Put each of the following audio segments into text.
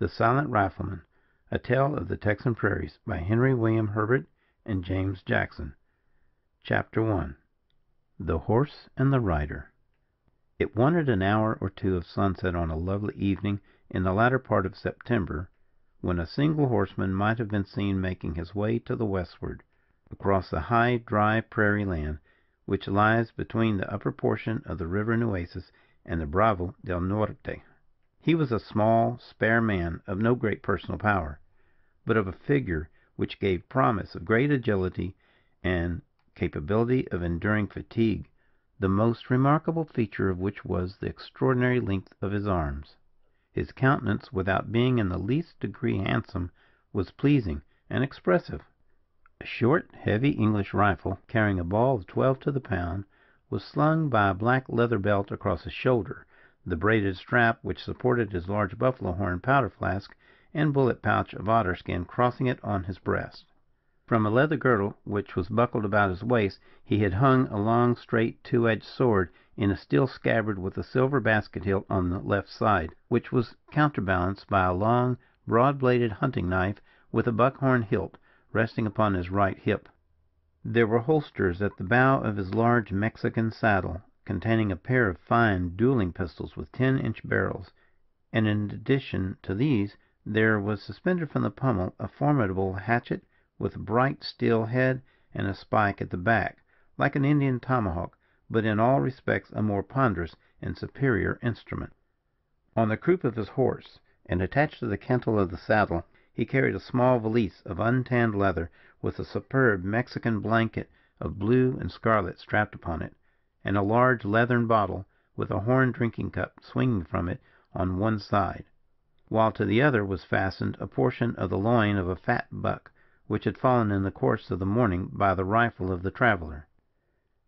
THE SILENT RIFLEMAN A Tale of the Texan Prairies by Henry William Herbert and James Jackson CHAPTER I THE HORSE AND THE RIDER It wanted an hour or two of sunset on a lovely evening in the latter part of September, when a single horseman might have been seen making his way to the westward, across the high, dry prairie land which lies between the upper portion of the River Nueces and the Bravo del Norte. He was a small, spare man, of no great personal power, but of a figure which gave promise of great agility and capability of enduring fatigue, the most remarkable feature of which was the extraordinary length of his arms. His countenance, without being in the least degree handsome, was pleasing and expressive. A short, heavy English rifle, carrying a ball of twelve to the pound, was slung by a black leather belt across his shoulder the braided strap which supported his large buffalo horn powder flask and bullet pouch of otter skin crossing it on his breast. From a leather girdle which was buckled about his waist he had hung a long, straight, two edged sword in a steel scabbard with a silver basket hilt on the left side, which was counterbalanced by a long, broad bladed hunting knife with a buckhorn hilt resting upon his right hip. There were holsters at the bow of his large Mexican saddle containing a pair of fine dueling pistols with ten inch barrels, and in addition to these there was suspended from the pummel a formidable hatchet with a bright steel head and a spike at the back, like an Indian tomahawk, but in all respects a more ponderous and superior instrument. On the croup of his horse, and attached to the cantle of the saddle, he carried a small valise of untanned leather, with a superb Mexican blanket of blue and scarlet strapped upon it and a large leathern bottle, with a horn drinking cup swinging from it on one side, while to the other was fastened a portion of the loin of a fat buck, which had fallen in the course of the morning by the rifle of the traveler.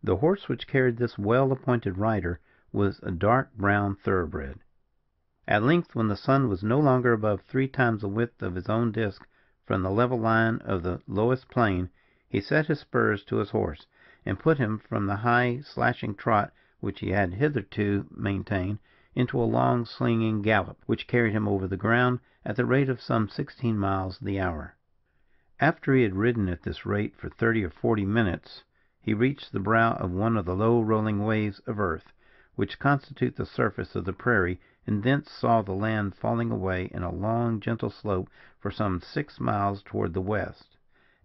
The horse which carried this well appointed rider was a dark brown thoroughbred. At length, when the sun was no longer above three times the width of his own disc from the level line of the lowest plain, he set his spurs to his horse and put him from the high, slashing trot which he had hitherto maintained, into a long, slinging gallop, which carried him over the ground at the rate of some sixteen miles the hour. After he had ridden at this rate for thirty or forty minutes, he reached the brow of one of the low rolling waves of earth which constitute the surface of the prairie, and thence saw the land falling away in a long, gentle slope for some six miles toward the west,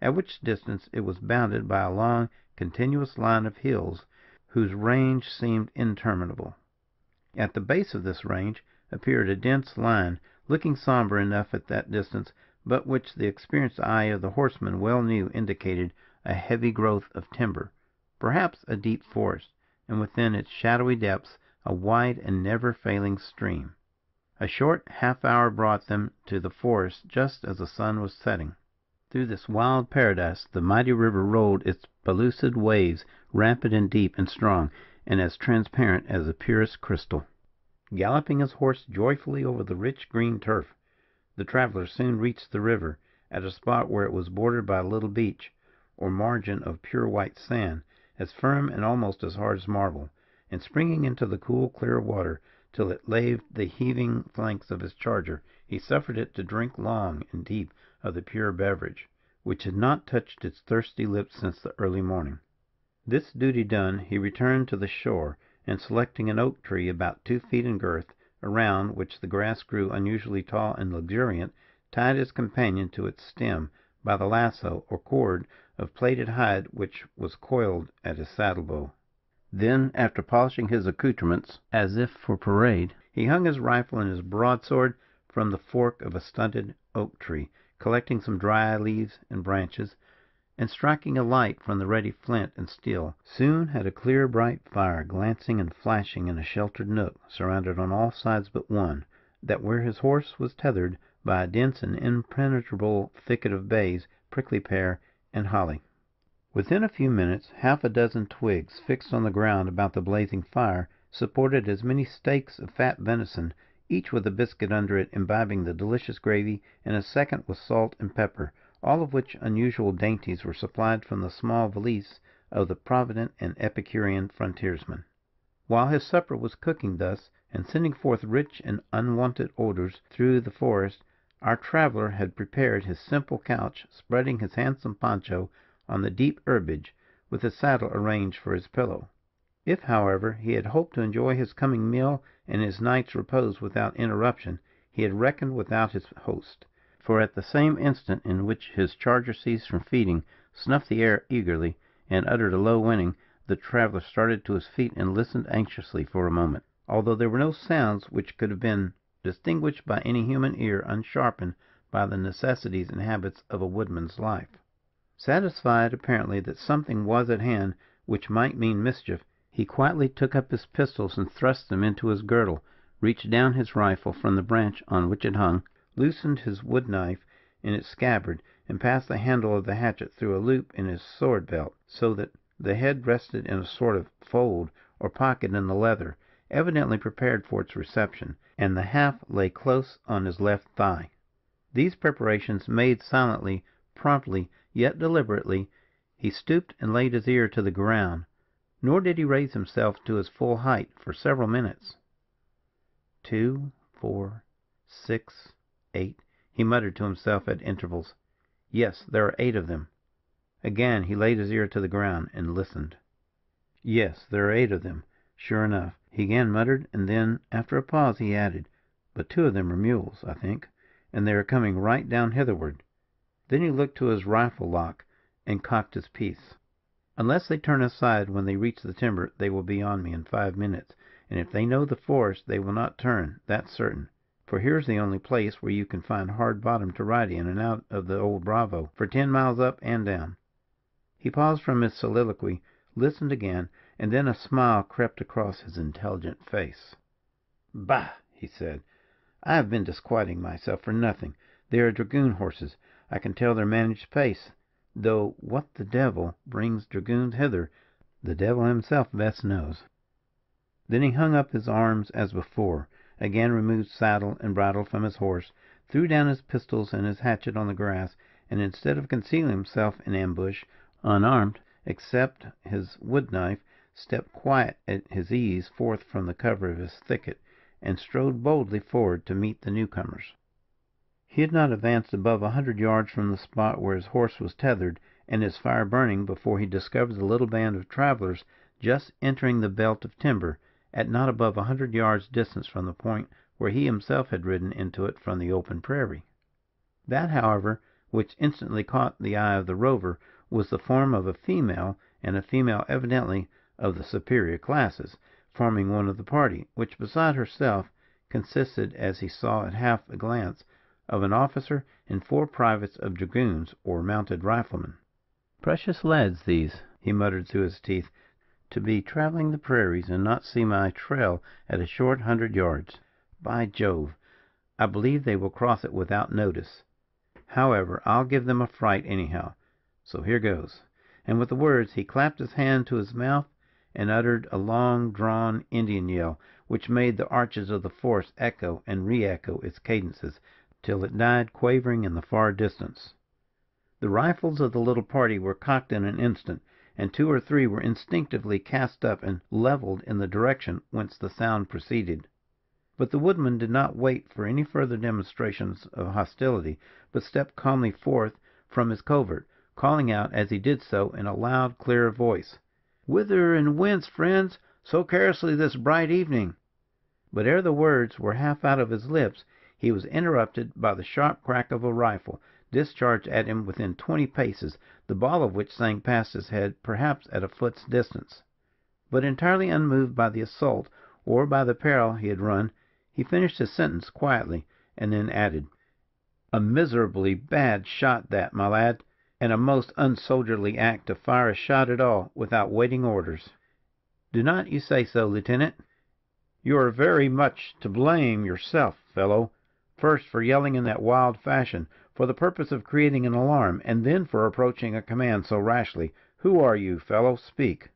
at which distance it was bounded by a long continuous line of hills whose range seemed interminable. At the base of this range appeared a dense line, looking sombre enough at that distance, but which the experienced eye of the horseman well knew indicated a heavy growth of timber, perhaps a deep forest, and within its shadowy depths a wide and never failing stream. A short half hour brought them to the forest just as the sun was setting. Through this wild paradise the mighty river rolled its pellucid waves, rapid and deep and strong, and as transparent as the purest crystal. Galloping his horse joyfully over the rich green turf, the traveler soon reached the river, at a spot where it was bordered by a little beach, or margin of pure white sand, as firm and almost as hard as marble, and springing into the cool, clear water till it laved the heaving flanks of his charger, he suffered it to drink long and deep of the pure beverage, which had not touched its thirsty lips since the early morning. This duty done, he returned to the shore, and selecting an oak tree about two feet in girth, around which the grass grew unusually tall and luxuriant, tied his companion to its stem by the lasso, or cord of plaited hide which was coiled at his saddle bow. Then, after polishing his accoutrements, as if for parade, he hung his rifle and his broadsword from the fork of a stunted oak tree, collecting some dry leaves and branches, and striking a light from the ready flint and steel, soon had a clear, bright fire glancing and flashing in a sheltered nook, surrounded on all sides but one, that where his horse was tethered, by a dense and impenetrable thicket of bays, prickly pear, and holly. Within a few minutes, half a dozen twigs, fixed on the ground about the blazing fire, supported as many steaks of fat venison each with a biscuit under it imbibing the delicious gravy, and a second with salt and pepper, all of which unusual dainties were supplied from the small valise of the provident and epicurean frontiersman. While his supper was cooking thus, and sending forth rich and unwonted odors through the forest, our traveller had prepared his simple couch, spreading his handsome poncho on the deep herbage, with his saddle arranged for his pillow. If, however, he had hoped to enjoy his coming meal and his night's repose without interruption, he had reckoned without his host; for at the same instant in which his charger ceased from feeding, snuffed the air eagerly, and uttered a low whinny, the traveller started to his feet and listened anxiously for a moment, although there were no sounds which could have been distinguished by any human ear unsharpened by the necessities and habits of a woodman's life. Satisfied, apparently, that something was at hand which might mean mischief, he quietly took up his pistols and thrust them into his girdle, reached down his rifle from the branch on which it hung, loosened his wood knife in its scabbard, and passed the handle of the hatchet through a loop in his sword belt, so that the head rested in a sort of fold or pocket in the leather, evidently prepared for its reception and the haft lay close on his left thigh. These preparations made silently, promptly, yet deliberately, he stooped and laid his ear to the ground, nor did he raise himself to his full height for several minutes. Two, four, six, eight, he muttered to himself at intervals. Yes, there are eight of them. Again he laid his ear to the ground and listened. Yes, there are eight of them, sure enough he again muttered, and then, after a pause, he added, "But two of them are mules, I think, and they are coming right down hitherward." Then he looked to his rifle lock and cocked his piece. "Unless they turn aside when they reach the timber, they will be on me in five minutes, and if they know the forest they will not turn, that's certain, for here's the only place where you can find hard bottom to ride in and out of the old Bravo, for ten miles up and down." He paused from his soliloquy, listened again, and then a smile crept across his intelligent face. "Bah!" he said, "I have been disquieting myself for nothing. They are dragoon horses. I can tell their managed pace, though what the devil brings dragoons hither, the devil himself best knows." Then he hung up his arms as before, again removed saddle and bridle from his horse, threw down his pistols and his hatchet on the grass, and instead of concealing himself in ambush, unarmed except his wood knife, stepped quiet at his ease forth from the cover of his thicket, and strode boldly forward to meet the newcomers. He had not advanced above a hundred yards from the spot where his horse was tethered and his fire burning before he discovered the little band of travellers just entering the belt of timber, at not above a hundred yards' distance from the point where he himself had ridden into it from the open prairie. That, however, which instantly caught the eye of the rover was the form of a female, and a female evidently of the superior classes, forming one of the party, which, beside herself, consisted, as he saw at half a glance, of an officer and four privates of dragoons or mounted riflemen. "Precious lads these," he muttered through his teeth, "to be traveling the prairies and not see my trail at a short hundred yards. By Jove! I believe they will cross it without notice. However, I'll give them a fright anyhow. So here goes." And with the words he clapped his hand to his mouth and uttered a long drawn Indian yell, which made the arches of the forest echo and re echo its cadences, till it died quavering in the far distance. The rifles of the little party were cocked in an instant, and two or three were instinctively cast up and levelled in the direction whence the sound proceeded. But the woodman did not wait for any further demonstrations of hostility, but stepped calmly forth from his covert, calling out as he did so in a loud, clear voice Whither and whence, friends, so carelessly this bright evening?" But ere the words were half out of his lips, he was interrupted by the sharp crack of a rifle, discharged at him within twenty paces, the ball of which sang past his head, perhaps at a foot's distance. But entirely unmoved by the assault, or by the peril he had run, he finished his sentence quietly, and then added: "A miserably bad shot that, my lad and a most unsoldierly act to fire a shot at all without waiting orders." "Do not you say so, lieutenant?" "You are very much to blame yourself, fellow. First, for yelling in that wild fashion, for the purpose of creating an alarm, and then for approaching a command so rashly. Who are you, fellow? Speak."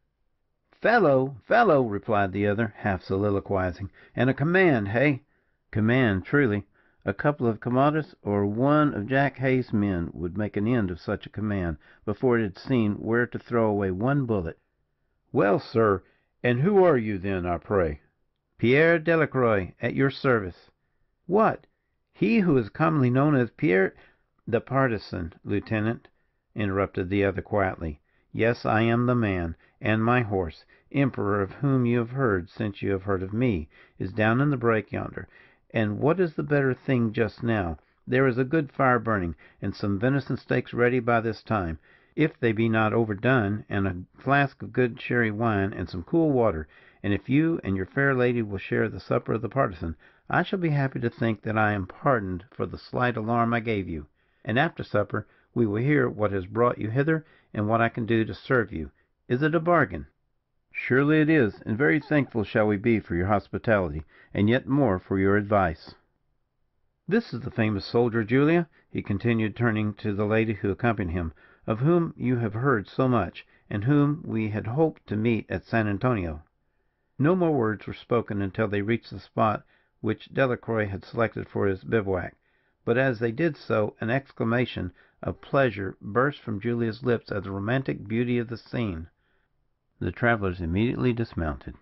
"Fellow! fellow!" replied the other, half soliloquizing. "And a command, hey?" "Command, truly. A couple of Camadas or one of Jack Hays' men would make an end of such a command before it had seen where to throw away one bullet." "Well, sir, and who are you then, I pray?" "Pierre Delacroix, at your service." "What! He who is commonly known as Pierre " "The Partisan, Lieutenant," interrupted the other, quietly. "Yes, I am the man. And my horse, Emperor, of whom you have heard since you have heard of me, is down in the brake yonder. And what is the better thing just now, there is a good fire burning, and some venison steaks ready by this time, if they be not overdone, and a flask of good Sherry wine, and some cool water; and if you and your fair lady will share the supper of the Partisan, I shall be happy to think that I am pardoned for the slight alarm I gave you; and after supper we will hear what has brought you hither, and what I can do to serve you. Is it a bargain?" "Surely it is, and very thankful shall we be for your hospitality, and yet more for your advice. This is the famous soldier, Julia," he continued, turning to the lady who accompanied him, "of whom you have heard so much, and whom we had hoped to meet at San Antonio." No more words were spoken until they reached the spot which Delacroix had selected for his bivouac; but as they did so an exclamation of pleasure burst from Julia's lips at the romantic beauty of the scene. The travellers immediately dismounted.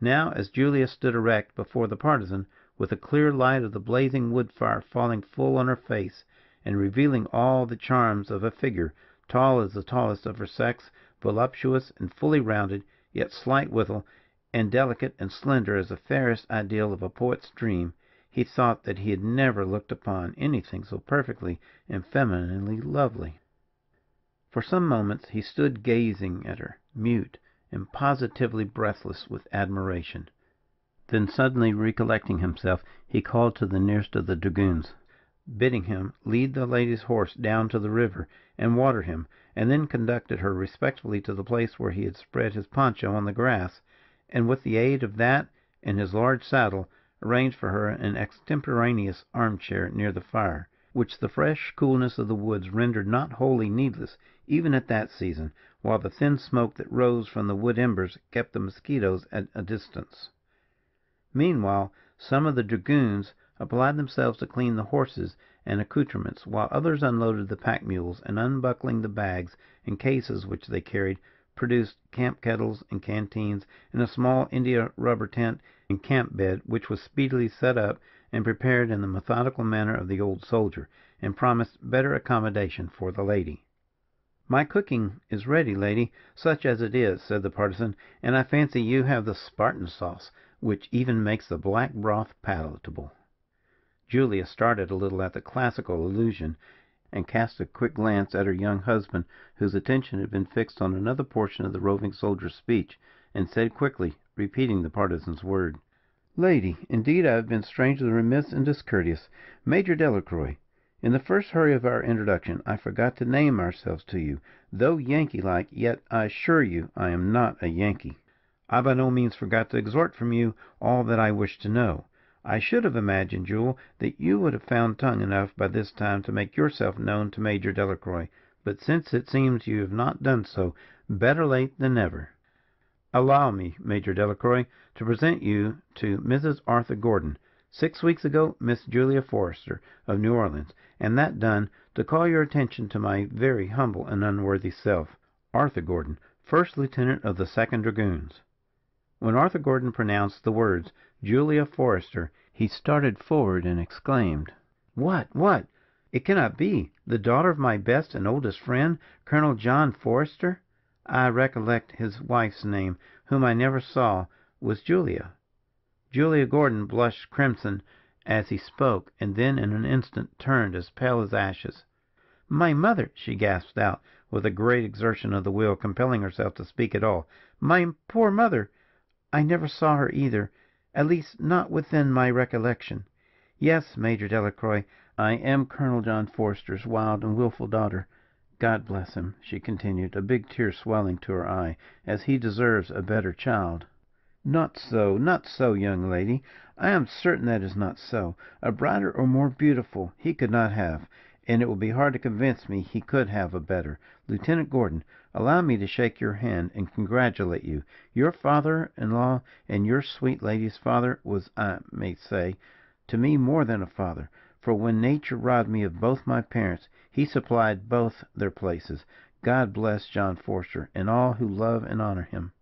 Now, as Julia stood erect before the Partisan, with the clear light of the blazing wood fire falling full on her face, and revealing all the charms of a figure, tall as the tallest of her sex, voluptuous and fully rounded, yet slight withal, and delicate and slender as the fairest ideal of a poet's dream, he thought that he had never looked upon anything so perfectly and femininely lovely. For some moments he stood gazing at her, mute, and positively breathless with admiration. Then, suddenly recollecting himself, he called to the nearest of the dragoons, bidding him lead the lady's horse down to the river and water him, and then conducted her respectfully to the place where he had spread his poncho on the grass, and, with the aid of that and his large saddle, arranged for her an extemporaneous armchair near the fire, which the fresh coolness of the woods rendered not wholly needless, even at that season, while the thin smoke that rose from the wood embers kept the mosquitoes at a distance. Meanwhile, some of the dragoons applied themselves to clean the horses and accoutrements, while others unloaded the pack mules, and, unbuckling the bags and cases which they carried, produced camp kettles and canteens, and a small India rubber tent and camp bed, which was speedily set up and prepared in the methodical manner of the old soldier, and promised better accommodation for the lady. "My cooking is ready, lady, such as it is," said the Partisan, "and I fancy you have the Spartan sauce, which even makes the black broth palatable." Julia started a little at the classical allusion, and cast a quick glance at her young husband, whose attention had been fixed on another portion of the roving soldier's speech, and said quickly, repeating the Partisan's word: "Lady, indeed I have been strangely remiss and discourteous. Major Delacroix, in the first hurry of our introduction I forgot to name ourselves to you. Though Yankee like, yet I assure you I am not a Yankee. I by no means forgot to extort from you all that I wish to know. I should have imagined, Jewel, that you would have found tongue enough by this time to make yourself known to Major Delacroix; but since it seems you have not done so, better late than never. Allow me, Major Delacroix, to present you to Mrs. Arthur Gordon, six weeks ago Miss Julia Forester, of New Orleans; and that done, to call your attention to my very humble and unworthy self, Arthur Gordon, first lieutenant of the Second Dragoons." When Arthur Gordon pronounced the words Julia Forester, he started forward and exclaimed: "What! what! It cannot be the daughter of my best and oldest friend, Colonel John Forester? I recollect his wife's name, whom I never saw, was Julia." Julia Gordon blushed crimson as he spoke, and then in an instant turned as pale as ashes. "My mother!" she gasped out, with a great exertion of the will compelling herself to speak at all. "My poor mother! I never saw her either at least not within my recollection. Yes, Major Delacroix, I am Colonel John Forester's wild and wilful daughter. God bless him," she continued, a big tear swelling to her eye, "as he deserves a better child." "Not so, not so, young lady. I am certain that is not so. A brighter or more beautiful he could not have, and it will be hard to convince me he could have a better. Lieutenant Gordon, allow me to shake your hand and congratulate you. Your father in law and your sweet lady's father was, I may say, to me more than a father for when nature robbed me of both my parents, he supplied both their places. God bless John Forster and all who love and honor him."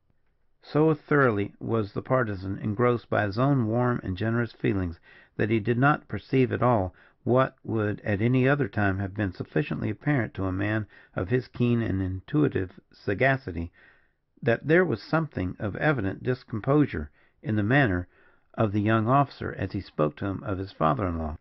So thoroughly was the Partisan engrossed by his own warm and generous feelings, that he did not perceive at all what would at any other time have been sufficiently apparent to a man of his keen and intuitive sagacity, that there was something of evident discomposure in the manner of the young officer as he spoke to him of his father in law.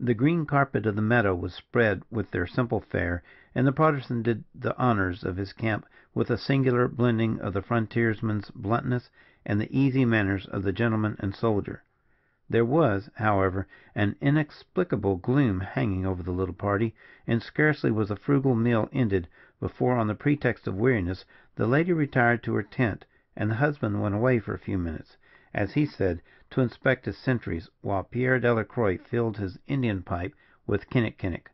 The green carpet of the meadow was spread with their simple fare, and the Partisan did the honors of his camp with a singular blending of the frontiersman's bluntness and the easy manners of the gentleman and soldier. There was, however, an inexplicable gloom hanging over the little party, and scarcely was the frugal meal ended before, on the pretext of weariness, the lady retired to her tent, and the husband went away for a few minutes, as he said, to inspect his sentries, while Pierre Delacroix filled his Indian pipe with kinnikinnick,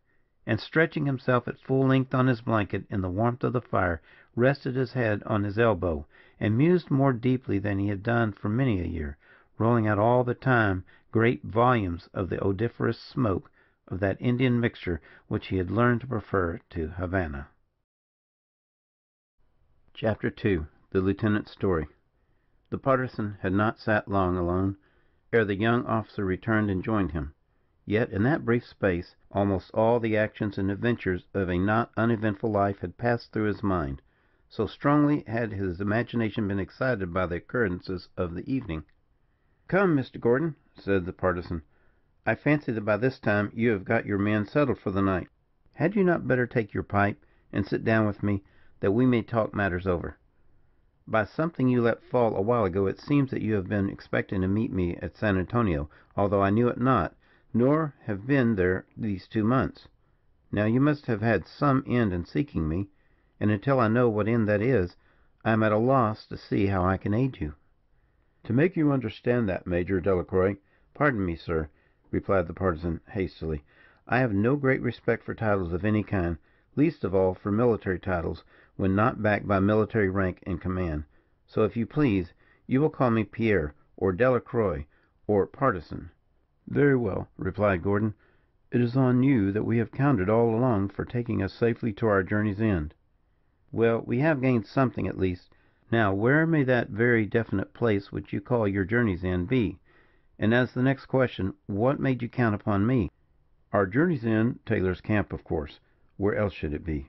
and stretching himself at full length on his blanket in the warmth of the fire, rested his head on his elbow, and mused more deeply than he had done for many a year, rolling out all the time great volumes of the odoriferous smoke of that Indian mixture which he had learned to prefer to Havana. Chapter II. The Lieutenant's Story. The Partisan had not sat long alone ere the young officer returned and joined him. Yet, in that brief space, almost all the actions and adventures of a not uneventful life had passed through his mind, so strongly had his imagination been excited by the occurrences of the evening. "Come, Mr. Gordon," said the Partisan, "I fancy that by this time you have got your men settled for the night. Had you not better take your pipe, and sit down with me, that we may talk matters over? By something you let fall a while ago, it seems that you have been expecting to meet me at San Antonio, although I knew it not, nor have been there these two months. Now you must have had some end in seeking me, and until I know what end that is, I am at a loss to see how I can aid you." "To make you understand that, Major Delacroix " "Pardon me, sir," replied the Partisan, hastily. "I have no great respect for titles of any kind, least of all for military titles when not backed by military rank and command. So, if you please, you will call me Pierre, or Delacroix, or Partisan." "Very well," replied Gordon. "It is on you that we have counted all along for taking us safely to our journey's end." "Well, we have gained something, at least. Now, where may that very definite place which you call your journey's end be? And as the next question, what made you count upon me?" "Our journey's end, Taylor's Camp, of course. Where else should it be?"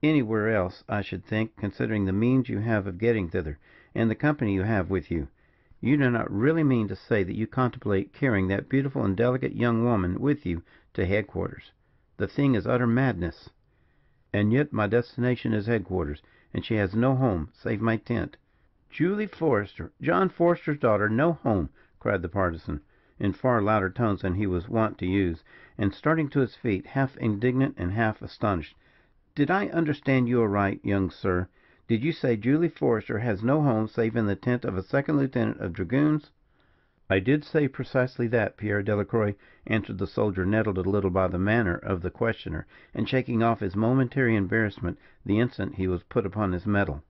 "Anywhere else, I should think, considering the means you have of getting thither, and the company you have with you. You do not really mean to say that you contemplate carrying that beautiful and delicate young woman with you to headquarters? The thing is utter madness." "And yet my destination is headquarters, and she has no home, save my tent." "Julie Forester, John Forester's daughter, no home!" cried the Partisan, in far louder tones than he was wont to use, and starting to his feet, half indignant and half astonished. Did I understand you aright, young sir? Did you say Julie Forester has no home save in the tent of a second lieutenant of dragoons?" "I did say precisely that, Pierre Delacroix," answered the soldier, nettled a little by the manner of the questioner, and shaking off his momentary embarrassment the instant he was put upon his mettle.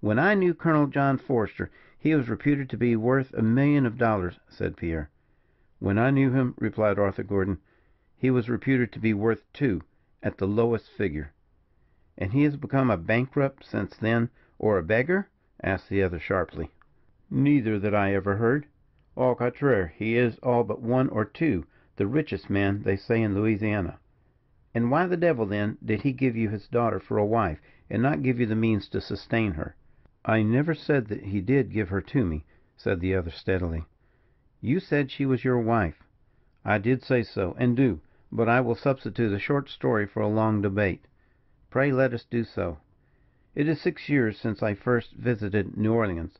"When I knew Colonel John Forester, he was reputed to be worth a million of dollars," said Pierre. "When I knew him," replied Arthur Gordon, "he was reputed to be worth two, at the lowest figure." "And he has become a bankrupt since then, or a beggar?" asked the other, sharply. "Neither that I ever heard. Au contraire, he is all but one or two the richest man, they say, in Louisiana." "And why the devil, then, did he give you his daughter for a wife, and not give you the means to sustain her?" "I never said that he did give her to me," said the other, steadily. "You said she was your wife." "I did say so, and do; but I will substitute a short story for a long debate. "Pray let us do so. It is six years since I first visited New Orleans,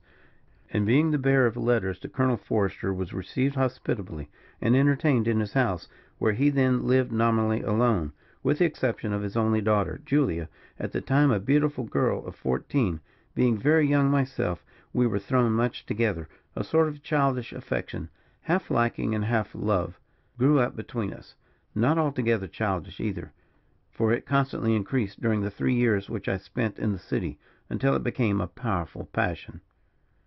and being the bearer of letters to Colonel Forester, was received hospitably, and entertained in his house, where he then lived nominally alone, with the exception of his only daughter, Julia, at the time a beautiful girl of fourteen. Being very young myself, we were thrown much together. A sort of childish affection, half liking and half love, grew up between us; not altogether childish either for it constantly increased during the three years which I spent in the city, until it became a powerful passion.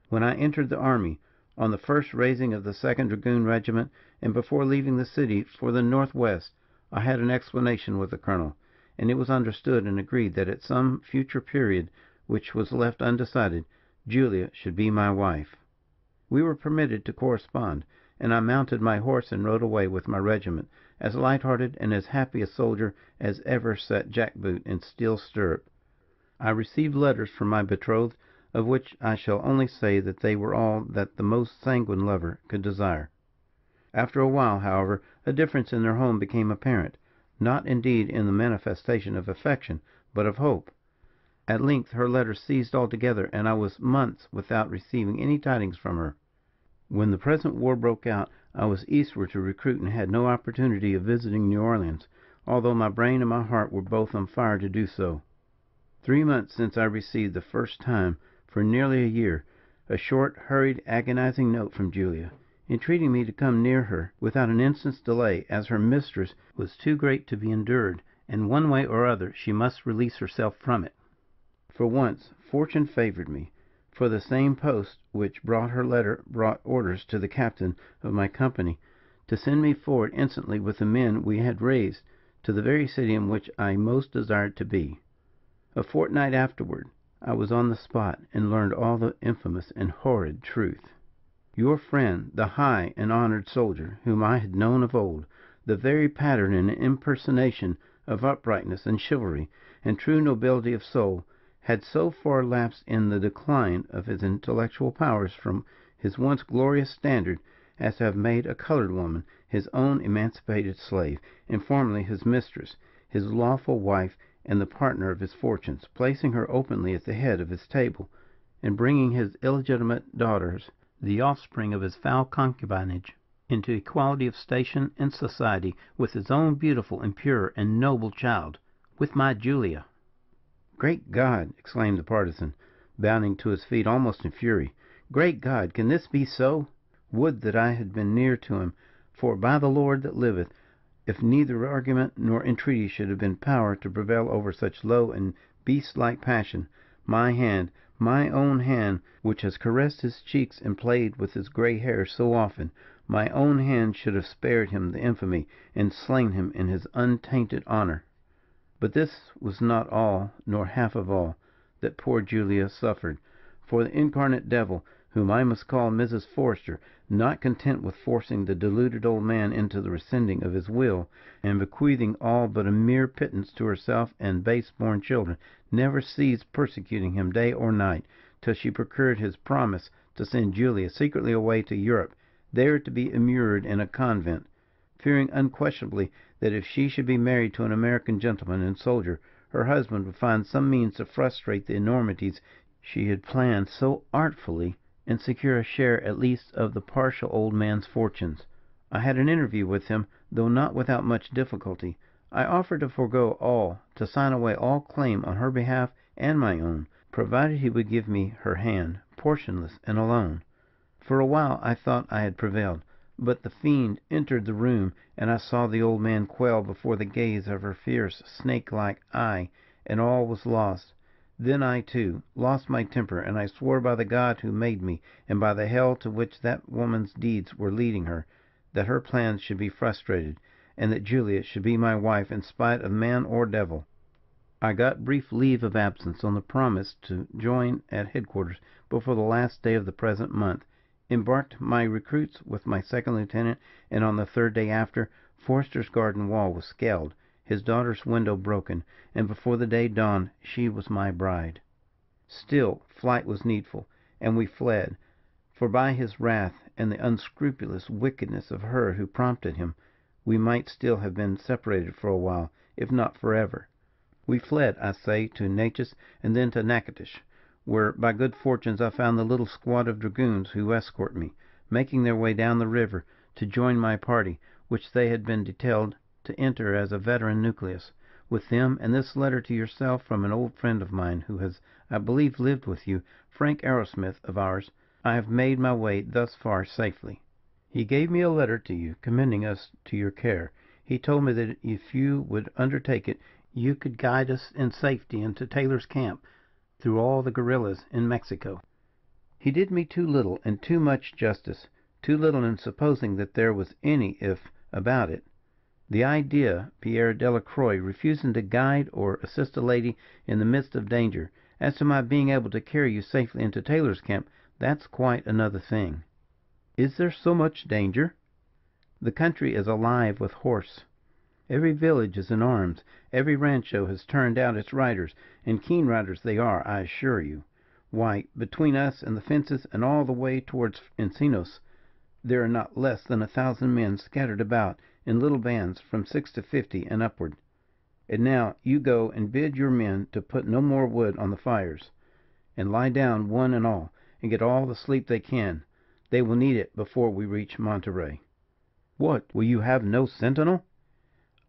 When I entered the army, on the first raising of the second dragoon regiment, and before leaving the city for the northwest, I had an explanation with the colonel, and it was understood and agreed that at some future period, which was left undecided, Julia should be my wife. We were permitted to correspond, and I mounted my horse and rode away with my regiment, as light hearted and as happy a soldier as ever set jack boot in steel stirrup. I received letters from my betrothed, of which I shall only say that they were all that the most sanguine lover could desire. After a while, however, a difference in their home became apparent, not indeed in the manifestation of affection, but of hope. At length her letters ceased altogether, and I was months without receiving any tidings from her. When the present war broke out, I was eastward to recruit, and had no opportunity of visiting New Orleans, although my brain and my heart were both on fire to do so. Three months since I received the first time, for nearly a year, a short, hurried, agonizing note from Julia, entreating me to come near her without an instant's delay, as her mistress was too great to be endured, and one way or other she must release herself from it. For once, fortune favored me, for the same post which brought her letter brought orders to the captain of my company to send me forward instantly with the men we had raised to the very city in which I most desired to be. A fortnight afterward I was on the spot, and learned all the infamous and horrid truth. Your friend, the high and honoured soldier, whom I had known of old, the very pattern and impersonation of uprightness and chivalry and true nobility of soul, had so far lapsed in the decline of his intellectual powers from his once glorious standard, as to have made a colored woman his own emancipated slave, and formerly his mistress, his lawful wife, and the partner of his fortunes, placing her openly at the head of his table, and bringing his illegitimate daughters, the offspring of his foul concubinage, into equality of station and society with his own beautiful and pure and noble child, with my Julia. "Great God!" exclaimed the Partisan, bounding to his feet almost in fury. "Great God! can this be so? Would that I had been near to him; for, by the Lord that liveth, if neither argument nor entreaty should have been power to prevail over such low and beast like passion, my hand, my own hand, which has caressed his cheeks and played with his grey hair so often, my own hand should have spared him the infamy, and slain him in his untainted honour. But this was not all, nor half of all, that poor Julia suffered; for the incarnate devil, whom I must call Mrs. Forester, not content with forcing the deluded old man into the rescinding of his will, and bequeathing all but a mere pittance to herself and base born children, never ceased persecuting him day or night, till she procured his promise to send Julia secretly away to Europe, there to be immured in a convent fearing unquestionably that if she should be married to an American gentleman and soldier, her husband would find some means to frustrate the enormities she had planned so artfully, and secure a share at least of the partial old man's fortunes. I had an interview with him, though not without much difficulty. I offered to forego all, to sign away all claim on her behalf and my own, provided he would give me her hand, portionless and alone. For a while I thought I had prevailed. But the fiend entered the room, and I saw the old man quail before the gaze of her fierce, snake like eye, and all was lost. Then I, too, lost my temper, and I swore by the God who made me, and by the hell to which that woman's deeds were leading her, that her plans should be frustrated, and that Julia should be my wife in spite of man or devil. I got brief leave of absence on the promise to join at headquarters before the last day of the present month embarked my recruits with my second lieutenant, and on the third day after, Forster's garden wall was scaled, his daughter's window broken, and before the day dawned she was my bride. Still, flight was needful, and we fled, for by his wrath and the unscrupulous wickedness of her who prompted him, we might still have been separated for a while, if not forever. We fled, I say, to Natchez, and then to Natchitoches where by good fortune I found the little squad of dragoons who escort me, making their way down the river to join my party, which they had been detailed to enter as a veteran nucleus. With them, and this letter to yourself from an old friend of mine, who has, I believe, lived with you, Frank Arrowsmith of ours, I have made my way thus far safely. He gave me a letter to you, commending us to your care. He told me that if you would undertake it, you could guide us in safety into Taylor's camp through all the guerrillas in Mexico. He did me too little and too much justice, too little in supposing that there was any if about it. The idea, Pierre Delacroix refusing to guide or assist a lady in the midst of danger, As to my being able to carry you safely into Taylor's camp, that's quite another thing." "Is there so much danger?" "The country is alive with horse. Every village is in arms. Every rancho has turned out its riders, and keen riders they are, I assure you. Why, between us and the fences, and all the way towards Encinos, there are not less than a thousand men scattered about in little bands from six to fifty and upward. And now you go and bid your men to put no more wood on the fires, and lie down one and all, and get all the sleep they can. They will need it before we reach Monterey." "What, will you have no sentinel?"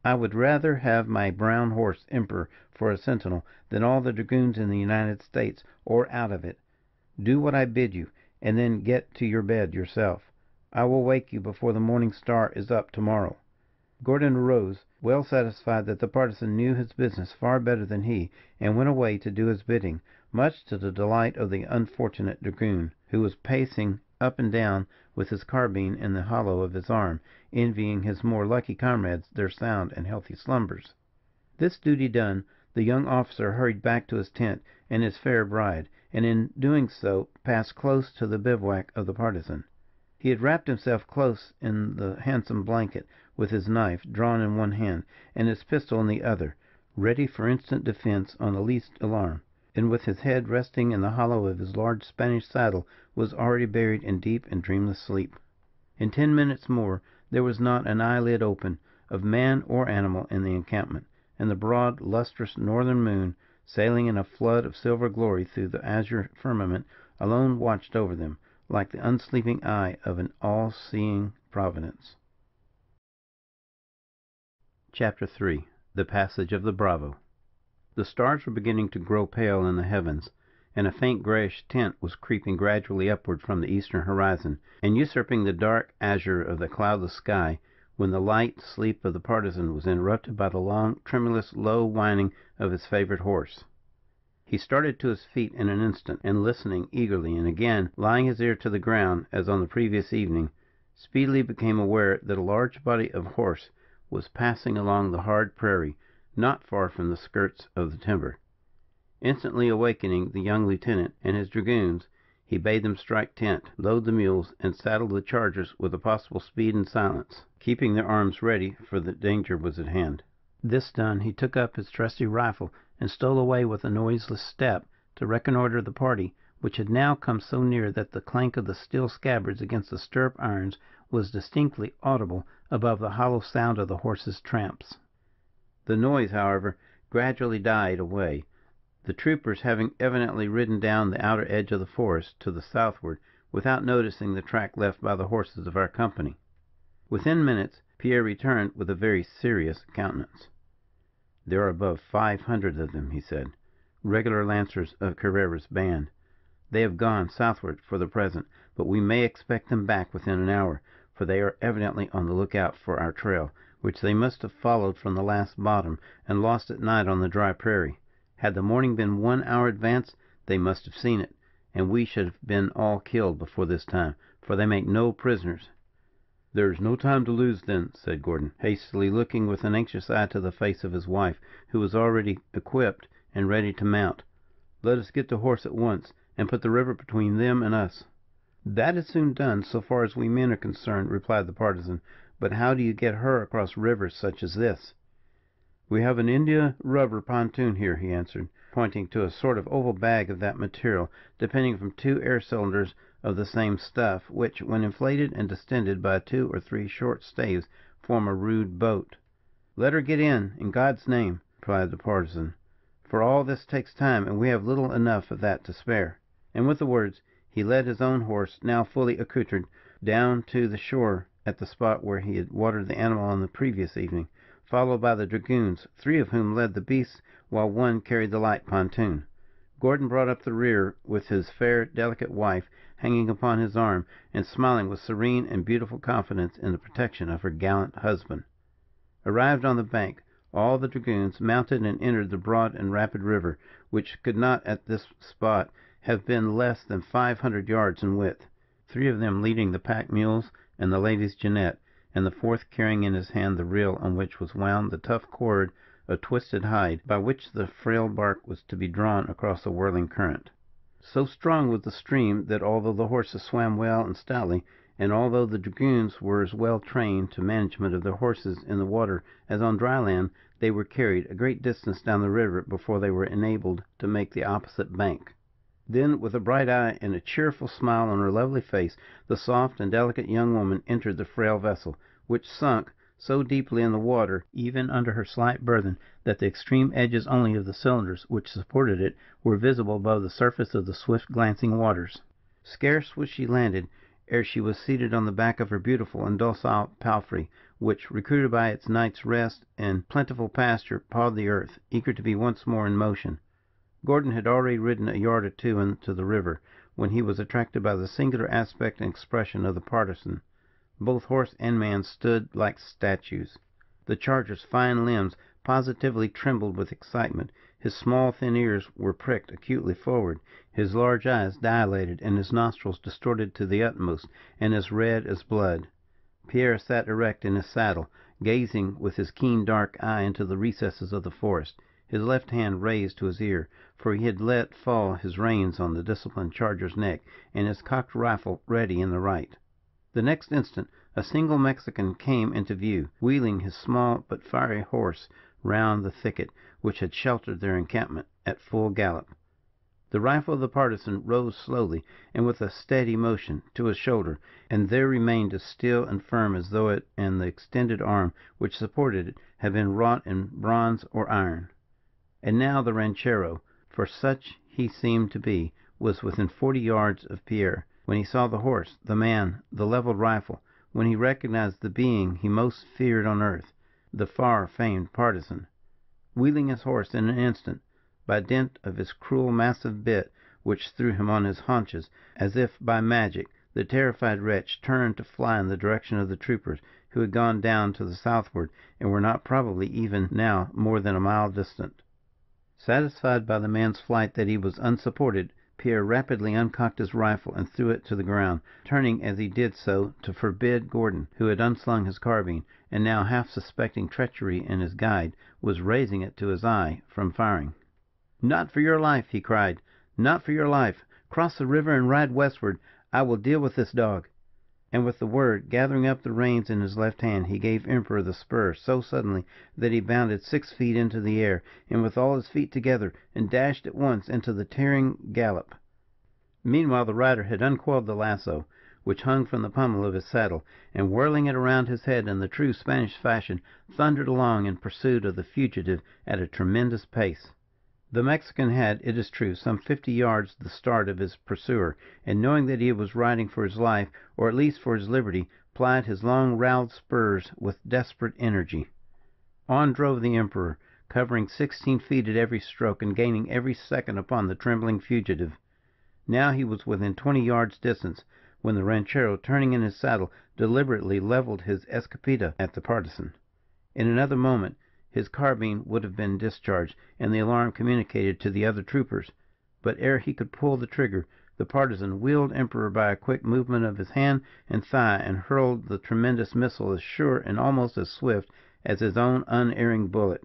"I would rather have my brown horse, Emperor, for a sentinel, than all the dragoons in the United States, or out of it. Do what I bid you, and then get to your bed yourself. I will wake you before the morning star is up to morrow." Gordon arose, well satisfied that the Partisan knew his business far better than he, and went away to do his bidding, much to the delight of the unfortunate dragoon, who was pacing up and down with his carbine in the hollow of his arm, envying his more lucky comrades their sound and healthy slumbers. This duty done, the young officer hurried back to his tent and his fair bride, and in doing so passed close to the bivouac of the Partisan. He had wrapped himself close in the handsome blanket, with his knife drawn in one hand, and his pistol in the other, ready for instant defence on the least alarm, and with his head resting in the hollow of his large Spanish saddle, was already buried in deep and dreamless sleep. In ten minutes more there was not an eyelid open, of man or animal in the encampment, and the broad, lustrous northern moon, sailing in a flood of silver glory through the azure firmament, alone watched over them, like the unsleeping eye of an all seeing Providence. Chapter 3 The Passage of the Bravo The stars were beginning to grow pale in the heavens, and a faint grayish tint was creeping gradually upward from the eastern horizon, and usurping the dark azure of the cloudless sky, when the light sleep of the Partisan was interrupted by the long, tremulous, low whining of his favourite horse. He started to his feet in an instant, and listening eagerly, and again laying his ear to the ground, as on the previous evening, speedily became aware that a large body of horse was passing along the hard prairie, not far from the skirts of the timber. Instantly awakening the young lieutenant and his dragoons, he bade them strike tent, load the mules, and saddle the chargers with a possible speed and silence, keeping their arms ready, for the danger was at hand. This done, he took up his trusty rifle and stole away with a noiseless step to reconnoitre the party, which had now come so near that the clank of the steel scabbards against the stirrup irons was distinctly audible above the hollow sound of the horses' tramps. The noise, however, gradually died away, the troopers having evidently ridden down the outer edge of the forest to the southward, without noticing the track left by the horses of our company. Within minutes, Pierre returned with a very serious countenance. "There are above five hundred of them," he said, "regular lancers of Carrera's band. They have gone southward for the present, but we may expect them back within an hour for they are evidently on the lookout for our trail, which they must have followed from the last bottom, and lost at night on the dry prairie. Had the morning been one hour advanced, they must have seen it, and we should have been all killed before this time, for they make no prisoners." "There is no time to lose, then," said Gordon, hastily looking with an anxious eye to the face of his wife, who was already equipped and ready to mount. "Let us get to horse at once, and put the river between them and us." "That is soon done, so far as we men are concerned," replied the Partisan. "But how do you get her across rivers such as this?" "We have an India rubber pontoon here," he answered, pointing to a sort of oval bag of that material, depending from two air cylinders of the same stuff, which, when inflated and distended by two or three short staves, form a rude boat. "Let her get in, in God's name," replied the Partisan, "for all this takes time, and we have little enough of that to spare." And with the words, he led his own horse, now fully accoutred, down to the shore at the spot where he had watered the animal on the previous evening, followed by the dragoons, three of whom led the beasts, while one carried the light pontoon. Gordon brought up the rear, with his fair, delicate wife hanging upon his arm, and smiling with serene and beautiful confidence in the protection of her gallant husband. Arrived on the bank, all the dragoons mounted and entered the broad and rapid river, which could not at this spot have been less than five hundred yards in width, three of them leading the pack mules and the lady's jennet, and the fourth carrying in his hand the reel on which was wound the tough cord a twisted hide, by which the frail bark was to be drawn across the whirling current. So strong was the stream, that although the horses swam well and stoutly, and although the dragoons were as well trained to management of their horses in the water as on dry land, they were carried a great distance down the river before they were enabled to make the opposite bank. Then, with a bright eye and a cheerful smile on her lovely face, the soft and delicate young woman entered the frail vessel, which sunk so deeply in the water, even under her slight burthen, that the extreme edges only of the cylinders which supported it were visible above the surface of the swift glancing waters. Scarce was she landed ere she was seated on the back of her beautiful and docile palfrey, which, recruited by its night's rest and plentiful pasture, pawed the earth, eager to be once more in motion. Gordon had already ridden a yard or two into the river, when he was attracted by the singular aspect and expression of the Partisan. Both horse and man stood like statues. The charger's fine limbs positively trembled with excitement. His small, thin ears were pricked acutely forward, his large eyes dilated, and his nostrils distorted to the utmost, and as red as blood. Pierre sat erect in his saddle, gazing with his keen dark eye into the recesses of the forest, his left hand raised to his ear, for he had let fall his reins on the disciplined charger's neck, and his cocked rifle ready in the right. The next instant a single Mexican came into view, wheeling his small but fiery horse round the thicket which had sheltered their encampment, at full gallop. The rifle of the Partisan rose slowly, and with a steady motion, to his shoulder, and there remained as still and firm as though it and the extended arm which supported it had been wrought in bronze or iron. And now the ranchero, for such he seemed to be, was within forty yards of Pierre, when he saw the horse, the man, the levelled rifle, when he recognized the being he most feared on earth, the far famed Partisan. Wheeling his horse in an instant, by dint of his cruel massive bit, which threw him on his haunches, as if by magic, the terrified wretch turned to fly in the direction of the troopers, who had gone down to the southward, and were not probably even now more than a mile distant. Satisfied by the man's flight that he was unsupported, Pierre rapidly uncocked his rifle and threw it to the ground, turning as he did so to forbid Gordon, who had unslung his carbine, and now, half suspecting treachery in his guide, was raising it to his eye, from firing. "Not for your life!" he cried. "Not for your life! Cross the river and ride westward. I will deal with this dog." And with the word, gathering up the reins in his left hand, he gave Emperor the spur so suddenly that he bounded six feet into the air, and with all his feet together, and dashed at once into the tearing gallop. Meanwhile the rider had uncoiled the lasso, which hung from the pommel of his saddle, and whirling it around his head in the true Spanish fashion, thundered along in pursuit of the fugitive at a tremendous pace. The Mexican had, it is true, some fifty yards the start of his pursuer, and knowing that he was riding for his life, or at least for his liberty, plied his long roweled spurs with desperate energy. On drove the Emperor, covering sixteen feet at every stroke, and gaining every second upon the trembling fugitive. Now he was within twenty yards distance, when the ranchero, turning in his saddle, deliberately levelled his escopeta at the Partisan. In another moment his carbine would have been discharged, and the alarm communicated to the other troopers. But ere he could pull the trigger, the Partisan wheeled Emperor by a quick movement of his hand and thigh, and hurled the tremendous missile as sure and almost as swift as his own unerring bullet.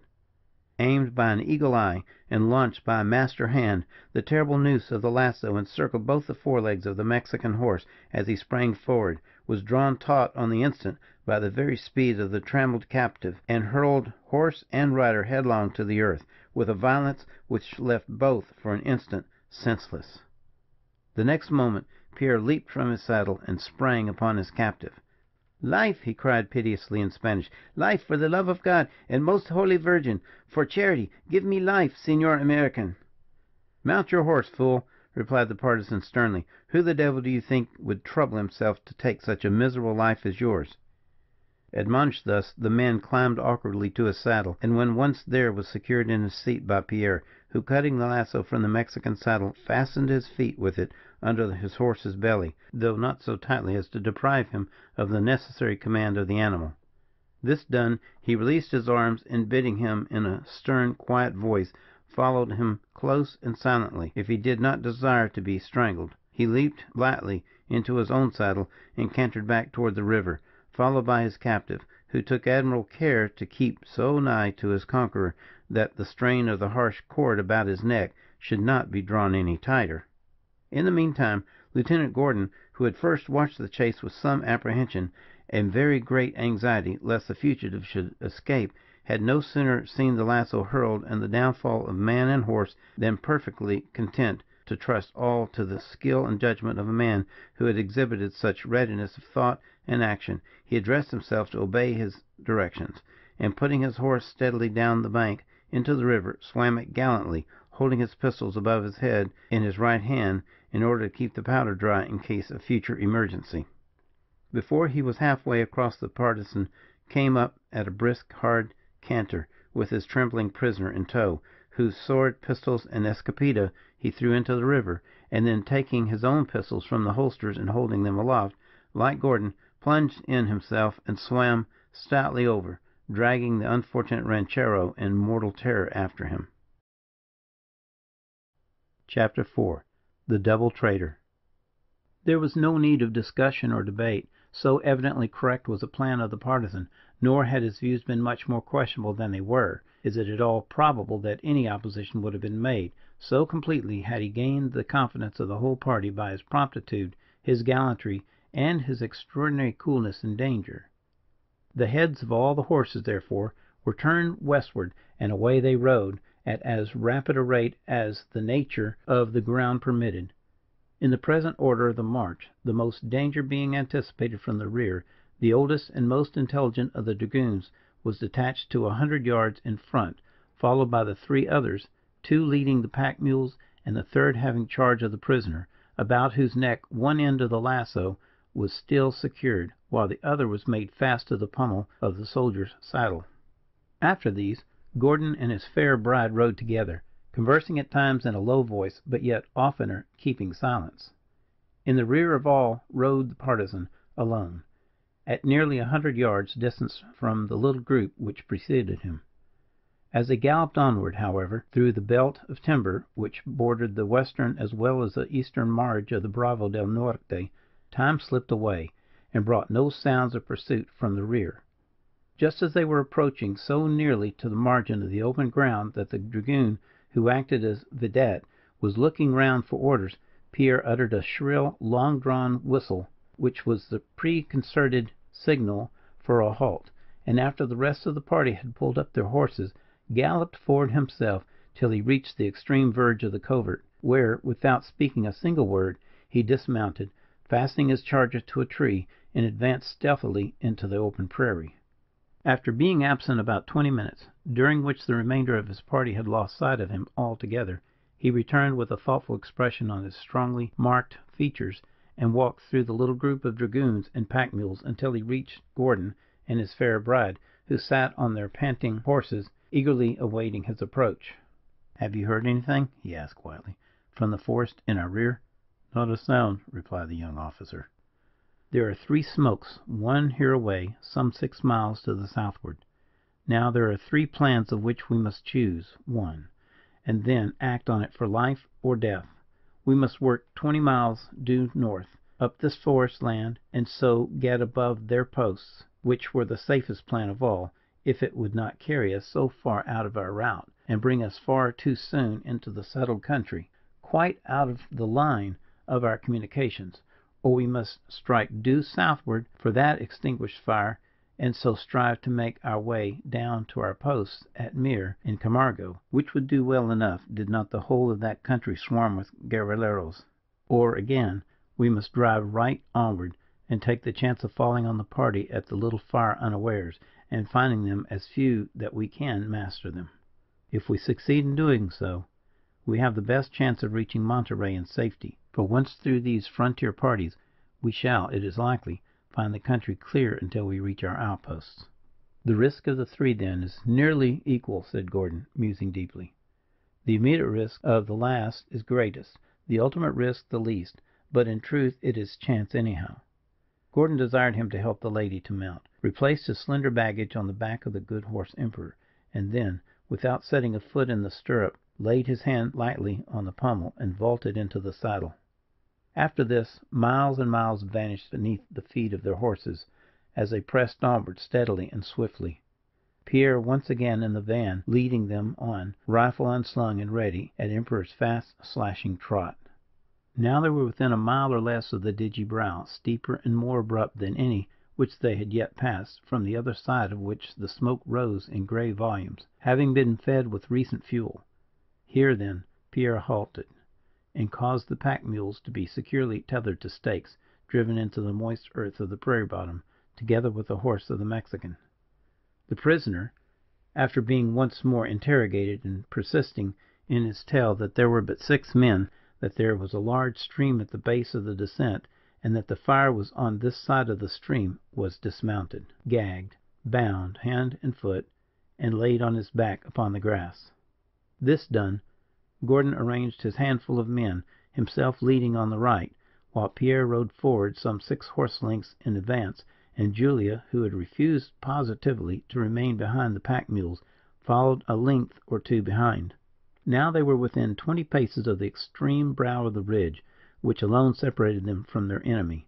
Aimed by an eagle eye, and launched by a master hand, the terrible noose of the lasso encircled both the forelegs of the Mexican horse as he sprang forward, was drawn taut on the instant by the very speed of the trammelled captive, and hurled horse and rider headlong to the earth, with a violence which left both for an instant senseless. The next moment Pierre leaped from his saddle and sprang upon his captive. "Life!" he cried piteously in Spanish. "Life, for the love of God and Most Holy Virgin! For charity, give me life, Senor American!" "Mount your horse, fool!" Replied the Partisan sternly. "Who the devil do you think would trouble himself to take such a miserable life as yours?" Admonished thus, the man climbed awkwardly to his saddle, and when once there was secured in his seat by Pierre, who, cutting the lasso from the Mexican's saddle, fastened his feet with it under his horse's belly, though not so tightly as to deprive him of the necessary command of the animal. This done, he released his arms, and bidding him in a stern, quiet voice, followed him close and silently, if he did not desire to be strangled. He leaped lightly into his own saddle, and cantered back toward the river followed by his captive, who took admirable care to keep so nigh to his conqueror that the strain of the harsh cord about his neck should not be drawn any tighter. In the meantime, Lieutenant Gordon, who had first watched the chase with some apprehension and very great anxiety lest the fugitive should escape, had no sooner seen the lasso hurled and the downfall of man and horse than, perfectly content to trust all to the skill and judgment of a man who had exhibited such readiness of thought and action, he addressed himself to obey his directions, and putting his horse steadily down the bank into the river, swam it gallantly, holding his pistols above his head in his right hand, in order to keep the powder dry in case of future emergency. Before he was half way across the Partisan came up at a brisk, hard canter, with his trembling prisoner in tow, whose sword, pistols, and escopeta he threw into the river, and then taking his own pistols from the holsters and holding them aloft, like Gordon, plunged in himself and swam stoutly over, dragging the unfortunate ranchero in mortal terror after him. Chapter 4 The Double Traitor There was no need of discussion or debate, so evidently correct was the plan of the Partisan, nor had his views been much more questionable than they were, is it at all probable that any opposition would have been made, so completely had he gained the confidence of the whole party by his promptitude, his gallantry, and his extraordinary coolness in danger. The heads of all the horses, therefore, were turned westward, and away they rode at as rapid a rate as the nature of the ground permitted. In the present order of the march, the most danger being anticipated from the rear, the oldest and most intelligent of the dragoons was detached to a hundred yards in front, followed by the three others, two leading the pack mules, and the third having charge of the prisoner, about whose neck one end of the lasso was still secured, while the other was made fast to the pommel of the soldier's saddle. After these, Gordon and his fair bride rode together, conversing at times in a low voice, but yet oftener keeping silence. In the rear of all rode the Partisan, alone, at nearly a hundred yards' distance from the little group which preceded him. As they galloped onward, however, through the belt of timber which bordered the western as well as the eastern marge of the Bravo del Norte, time slipped away, and brought no sounds of pursuit from the rear. Just as they were approaching so nearly to the margin of the open ground that the dragoon, who acted as vidette, was looking round for orders, Pierre uttered a shrill, long drawn whistle, which was the preconcerted signal for a halt, and after the rest of the party had pulled up their horses, galloped forward himself till he reached the extreme verge of the covert, where, without speaking a single word, he dismounted, fastening his charger to a tree, and advanced stealthily into the open prairie. After being absent about twenty minutes, during which the remainder of his party had lost sight of him altogether, he returned with a thoughtful expression on his strongly marked features, and walked through the little group of dragoons and pack mules until he reached Gordon and his fair bride, who sat on their panting horses, eagerly awaiting his approach. "Have you heard anything?" he asked quietly, "from the forest in our rear?" "Not a sound," replied the young officer. There are three smokes, one hereaway, some six miles to the southward. Now there are three plans of which we must choose one, and then act on it for life or death. We must work twenty miles due north, up this forest land, and so get above their posts, which were the safest plan of all, if it would not carry us so far out of our route, and bring us far too soon into the settled country, quite out of the line of our communications or we must strike due southward for that extinguished fire, and so strive to make our way down to our posts at Mier in Camargo, which would do well enough did not the whole of that country swarm with guerilleros. Or, again, we must drive right onward, and take the chance of falling on the party at the little fire unawares, and finding them as few that we can master them. If we succeed in doing so, we have the best chance of reaching Monterey in safety, for once through these frontier parties, we shall, it is likely, find the country clear until we reach our outposts." "The risk of the three, then, is nearly equal," said Gordon, musing deeply. "The immediate risk of the last is greatest, the ultimate risk the least; but in truth it is chance anyhow." Gordon desired him to help the lady to mount, replaced his slender baggage on the back of the good horse Emperor, and then, without setting a foot in the stirrup, laid his hand lightly on the pommel, and vaulted into the saddle. After this, miles and miles vanished beneath the feet of their horses, as they pressed onward steadily and swiftly. Pierre once again in the van, leading them on, rifle unslung and ready, at Emperor's fast slashing trot. Now they were within a mile or less of the Digi brow, steeper and more abrupt than any which they had yet passed, from the other side of which the smoke rose in grey volumes, having been fed with recent fuel. Here, then, Pierre halted, and caused the pack mules to be securely tethered to stakes driven into the moist earth of the prairie bottom, together with the horse of the Mexican. The prisoner, after being once more interrogated, and persisting in his tale that there were but six men, that there was a large stream at the base of the descent, and that the fire was on this side of the stream, was dismounted, gagged, bound hand and foot, and laid on his back upon the grass. This done, Gordon arranged his handful of men, himself leading on the right, while Pierre rode forward some six horse lengths in advance, and Julia, who had refused positively to remain behind the pack mules, followed a length or two behind. Now they were within twenty paces of the extreme brow of the ridge, which alone separated them from their enemy.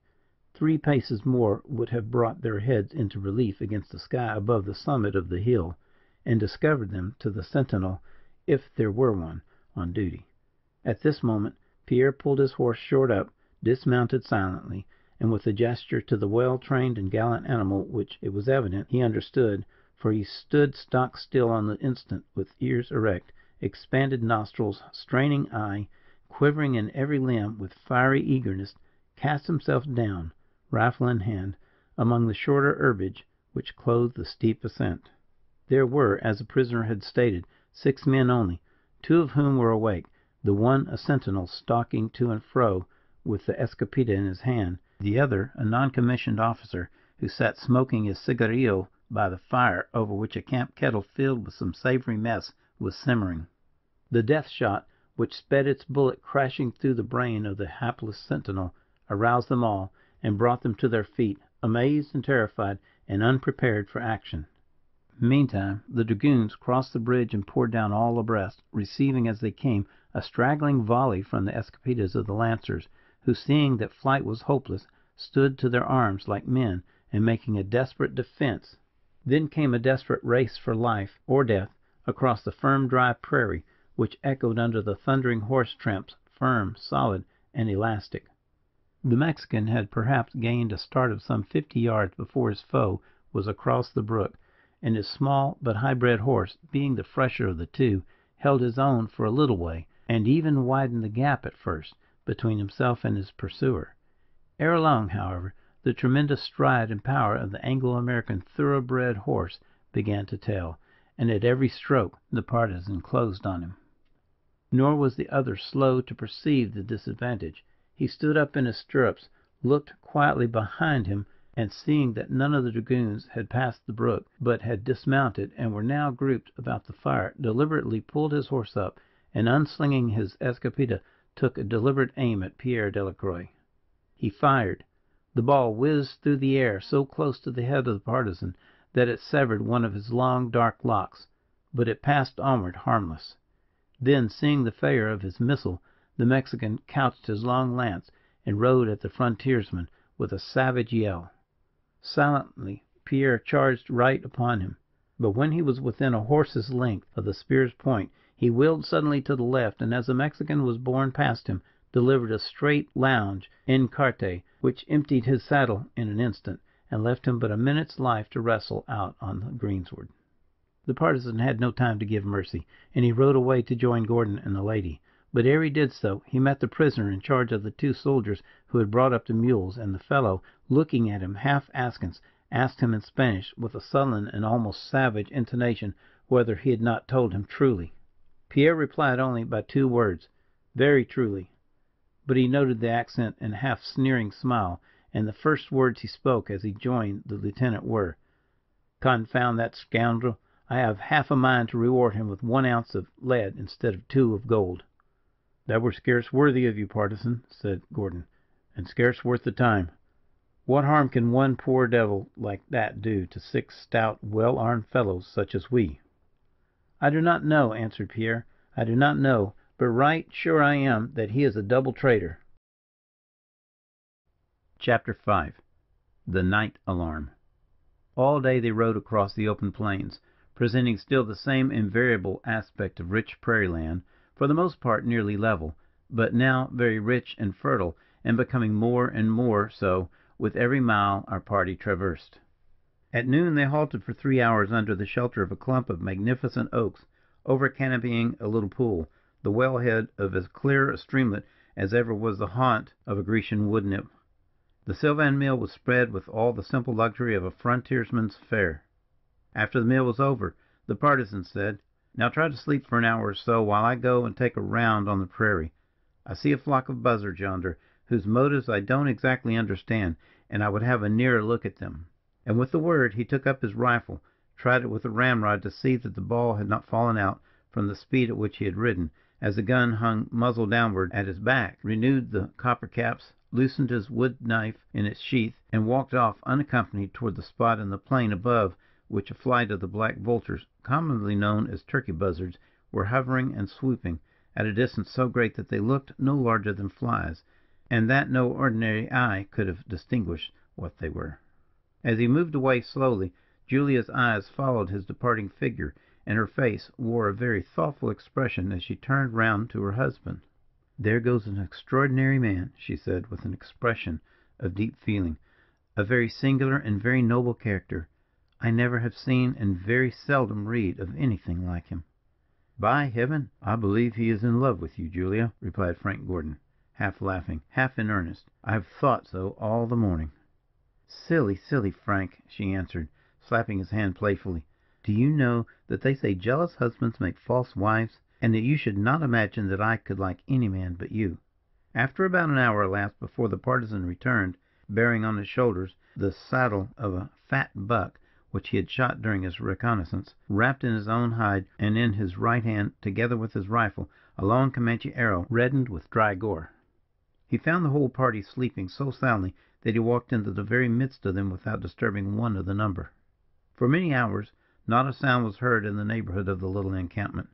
Three paces more would have brought their heads into relief against the sky above the summit of the hill, and discovered them to the sentinel, if there were one, on duty. At this moment Pierre pulled his horse short up, dismounted silently, and with a gesture to the well trained and gallant animal, which it was evident he understood, for he stood stock still on the instant with ears erect expanded nostrils, straining eye, quivering in every limb with fiery eagerness, cast himself down, rifle in hand, among the shorter herbage which clothed the steep ascent. There were, as the prisoner had stated, six men only, two of whom were awake, the one a sentinel stalking to and fro with the escopeta in his hand, the other a non commissioned officer who sat smoking his cigarillo by the fire over which a camp kettle filled with some savory mess was simmering. The death shot, which sped its bullet crashing through the brain of the hapless sentinel, aroused them all, and brought them to their feet, amazed and terrified, and unprepared for action. Meantime the dragoons crossed the bridge and poured down all abreast, receiving as they came a straggling volley from the escopetas of the lancers, who, seeing that flight was hopeless, stood to their arms like men, and making a desperate defence. Then came a desperate race for life or death across the firm dry prairie which echoed under the thundering horse tramps, firm, solid, and elastic. The Mexican had perhaps gained a start of some fifty yards before his foe was across the brook, and his small but high bred horse, being the fresher of the two, held his own for a little way, and even widened the gap at first between himself and his pursuer. Ere long, however, the tremendous stride and power of the Anglo American thoroughbred horse began to tell, and at every stroke the partisan closed on him. Nor was the other slow to perceive the disadvantage. He stood up in his stirrups, looked quietly behind him, and seeing that none of the dragoons had passed the brook, but had dismounted and were now grouped about the fire, deliberately pulled his horse up, and unslinging his escopeta, took a deliberate aim at Pierre Delacroix. He fired. The ball whizzed through the air so close to the head of the partisan that it severed one of his long dark locks, but it passed onward harmless. Then, seeing the failure of his missile, the Mexican couched his long lance and rode at the frontiersman with a savage yell. Silently Pierre charged right upon him, but when he was within a horse's length of the spear's point, he wheeled suddenly to the left, and as the Mexican was borne past him, delivered a straight lounge en carte, which emptied his saddle in an instant, and left him but a minute's life to wrestle out on the greensward. The Partisan had no time to give mercy, and he rode away to join Gordon and the lady. But ere he did so, he met the prisoner in charge of the two soldiers who had brought up the mules, and the fellow, looking at him half askance, asked him in Spanish, with a sullen and almost savage intonation, whether he had not told him truly. Pierre replied only by two words, "Very truly." But he noted the accent and half sneering smile, and the first words he spoke as he joined the lieutenant were: "Confound that scoundrel! I have half a mind to reward him with one ounce of lead instead of two of gold." "That were scarce worthy of you, Partisan," said Gordon, "and scarce worth the time. What harm can one poor devil like that do to six stout, well armed fellows such as we?" "I do not know," answered Pierre. "I do not know, but right sure I am that he is a double traitor." CHAPTER V. THE NIGHT ALARM. All day they rode across the open plains, presenting still the same invariable aspect of rich prairie land, for the most part nearly level, but now very rich and fertile, and becoming more and more so with every mile our party traversed. At noon they halted for three hours under the shelter of a clump of magnificent oaks, over canopying a little pool, the well head of as clear a streamlet as ever was the haunt of a Grecian wood nymph. The Sylvan meal was spread with all the simple luxury of a frontiersman's fare. After the meal was over, the Partisan said: "Now try to sleep for an hour or so, while I go and take a round on the prairie. I see a flock of buzzards yonder, whose motives I don't exactly understand, and I would have a nearer look at them." And with the word he took up his rifle, tried it with a ramrod to see that the ball had not fallen out, from the speed at which he had ridden, as the gun hung muzzle downward at his back, renewed the copper caps, loosened his wood knife in its sheath, and walked off unaccompanied toward the spot in the plain above which a flight of the black vultures, commonly known as turkey buzzards, were hovering and swooping, at a distance so great that they looked no larger than flies, and that no ordinary eye could have distinguished what they were. As he moved away slowly, Julia's eyes followed his departing figure, and her face wore a very thoughtful expression as she turned round to her husband. "There goes an extraordinary man," she said, with an expression of deep feeling; "a very singular and very noble character. I never have seen and very seldom read of anything like him." "By Heaven, I believe he is in love with you, Julia," replied Frank Gordon, half laughing, half in earnest. "I have thought so all the morning." "Silly, silly Frank," she answered, slapping his hand playfully. "Do you know that they say jealous husbands make false wives? and that you should not imagine that I could like any man but you." After about an hour elapsed before the Partisan returned, bearing on his shoulders the saddle of a fat buck which he had shot during his reconnaissance, wrapped in his own hide, and in his right hand, together with his rifle, a long Comanche arrow reddened with dry gore. He found the whole party sleeping so soundly that he walked into the very midst of them without disturbing one of the number. For many hours not a sound was heard in the neighborhood of the little encampment.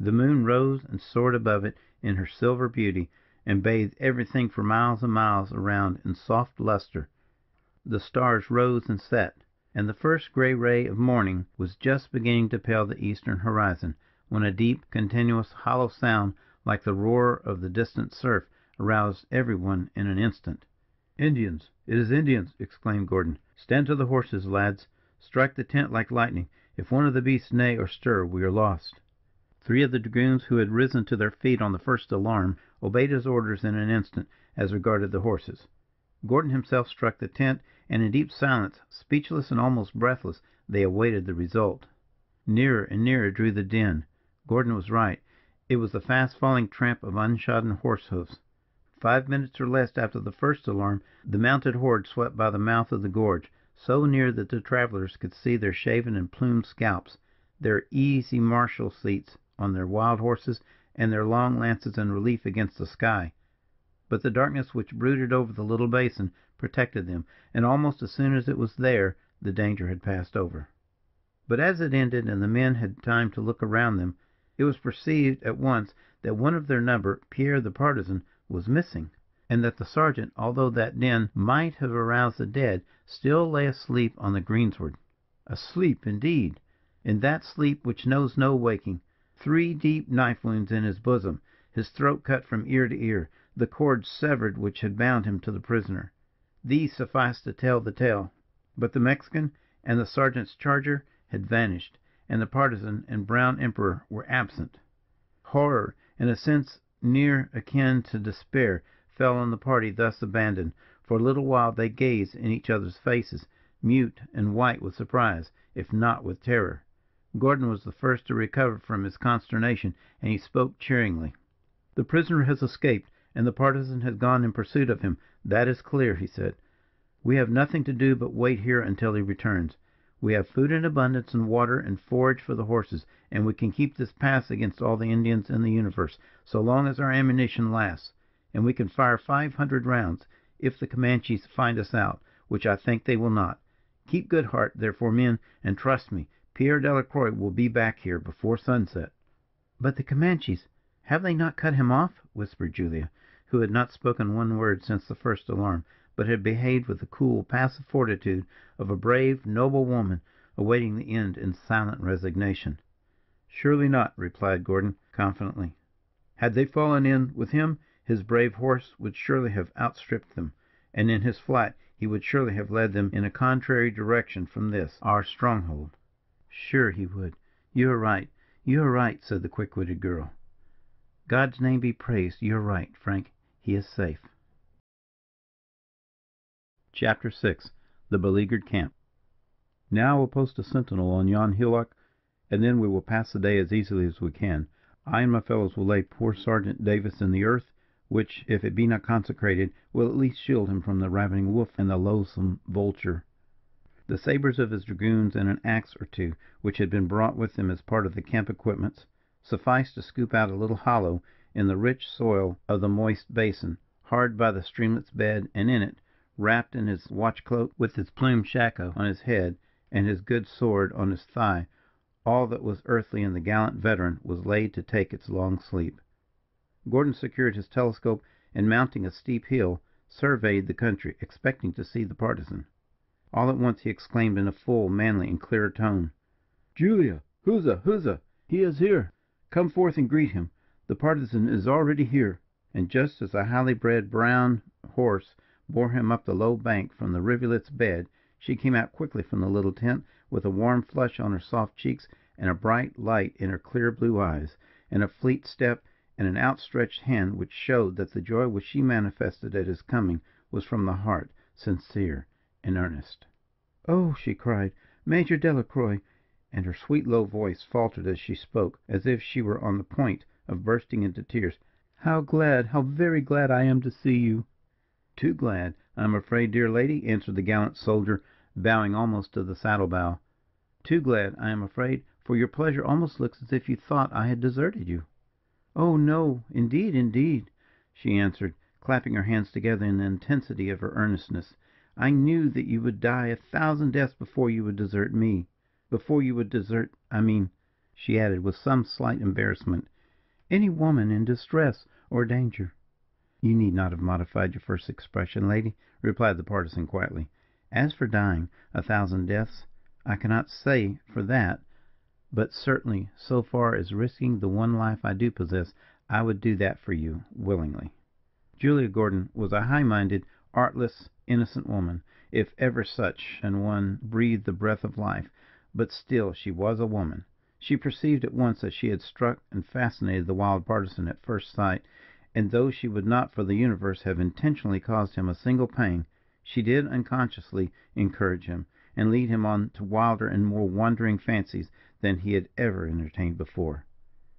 The moon rose and soared above it in her silver beauty, and bathed everything for miles and miles around in soft lustre. The stars rose and set, and the first gray ray of morning was just beginning to pale the eastern horizon, when a deep, continuous, hollow sound, like the roar of the distant surf, aroused every one in an instant. "Indians! it is Indians!" exclaimed Gordon. "Stand to the horses, lads. Strike the tent like lightning. If one of the beasts neigh or stir, we are lost." Three of the dragoons, who had risen to their feet on the first alarm, obeyed his orders in an instant, as regarded the horses. Gordon himself struck the tent, and in deep silence, speechless and almost breathless, they awaited the result. Nearer and nearer drew the din. Gordon was right. It was the fast falling tramp of unshodden horse hoofs. Five minutes or less after the first alarm, the mounted horde swept by the mouth of the gorge, so near that the travellers could see their shaven and plumed scalps, their easy martial seats on their wild horses, and their long lances in relief against the sky. But the darkness which brooded over the little basin protected them, and almost as soon as it was there the danger had passed over. But as it ended, and the men had time to look around them, it was perceived at once that one of their number, Pierre the Partisan, was missing, and that the sergeant, although that din might have aroused the dead, still lay asleep on the greensward. Asleep, indeed, in that sleep which knows no waking three deep knife wounds in his bosom, his throat cut from ear to ear, the cords severed which had bound him to the prisoner. These sufficed to tell the tale. But the Mexican and the sergeant's charger had vanished, and the Partisan and Brown Emperor were absent. Horror, and a sense near akin to despair, fell on the party thus abandoned. For a little while they gazed in each other's faces, mute and white with surprise, if not with terror. Gordon was the first to recover from his consternation, and he spoke cheeringly. "The prisoner has escaped, and the Partisan has gone in pursuit of him, that is clear," he said. "We have nothing to do but wait here until he returns. We have food in abundance, and water and forage for the horses, and we can keep this pass against all the Indians in the universe, so long as our ammunition lasts; and we can fire five hundred rounds, if the Comanches find us out, which I think they will not. Keep good heart, therefore, men, and trust me. Pierre Delacroix will be back here before sunset." "But the Comanches have they not cut him off?" whispered Julia, who had not spoken one word since the first alarm, but had behaved with the cool, passive fortitude of a brave, noble woman awaiting the end in silent resignation. "Surely not," replied Gordon, confidently. "Had they fallen in with him, his brave horse would surely have outstripped them, and in his flight he would surely have led them in a contrary direction from this, our stronghold." "Sure he would. You are right, you are right," said the quick witted girl. "God's name be praised, you are right, Frank. He is safe." CHAPTER VI. The Beleaguered Camp. "Now we'll post a sentinel on yon hillock, and then we will pass the day as easily as we can. I and my fellows will lay poor Sergeant Davis in the earth, which, if it be not consecrated, will at least shield him from the ravening wolf and the loathsome vulture." The sabres of his dragoons, and an axe or two which had been brought with them as part of the camp equipments, sufficed to scoop out a little hollow in the rich soil of the moist basin, hard by the streamlet's bed, and in it wrapped in his watch cloak, with his plumed shako on his head, and his good sword on his thigh, all that was earthly in the gallant veteran was laid to take its long sleep. Gordon secured his telescope, and mounting a steep hill, surveyed the country, expecting to see the Partisan. All at once he exclaimed in a full, manly, and clear tone: "Julia! huzza! huzza! He is here! Come forth and greet him. The Partisan is already here." And just as a highly bred brown horse bore him up the low bank from the rivulet's bed, she came out quickly from the little tent, with a warm flush on her soft cheeks, and a bright light in her clear blue eyes, and a fleet step, and an outstretched hand which showed that the joy which she manifested at his coming was from the heart, sincere and earnest. "Oh!" she cried, "Major Delacroix!" And her sweet low voice faltered as she spoke, as if she were on the point of bursting into tears. "How glad, how very glad I am to see you!" "Too glad, I am afraid, dear lady," answered the gallant soldier, bowing almost to the saddle bow. "Too glad, I am afraid, for your pleasure almost looks as if you thought I had deserted you." "Oh, no, indeed, indeed," she answered, clapping her hands together in the intensity of her earnestness. "I knew that you would die a thousand deaths before you would desert me before you would desert I mean," she added, with some slight embarrassment, "any woman in distress or danger." "You need not have modified your first expression, lady," replied the Partisan, quietly. "As for dying a thousand deaths, I cannot say for that; but certainly, so far as risking the one life I do possess, I would do that for you, willingly." Julia Gordon was a high minded, artless, innocent woman, if ever such an one breathed the breath of life; but still she was a woman. She perceived at once that she had struck and fascinated the wild Partisan at first sight and though she would not for the universe have intentionally caused him a single pang, she did unconsciously encourage him, and lead him on to wilder and more wandering fancies than he had ever entertained before.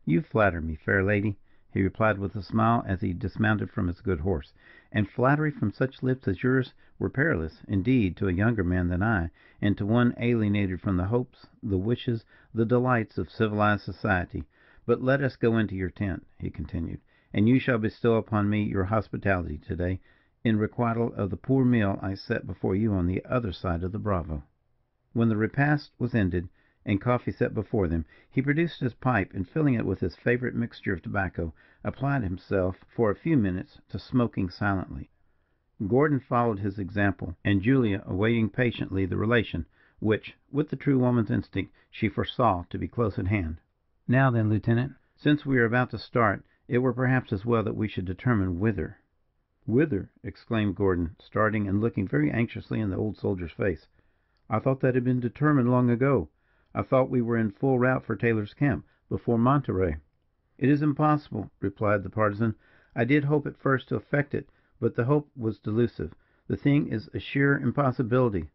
"You flatter me, fair lady," he replied with a smile, as he dismounted from his good horse; "and flattery from such lips as yours were perilous, indeed, to a younger man than I, and to one alienated from the hopes, the wishes, the delights of civilized society. But let us go into your tent," he continued and you shall bestow upon me your hospitality to day, in requital of the poor meal I set before you on the other side of the Bravo." When the repast was ended, and coffee set before them, he produced his pipe, and filling it with his favourite mixture of tobacco, applied himself for a few minutes to smoking silently. Gordon followed his example, and Julia awaiting patiently the relation, which, with the true woman's instinct, she foresaw to be close at hand. "Now then, lieutenant, since we are about to start, it were perhaps as well that we should determine whither." "Whither?" exclaimed Gordon, starting, and looking very anxiously in the old soldier's face. "I thought that had been determined long ago. I thought we were in full route for Taylor's camp, before Monterey." "It is impossible," replied the Partisan. "I did hope at first to effect it, but the hope was delusive. The thing is a sheer impossibility.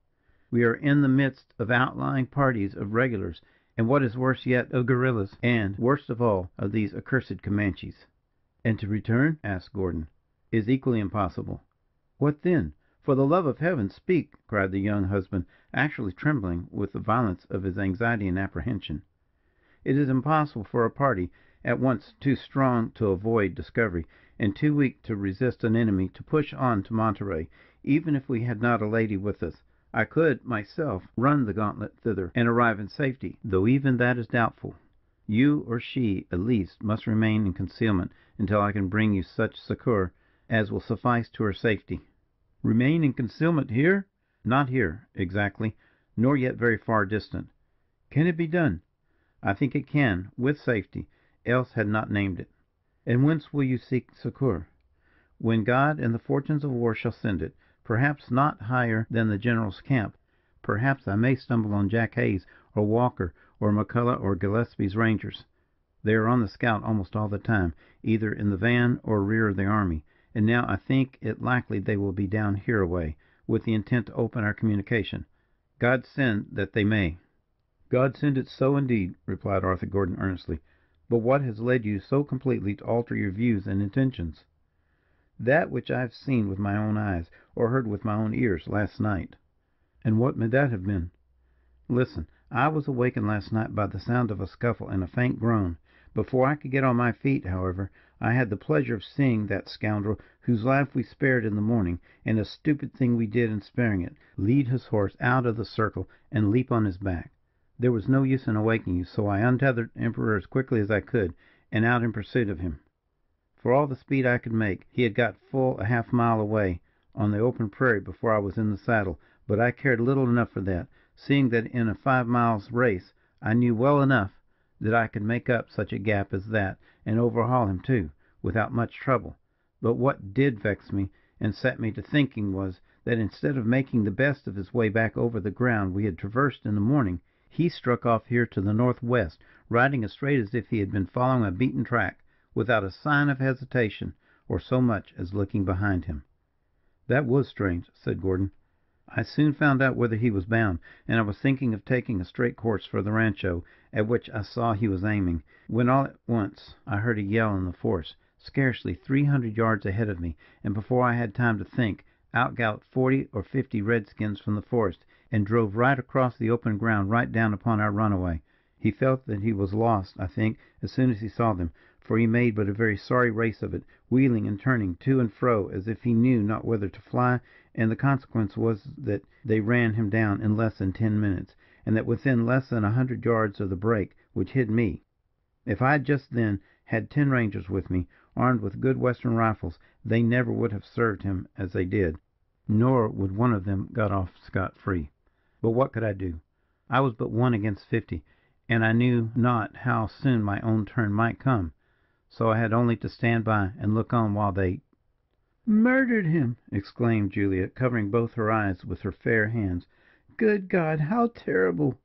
We are in the midst of outlying parties of regulars, and what is worse yet, of guerrillas, and, worst of all, of these accursed Comanches." "And to return?" asked Gordon. "Is equally impossible." "What then? For the love of Heaven, speak!" cried the young husband, actually trembling with the violence of his anxiety and apprehension. "It is impossible for a party, at once too strong to avoid discovery, and too weak to resist an enemy, to push on to Monterey, even if we had not a lady with us. I could, myself, run the gauntlet thither, and arrive in safety, though even that is doubtful. You, or she, at least, must remain in concealment until I can bring you such succour as will suffice to her safety." "Remain in concealment here?" "Not here, exactly, nor yet very far distant." "Can it be done?" "I think it can, with safety, else had not named it." "And whence will you seek succour?" "When God and the fortunes of war shall send it. Perhaps not higher than the general's camp. Perhaps I may stumble on Jack Hays, or Walker, or McCulloch, or Gillespie's rangers. They are on the scout almost all the time, either in the van or rear of the army, and now I think it likely they will be down here a way, with the intent to open our communication. God send that they may." "God send it so, indeed," replied Arthur Gordon, earnestly. "But what has led you so completely to alter your views and intentions?" "That which I have seen with my own eyes, or heard with my own ears, last night." "And what may that have been?" "Listen. I was awakened last night by the sound of a scuffle and a faint groan. Before I could get on my feet, however, I had the pleasure of seeing that scoundrel, whose life we spared in the morning and a stupid thing we did in sparing it lead his horse out of the circle and leap on his back. There was no use in awakening you, so I untethered Emperor as quickly as I could, and out in pursuit of him. For all the speed I could make, he had got full a half mile away on the open prairie before I was in the saddle, but I cared little enough for that, seeing that in a five miles race I knew well enough that I could make up such a gap as that, and overhaul him too, without much trouble. But what did vex me, and set me to thinking, was, that instead of making the best of his way back over the ground we had traversed in the morning, he struck off here to the northwest, riding as straight as if he had been following a beaten track, without a sign of hesitation, or so much as looking behind him." "That was strange," said Gordon. "I soon found out whither he was bound, and I was thinking of taking a straight course for the rancho, at which I saw he was aiming, when all at once I heard a yell in the forest, scarcely three hundred yards ahead of me, and before I had time to think, out galloped forty or fifty redskins from the forest, and drove right across the open ground right down upon our runaway. He felt that he was lost, I think, as soon as he saw them, for he made but a very sorry race of it, wheeling and turning to and fro as if he knew not whether to fly, and the consequence was that they ran him down in less than ten minutes, and that within less than a hundred yards of the break which hid me. If I had just then had ten rangers with me, armed with good western rifles, they never would have served him as they did, nor would one of them got off scot free. But what could I do? I was but one against fifty, and I knew not how soon my own turn might come, so I had only to stand by and look on while they "Murdered him!" exclaimed Julia, covering both her eyes with her fair hands. "Good God, how terrible!"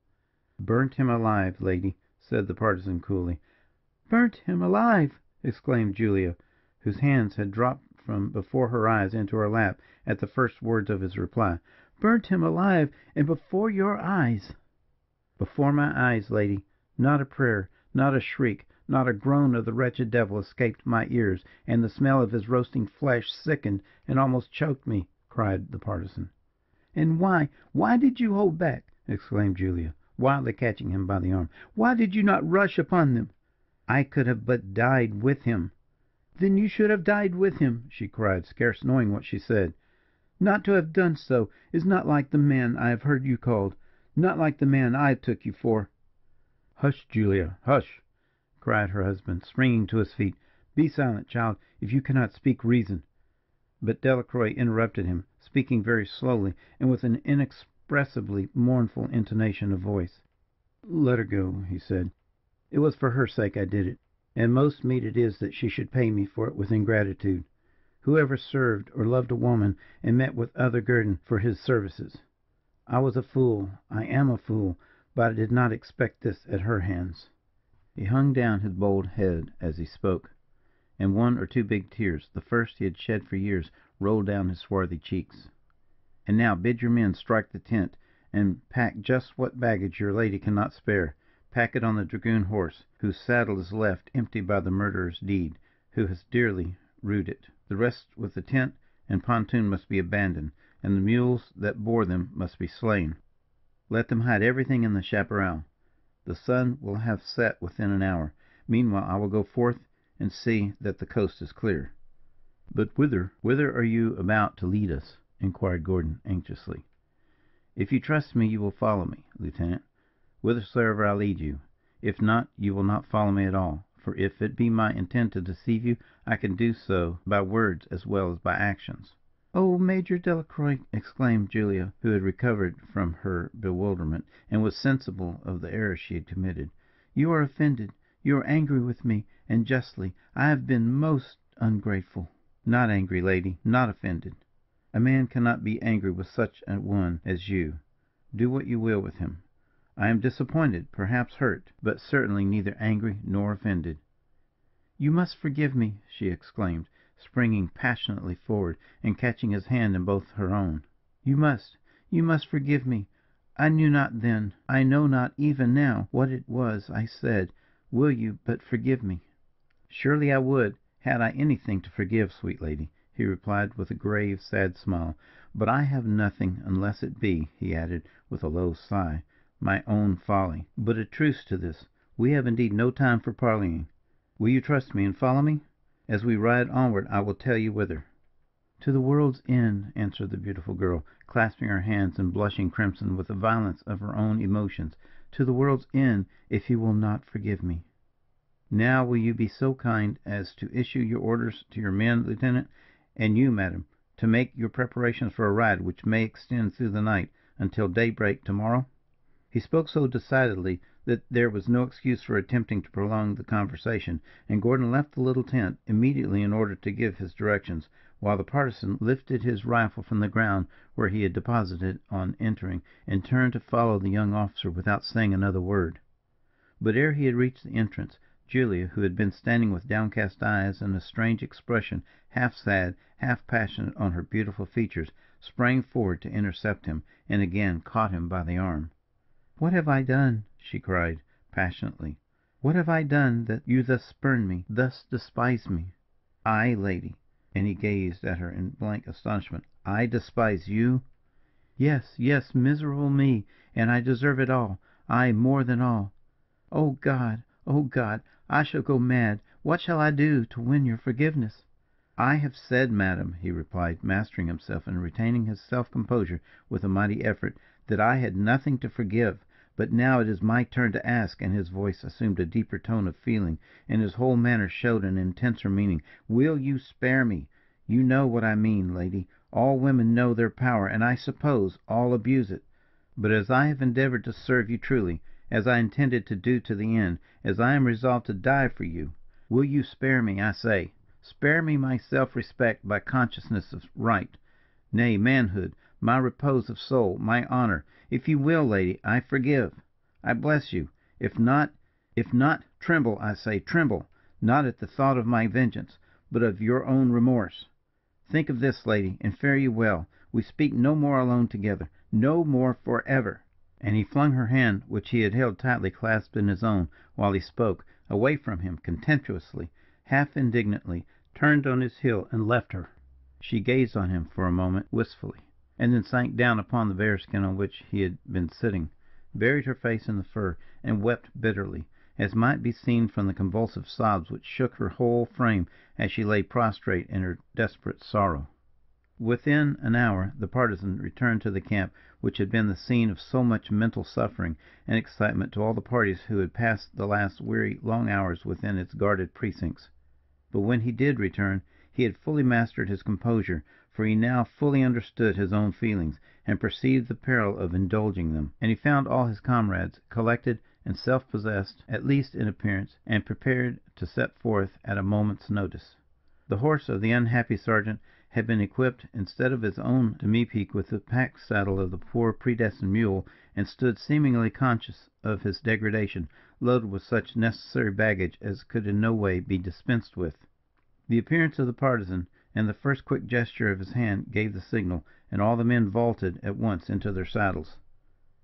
"Burnt him alive, lady," said the Partisan, coolly. "Burnt him alive!" exclaimed Julia, whose hands had dropped from before her eyes into her lap at the first words of his reply. "Burnt him alive, and before your eyes!" "Before my eyes, lady. Not a prayer, not a shriek, not a groan of the wretched devil escaped my ears, and the smell of his roasting flesh sickened and almost choked me," cried the Partisan. "And why, why did you hold back?" exclaimed Julia, wildly catching him by the arm. "Why did you not rush upon them?" "I could have but died with him." "Then you should have died with him," she cried, scarce knowing what she said. "Not to have done so is not like the man I have heard you called not like the man I took you for." "Hush, Julia, hush!" Cried her husband, springing to his feet. "Be silent, child, if you cannot speak reason." But Delacroix interrupted him, speaking very slowly, and with an inexpressibly mournful intonation of voice. "Let her go," he said. "It was for her sake I did it, and most meet it is that she should pay me for it with ingratitude. Who ever served or loved a woman and met with other guerdon for his services? I was a fool, I am a fool, but I did not expect this at her hands." He hung down his bold head as he spoke, and one or two big tears, the first he had shed for years, rolled down his swarthy cheeks. "And now bid your men strike the tent, and pack just what baggage your lady cannot spare. Pack it on the dragoon horse, whose saddle is left empty by the murderer's deed, who has dearly rued it. The rest with the tent and pontoon must be abandoned, and the mules that bore them must be slain. Let them hide everything in the chaparral. The sun will have set within an hour. Meanwhile I will go forth and see that the coast is clear." "But whither, whither are you about to lead us?" inquired Gordon, anxiously. "If you trust me, you will follow me, lieutenant, whithersoever I lead you. If not, you will not follow me at all for if it be my intent to deceive you, I can do so by words as well as by actions." "Oh, Major Delacroix!" exclaimed Julia, who had recovered from her bewilderment, and was sensible of the error she had committed, "you are offended you are angry with me, and justly. I have been most ungrateful." "Not angry, lady, not offended. A man cannot be angry with such a one as you, do what you will with him. I am disappointed, perhaps hurt, but certainly neither angry nor offended." "You must forgive me," she exclaimed, springing passionately forward, and catching his hand in both her own. "You must you must forgive me. I knew not then I know not even now what it was I said. Will you but forgive me?" "Surely I would, had I anything to forgive, sweet lady," he replied, with a grave, sad smile. "But I have nothing, unless it be," he added, with a low sigh, "my own folly. But a truce to this. We have indeed no time for parleying. Will you trust me, and follow me? As we ride onward I will tell you whither." "To the world's end," answered the beautiful girl, clasping her hands and blushing crimson with the violence of her own emotions. "To the world's end, if you will not forgive me." "Now will you be so kind as to issue your orders to your men, lieutenant, and you, madam, to make your preparations for a ride which may extend through the night until daybreak to morrow?" He spoke so decidedly that there was no excuse for attempting to prolong the conversation, and Gordon left the little tent immediately in order to give his directions, while the Partisan lifted his rifle from the ground where he had deposited it on entering, and turned to follow the young officer without saying another word. But ere he had reached the entrance, Julia, who had been standing with downcast eyes and a strange expression, half sad, half passionate, on her beautiful features, sprang forward to intercept him, and again caught him by the arm. "What have I done?" she cried, passionately. "What have I done that you thus spurn me, thus despise me?" "I, lady," and he gazed at her in blank astonishment, "I despise you?" "Yes, yes, miserable me! and I deserve it all ay, more than all. Oh, God! oh, God! I shall go mad. What shall I do to win your forgiveness?" "I have said, madam," he replied, mastering himself and retaining his self composure with a mighty effort, "that I had nothing to forgive. But now it is my turn to ask," and his voice assumed a deeper tone of feeling, and his whole manner showed an intenser meaning. "Will you spare me? You know what I mean, lady. All women know their power, and, I suppose, all abuse it. But as I have endeavoured to serve you truly, as I intended to do to the end, as I am resolved to die for you, will you spare me, I say? Spare me my self respect by consciousness of right nay, manhood, my repose of soul, my honour. If you will, lady, I forgive, I bless you. If not if not tremble, I say, tremble, not at the thought of my vengeance, but of your own remorse. Think of this, lady, and fare you well. We speak no more alone together no more for ever." And he flung her hand, which he had held tightly clasped in his own while he spoke, away from him contemptuously, half indignantly, turned on his heel, and left her. She gazed on him for a moment wistfully and then sank down upon the bearskin on which he had been sitting, buried her face in the fur, and wept bitterly, as might be seen from the convulsive sobs which shook her whole frame as she lay prostrate in her desperate sorrow. Within an hour the Partisan returned to the camp which had been the scene of so much mental suffering and excitement to all the parties who had passed the last weary long hours within its guarded precincts. But when he did return, he had fully mastered his composure, for he now fully understood his own feelings, and perceived the peril of indulging them, and he found all his comrades collected and self possessed, at least in appearance, and prepared to set forth at a moment's notice. The horse of the unhappy sergeant had been equipped, instead of his own demi pique, with the pack saddle of the poor predestined mule, and stood seemingly conscious of his degradation, loaded with such necessary baggage as could in no way be dispensed with. The appearance of the Partisan and the first quick gesture of his hand gave the signal, and all the men vaulted at once into their saddles.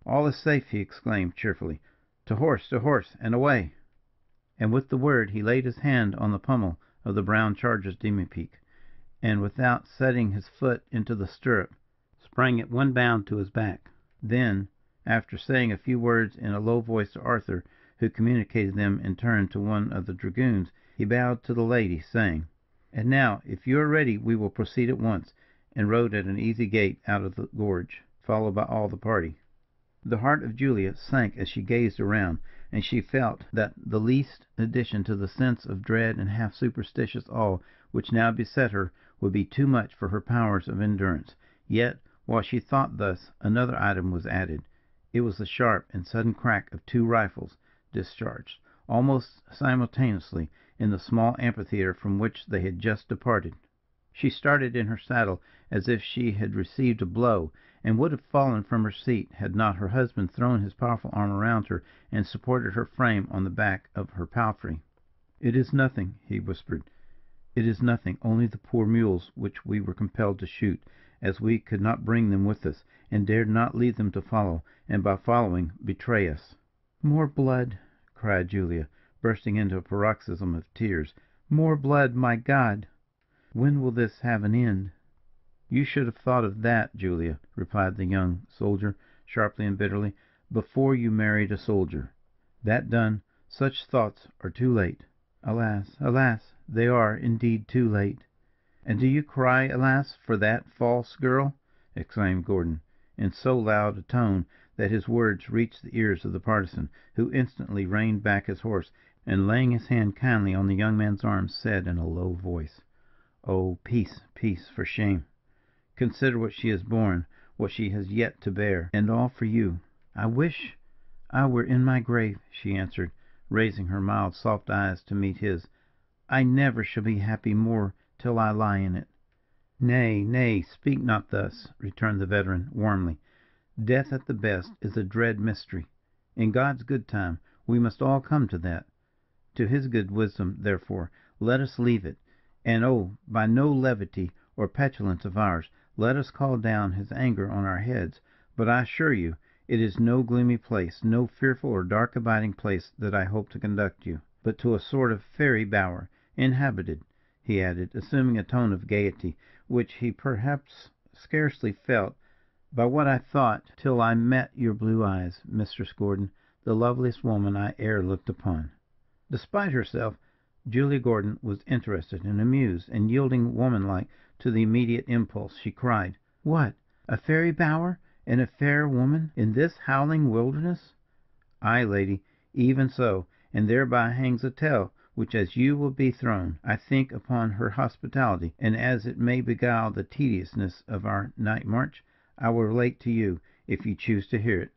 "All is safe," he exclaimed, cheerfully. "To horse, to horse, and away!" And with the word he laid his hand on the pummel of the brown charger's demi pique, and, without setting his foot into the stirrup, sprang at one bound to his back. Then, after saying a few words in a low voice to Arthur, who communicated them in turn to one of the dragoons, he bowed to the lady, saying: "And now, if you are ready, we will proceed at once," and rode at an easy gait out of the gorge, followed by all the party. The heart of Julia sank as she gazed around, and she felt that the least addition to the sense of dread and half superstitious awe which now beset her would be too much for her powers of endurance. Yet, while she thought thus, another item was added. It was the sharp and sudden crack of two rifles discharged, almost simultaneously, in the small amphitheatre from which they had just departed. She started in her saddle as if she had received a blow, and would have fallen from her seat, had not her husband thrown his powerful arm around her, and supported her frame on the back of her palfrey. "It is nothing," he whispered. "It is nothing only the poor mules which we were compelled to shoot, as we could not bring them with us, and dared not leave them to follow, and by following betray us." "More blood!" cried Julia, bursting into a paroxysm of tears. "More blood, my God! When will this have an end?" "You should have thought of that, Julia," replied the young soldier, sharply and bitterly, "before you married a soldier. That done, such thoughts are too late." "Alas! alas! they are, indeed, too late." "And do you cry alas for that false girl?" exclaimed Gordon, in so loud a tone that his words reached the ears of the Partisan, who instantly reined back his horse, and laying his hand kindly on the young man's arm, said, in a low voice: "Oh, peace, peace, for shame! Consider what she has borne, what she has yet to bear, and all for you." "I wish I were in my grave," she answered, raising her mild, soft eyes to meet his. "I never shall be happy more till I lie in it." "Nay, nay, speak not thus," returned the veteran, warmly. "Death, at the best, is a dread mystery. In God's good time we must all come to that. To His good wisdom, therefore, let us leave it. And oh, by no levity or petulance of ours, let us call down His anger on our heads. But I assure you, it is no gloomy place, no fearful or dark abiding place that I hope to conduct you, but to a sort of fairy bower, inhabited," he added, assuming a tone of gaiety, which he perhaps scarcely felt, "by what I thought, till I met your blue eyes, Mistress Gordon, the loveliest woman I e'er looked upon." Despite herself, Julia Gordon was interested and amused, and yielding, womanlike, to the immediate impulse, she cried: "What! a fairy bower, and a fair woman, in this howling wilderness?" "Ay, lady, even so; and thereby hangs a tale, which, as you will be thrown, I think, upon her hospitality, and as it may beguile the tediousness of our night march, I will relate to you, if you choose to hear it."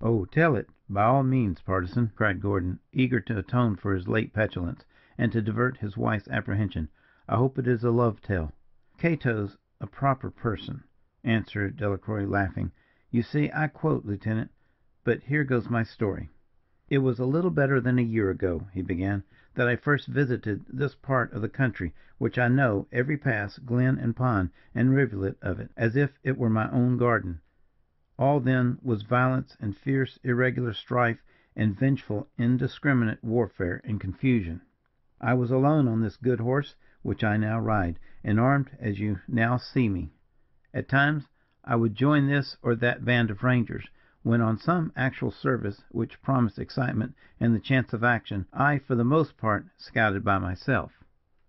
"Oh, tell it, by all means, Partisan," cried Gordon, eager to atone for his late petulance, and to divert his wife's apprehension. "I hope it is a love tale." "Cato's a proper person," answered Delacroix, laughing. "You see I quote, lieutenant. But here goes my story. "It was a little better than a year ago," he began, "that I first visited this part of the country, which I know, every pass, glen, and pond, and rivulet of it, as if it were my own garden. All then was violence and fierce, irregular strife, and vengeful, indiscriminate warfare and confusion. I was alone on this good horse which I now ride, and armed as you now see me. At times I would join this or that band of rangers, when on some actual service which promised excitement and the chance of action, I, for the most part, scouted by myself.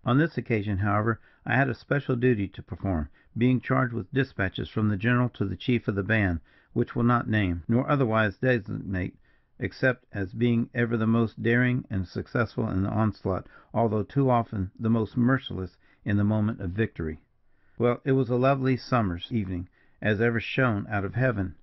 On this occasion, however, I had a special duty to perform, being charged with dispatches from the general to the chief of the band, which will not name, nor otherwise designate except as being ever the most daring and successful in the onslaught, although too often the most merciless in the moment of victory. Well, it was a lovely summer's evening, as ever shone out of heaven,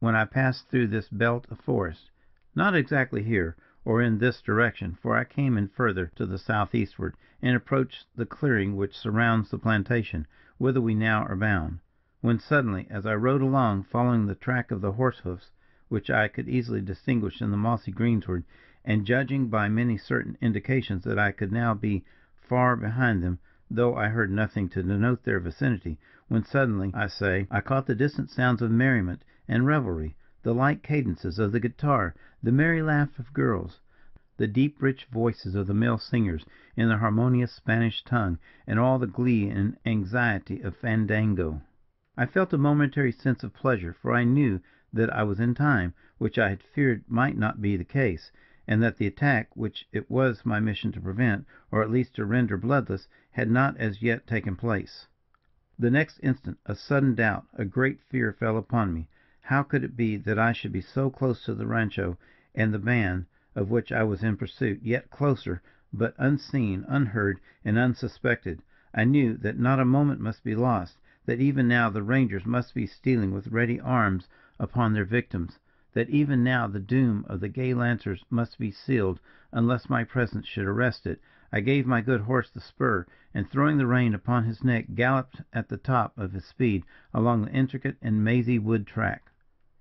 when I passed through this belt of forest. Not exactly here, or in this direction, for I came in further to the southeastward, and approached the clearing which surrounds the plantation, whither we now are bound, when suddenly, as I rode along, following the track of the horse hoofs, which I could easily distinguish in the mossy greensward, and judging by many certain indications that I could now be far behind them, though I heard nothing to denote their vicinity, when suddenly, I say, I caught the distant sounds of merriment and revelry, the light cadences of the guitar, the merry laugh of girls, the deep rich voices of the male singers in the harmonious Spanish tongue, and all the glee and anxiety of fandango. I felt a momentary sense of pleasure, for I knew that I was in time, which I had feared might not be the case, and that the attack which it was my mission to prevent, or at least to render bloodless, had not as yet taken place. The next instant a sudden doubt, a great fear fell upon me. How could it be that I should be so close to the rancho and the band of which I was in pursuit, yet closer, but unseen, unheard, and unsuspected? I knew that not a moment must be lost; that even now the rangers must be stealing with ready arms upon their victims; that even now the doom of the gay lancers must be sealed, unless my presence should arrest it. I gave my good horse the spur, and throwing the rein upon his neck, galloped at the top of his speed along the intricate and mazy wood track.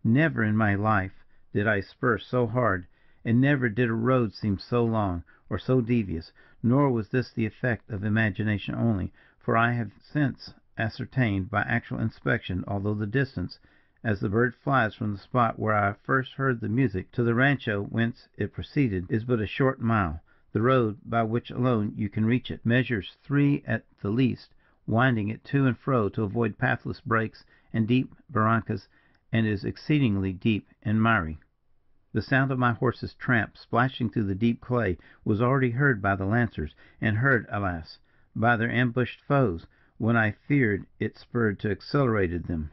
Never in my life did I spur so hard, and never did a road seem so long, or so devious; nor was this the effect of imagination only, for I have since ascertained, by actual inspection, although the distance, as the bird flies from the spot where I first heard the music to the rancho whence it proceeded, is but a short mile. The road, by which alone you can reach it, measures three at the least, winding it to and fro to avoid pathless brakes and deep barrancas, and is exceedingly deep and miry. The sound of my horse's tramp, splashing through the deep clay, was already heard by the lancers, and heard, alas! by their ambushed foes, when I feared it spurred to accelerated them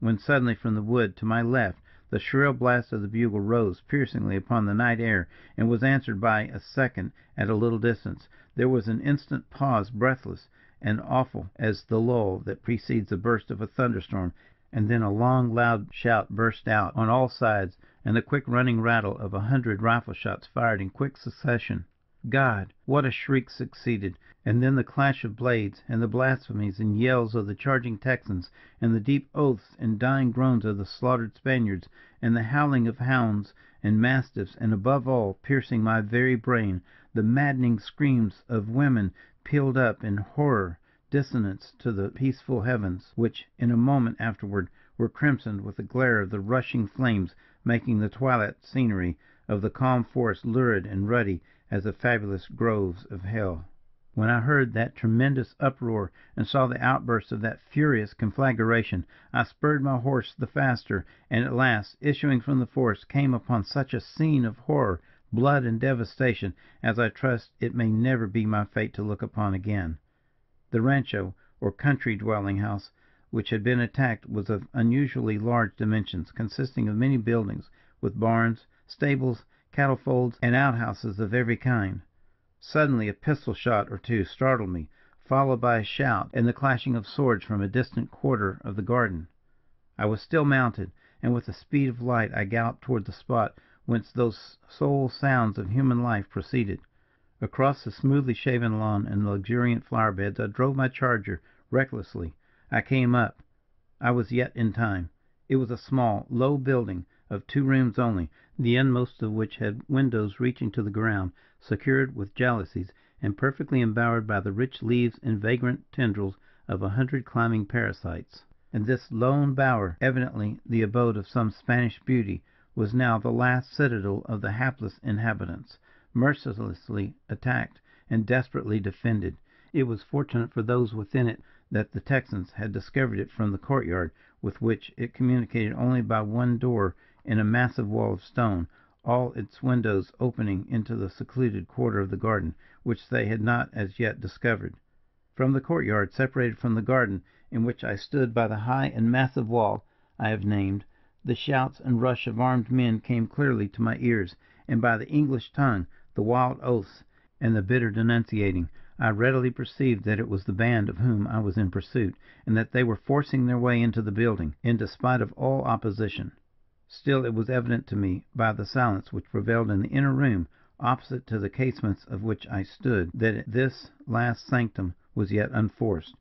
when suddenly from the wood to my left the shrill blast of the bugle rose piercingly upon the night air, and was answered by a second at a little distance. There was an instant pause, breathless and awful as the lull that precedes the burst of a thunderstorm, and then a long, loud shout burst out on all sides, and the quick running rattle of a hundred rifle shots fired in quick succession. God! what a shriek succeeded! And then the clash of blades, and the blasphemies and yells of the charging Texans, and the deep oaths and dying groans of the slaughtered Spaniards, and the howling of hounds and mastiffs, and above all, piercing my very brain, the maddening screams of women pealed up in horror dissonance to the peaceful heavens, which, in a moment afterward, were crimsoned with the glare of the rushing flames, making the twilight scenery of the calm forest lurid and ruddy as the fabulous groves of hell. When I heard that tremendous uproar, and saw the outburst of that furious conflagration, I spurred my horse the faster, and at last, issuing from the forest, came upon such a scene of horror, blood, and devastation, as I trust it may never be my fate to look upon again. The rancho, or country dwelling house, which had been attacked, was of unusually large dimensions, consisting of many buildings, with barns, stables, cattle folds, and outhouses of every kind. Suddenly a pistol shot or two startled me, followed by a shout and the clashing of swords from a distant quarter of the garden. I was still mounted, and with the speed of light I galloped toward the spot whence those sole sounds of human life proceeded. Across the smoothly shaven lawn and luxuriant flower beds I drove my charger recklessly. I came up. I was yet in time. It was a small, low building, of two rooms only, the inmost of which had windows reaching to the ground, secured with jalousies, and perfectly embowered by the rich leaves and vagrant tendrils of a hundred climbing parasites. And this lone bower, evidently the abode of some Spanish beauty, was now the last citadel of the hapless inhabitants mercilessly attacked and desperately defended. It was fortunate for those within it that the Texans had discovered it from the courtyard, with which it communicated only by one door in a massive wall of stone, all its windows opening into the secluded quarter of the garden, which they had not as yet discovered. From the courtyard, separated from the garden, in which I stood by the high and massive wall I have named, the shouts and rush of armed men came clearly to my ears, and by the English tongue the wild oaths, and the bitter denunciating, I readily perceived that it was the band of whom I was in pursuit, and that they were forcing their way into the building, in despite of all opposition. Still it was evident to me, by the silence which prevailed in the inner room, opposite to the casements of which I stood, that this last sanctum was yet unforced,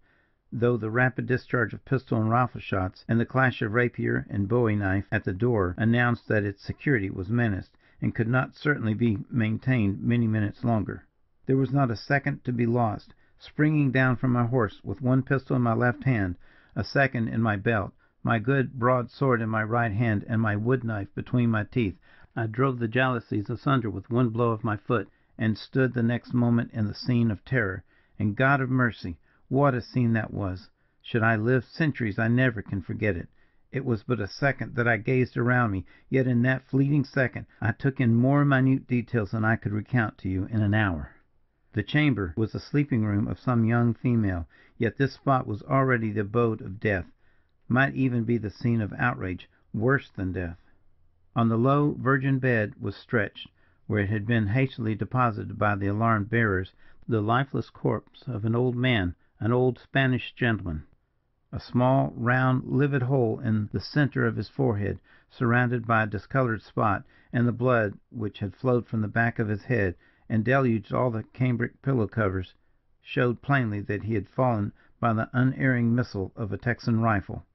though the rapid discharge of pistol and rifle shots, and the clash of rapier and bowie knife at the door, announced that its security was menaced and could not certainly be maintained many minutes longer. There was not a second to be lost. Springing down from my horse, with one pistol in my left hand, a second in my belt, my good broadsword in my right hand, and my wood knife between my teeth, I drove the jalousies asunder with one blow of my foot, and stood the next moment in the scene of terror. And God of mercy, what a scene that was! Should I live centuries I never can forget it. It was but a second that I gazed around me, yet in that fleeting second I took in more minute details than I could recount to you in an hour. The chamber was the sleeping room of some young female, yet this spot was already the abode of death might even be the scene of outrage worse than death. On the low, virgin bed was stretched, where it had been hastily deposited by the alarmed bearers, the lifeless corpse of an old man an old Spanish gentleman. A small, round, livid hole in the centre of his forehead, surrounded by a discoloured spot, and the blood, which had flowed from the back of his head, and deluged all the cambric pillow covers, showed plainly that he had fallen by the unerring missile of a Texan rifle.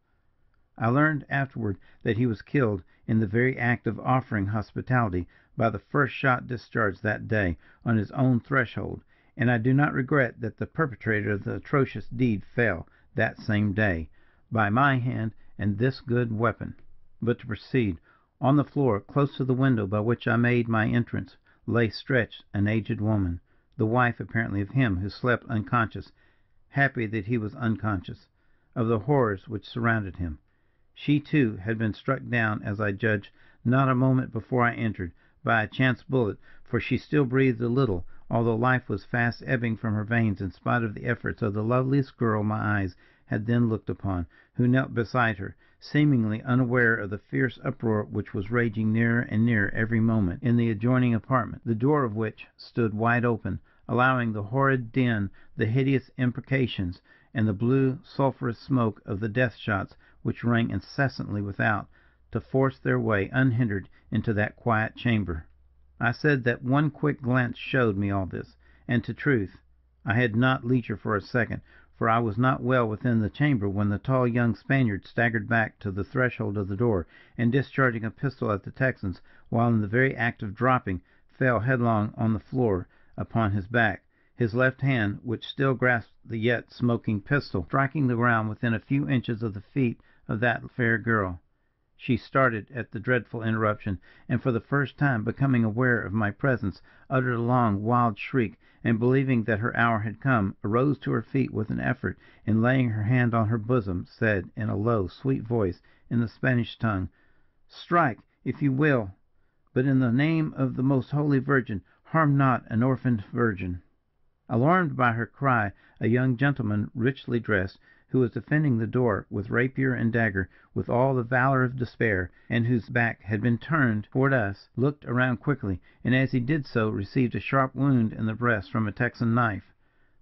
I learned afterward that he was killed in the very act of offering hospitality by the first shot discharged that day on his own threshold, and I do not regret that the perpetrator of the atrocious deed fell, that same day, by my hand and this good weapon. But to proceed. On the floor, close to the window by which I made my entrance, lay stretched an aged woman, the wife apparently of him who slept unconscious, happy that he was unconscious, of the horrors which surrounded him. She, too, had been struck down, as I judged, not a moment before I entered, by a chance bullet, for she still breathed a little, although life was fast ebbing from her veins in spite of the efforts of the loveliest girl my eyes had then looked upon, who knelt beside her, seemingly unaware of the fierce uproar which was raging nearer and nearer every moment in the adjoining apartment, the door of which stood wide open, allowing the horrid din, the hideous imprecations, and the blue sulphurous smoke of the death shots which rang incessantly without, to force their way unhindered into that quiet chamber. I said that one quick glance showed me all this, and to truth, I had not leisure for a second, for I was not well within the chamber when the tall young Spaniard staggered back to the threshold of the door, and discharging a pistol at the Texans, while in the very act of dropping, fell headlong on the floor upon his back, his left hand, which still grasped the yet smoking pistol, striking the ground within a few inches of the feet of that fair girl. She started at the dreadful interruption, and for the first time becoming aware of my presence, uttered a long, wild shriek, and believing that her hour had come, arose to her feet with an effort, and laying her hand on her bosom, said, in a low, sweet voice, in the Spanish tongue, "Strike, if you will, but in the name of the most holy Virgin, harm not an orphaned virgin." Alarmed by her cry, a young gentleman, richly dressed, who was defending the door with rapier and dagger with all the valour of despair, and whose back had been turned toward us, looked around quickly, and as he did so received a sharp wound in the breast from a Texan knife.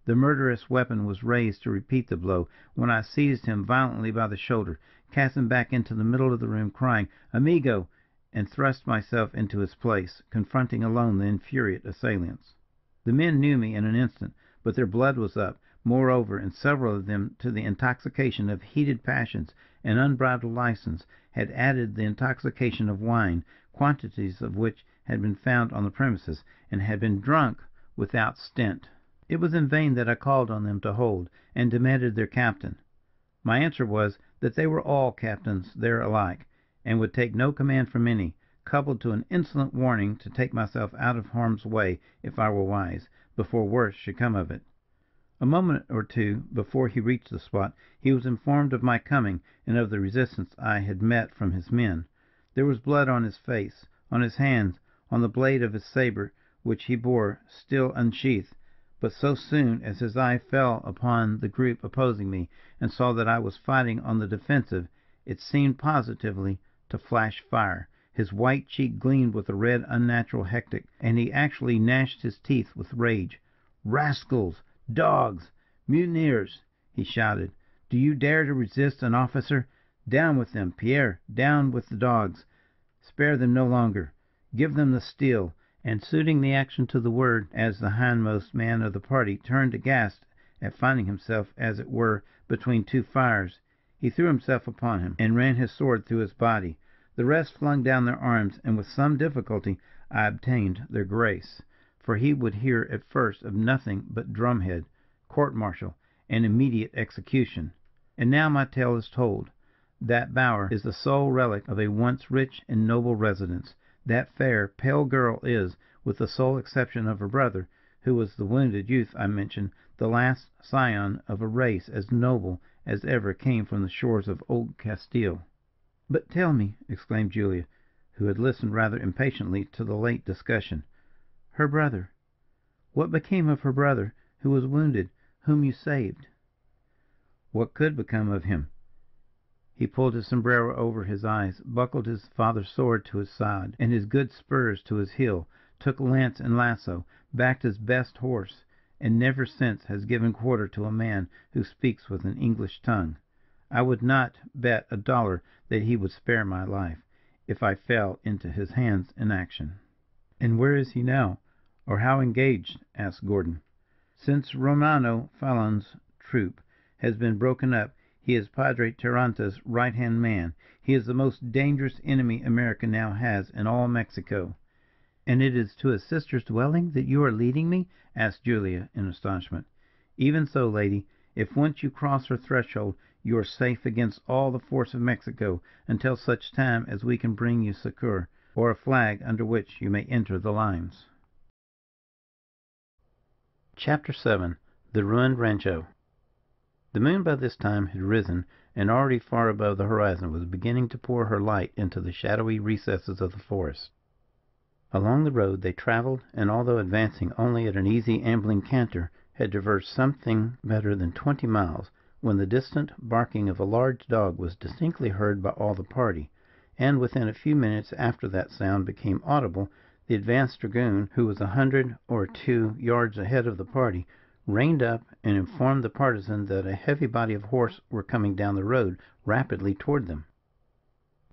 The murderous weapon was raised to repeat the blow, when I seized him violently by the shoulder, cast him back into the middle of the room, crying, "Amigo!" and thrust myself into his place, confronting alone the infuriate assailants. The men knew me in an instant, but their blood was up. Moreover, and several of them, to the intoxication of heated passions and unbridled license, had added the intoxication of wine, quantities of which had been found on the premises, and had been drunk without stint. It was in vain that I called on them to hold, and demanded their captain. My answer was, that they were all captains there alike, and would take no command from any, coupled to an insolent warning to take myself out of harm's way if I were wise, before worse should come of it. A moment or two before he reached the spot, he was informed of my coming, and of the resistance I had met from his men. There was blood on his face, on his hands, on the blade of his sabre, which he bore still unsheathed. But so soon as his eye fell upon the group opposing me, and saw that I was fighting on the defensive, it seemed positively to flash fire. His white cheek gleamed with a red unnatural hectic, and he actually gnashed his teeth with rage. "Rascals! Dogs! Mutineers!" he shouted. "Do you dare to resist an officer? Down with them, Pierre! down with the dogs! Spare them no longer. Give them the steel." And suiting the action to the word, as the hindmost man of the party turned aghast at finding himself, as it were, between two fires, he threw himself upon him, and ran his sword through his body. The rest flung down their arms, and with some difficulty I obtained their grace for he would hear at first of nothing but drumhead, court martial, and immediate execution. And now my tale is told. That bower is the sole relic of a once rich and noble residence. That fair, pale girl is, with the sole exception of her brother, who was the wounded youth I mentioned, the last scion of a race as noble as ever came from the shores of old Castile. "But tell me," exclaimed Julia, who had listened rather impatiently to the late discussion, her brother what became of her brother, who was wounded, whom you saved?" "What could become of him? He pulled his sombrero over his eyes, buckled his father's sword to his side, and his good spurs to his heel, took lance and lasso, backed his best horse, and never since has given quarter to a man who speaks with an English tongue. I would not bet a dollar that he would spare my life, if I fell into his hands in action." "And where is he now, or how engaged?" asked Gordon. "Since Romano Fallon's troop has been broken up he is Padre Taranta's right hand man. He is the most dangerous enemy America now has in all Mexico." "And it is to his sister's dwelling that you are leading me?" asked Julia, in astonishment. "Even so, lady. If once you cross her threshold, you are safe against all the force of Mexico until such time as we can bring you succour, or a flag under which you may enter the lines." CHAPTER VII. The Ruined Rancho. The moon by this time had risen, and already far above the horizon was beginning to pour her light into the shadowy recesses of the forest. Along the road they travelled, and although advancing only at an easy ambling canter, had traversed something better than twenty miles when the distant barking of a large dog was distinctly heard by all the party, and within a few minutes after that sound became audible, the advanced dragoon, who was a hundred or two yards ahead of the party, reined up and informed the Partisan that a heavy body of horse were coming down the road rapidly toward them.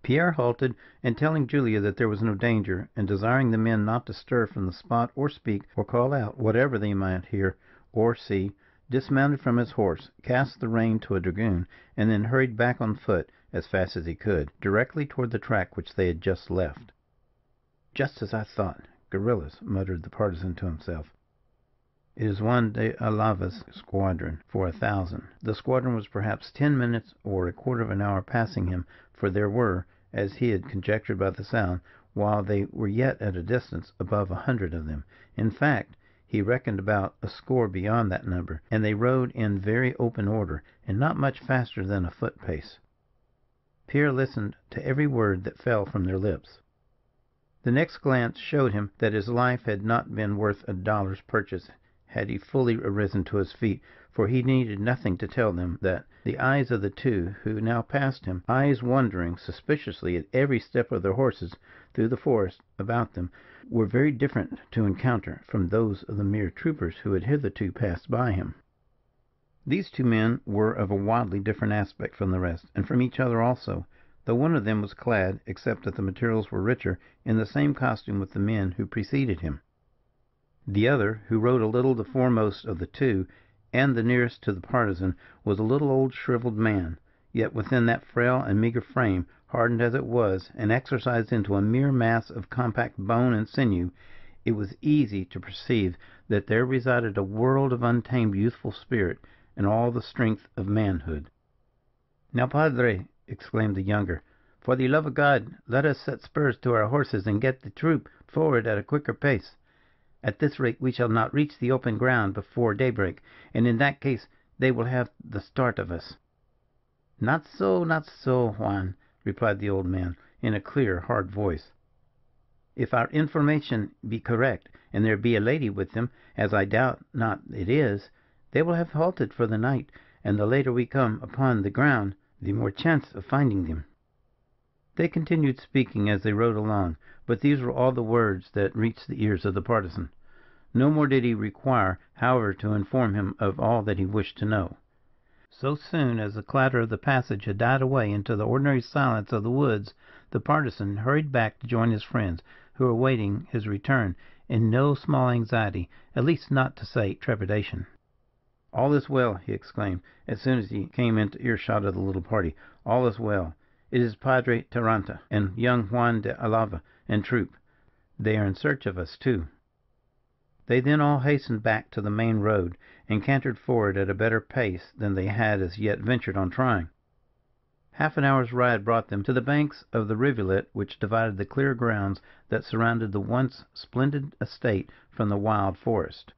Pierre halted, and telling Julia that there was no danger, and desiring the men not to stir from the spot or speak or call out whatever they might hear or see, dismounted from his horse, cast the rein to a dragoon, and then hurried back on foot, as fast as he could, directly toward the track which they had just left. "Just as I thought guerrillas," muttered the Partisan to himself. "It is Juan de Alava's squadron for a thousand." The squadron was perhaps ten minutes or a quarter of an hour passing him, for there were, as he had conjectured by the sound, while they were yet at a distance, above a hundred of them. In fact, he reckoned about a score beyond that number, and they rode in very open order, and not much faster than a foot pace. Pierre listened to every word that fell from their lips. The next glance showed him that his life had not been worth a dollar's purchase had he fully arisen to his feet, for he needed nothing to tell them that the eyes of the two who now passed him, eyes wondering suspiciously at every step of their horses through the forest about them, were very different to encounter from those of the mere troopers who had hitherto passed by him. These two men were of a wildly different aspect from the rest, and from each other also, though one of them was clad, except that the materials were richer, in the same costume with the men who preceded him. The other, who rode a little the foremost of the two, and the nearest to the Partisan, was a little old shrivelled man, yet within that frail and meagre frame hardened as it was, and exercised into a mere mass of compact bone and sinew, it was easy to perceive that there resided a world of untamed youthful spirit, and all the strength of manhood. "Now, padre," exclaimed the younger, "for the love of God, let us set spurs to our horses and get the troop forward at a quicker pace. At this rate we shall not reach the open ground before daybreak, and in that case they will have the start of us." "Not so, not so, Juan replied the old man, in a clear, hard voice. "If our information be correct, and there be a lady with them, as I doubt not it is, they will have halted for the night, and the later we come upon the ground, the more chance of finding them." They continued speaking as they rode along, but these were all the words that reached the ears of the Partisan. No more did he require, however, to inform him of all that he wished to know. So soon as the clatter of the passage had died away into the ordinary silence of the woods, the Partisan hurried back to join his friends, who were awaiting his return in no small anxiety, at least not to say trepidation. "All is well," he exclaimed, as soon as he came into earshot of the little party. "All is well. It is Padre Taranta and young Juan de Alava and troop. They are in search of us, too." They then all hastened back to the main road, and cantered forward at a better pace than they had as yet ventured on trying. Half an hour's ride brought them to the banks of the rivulet which divided the clear grounds that surrounded the once splendid estate from the wild forest.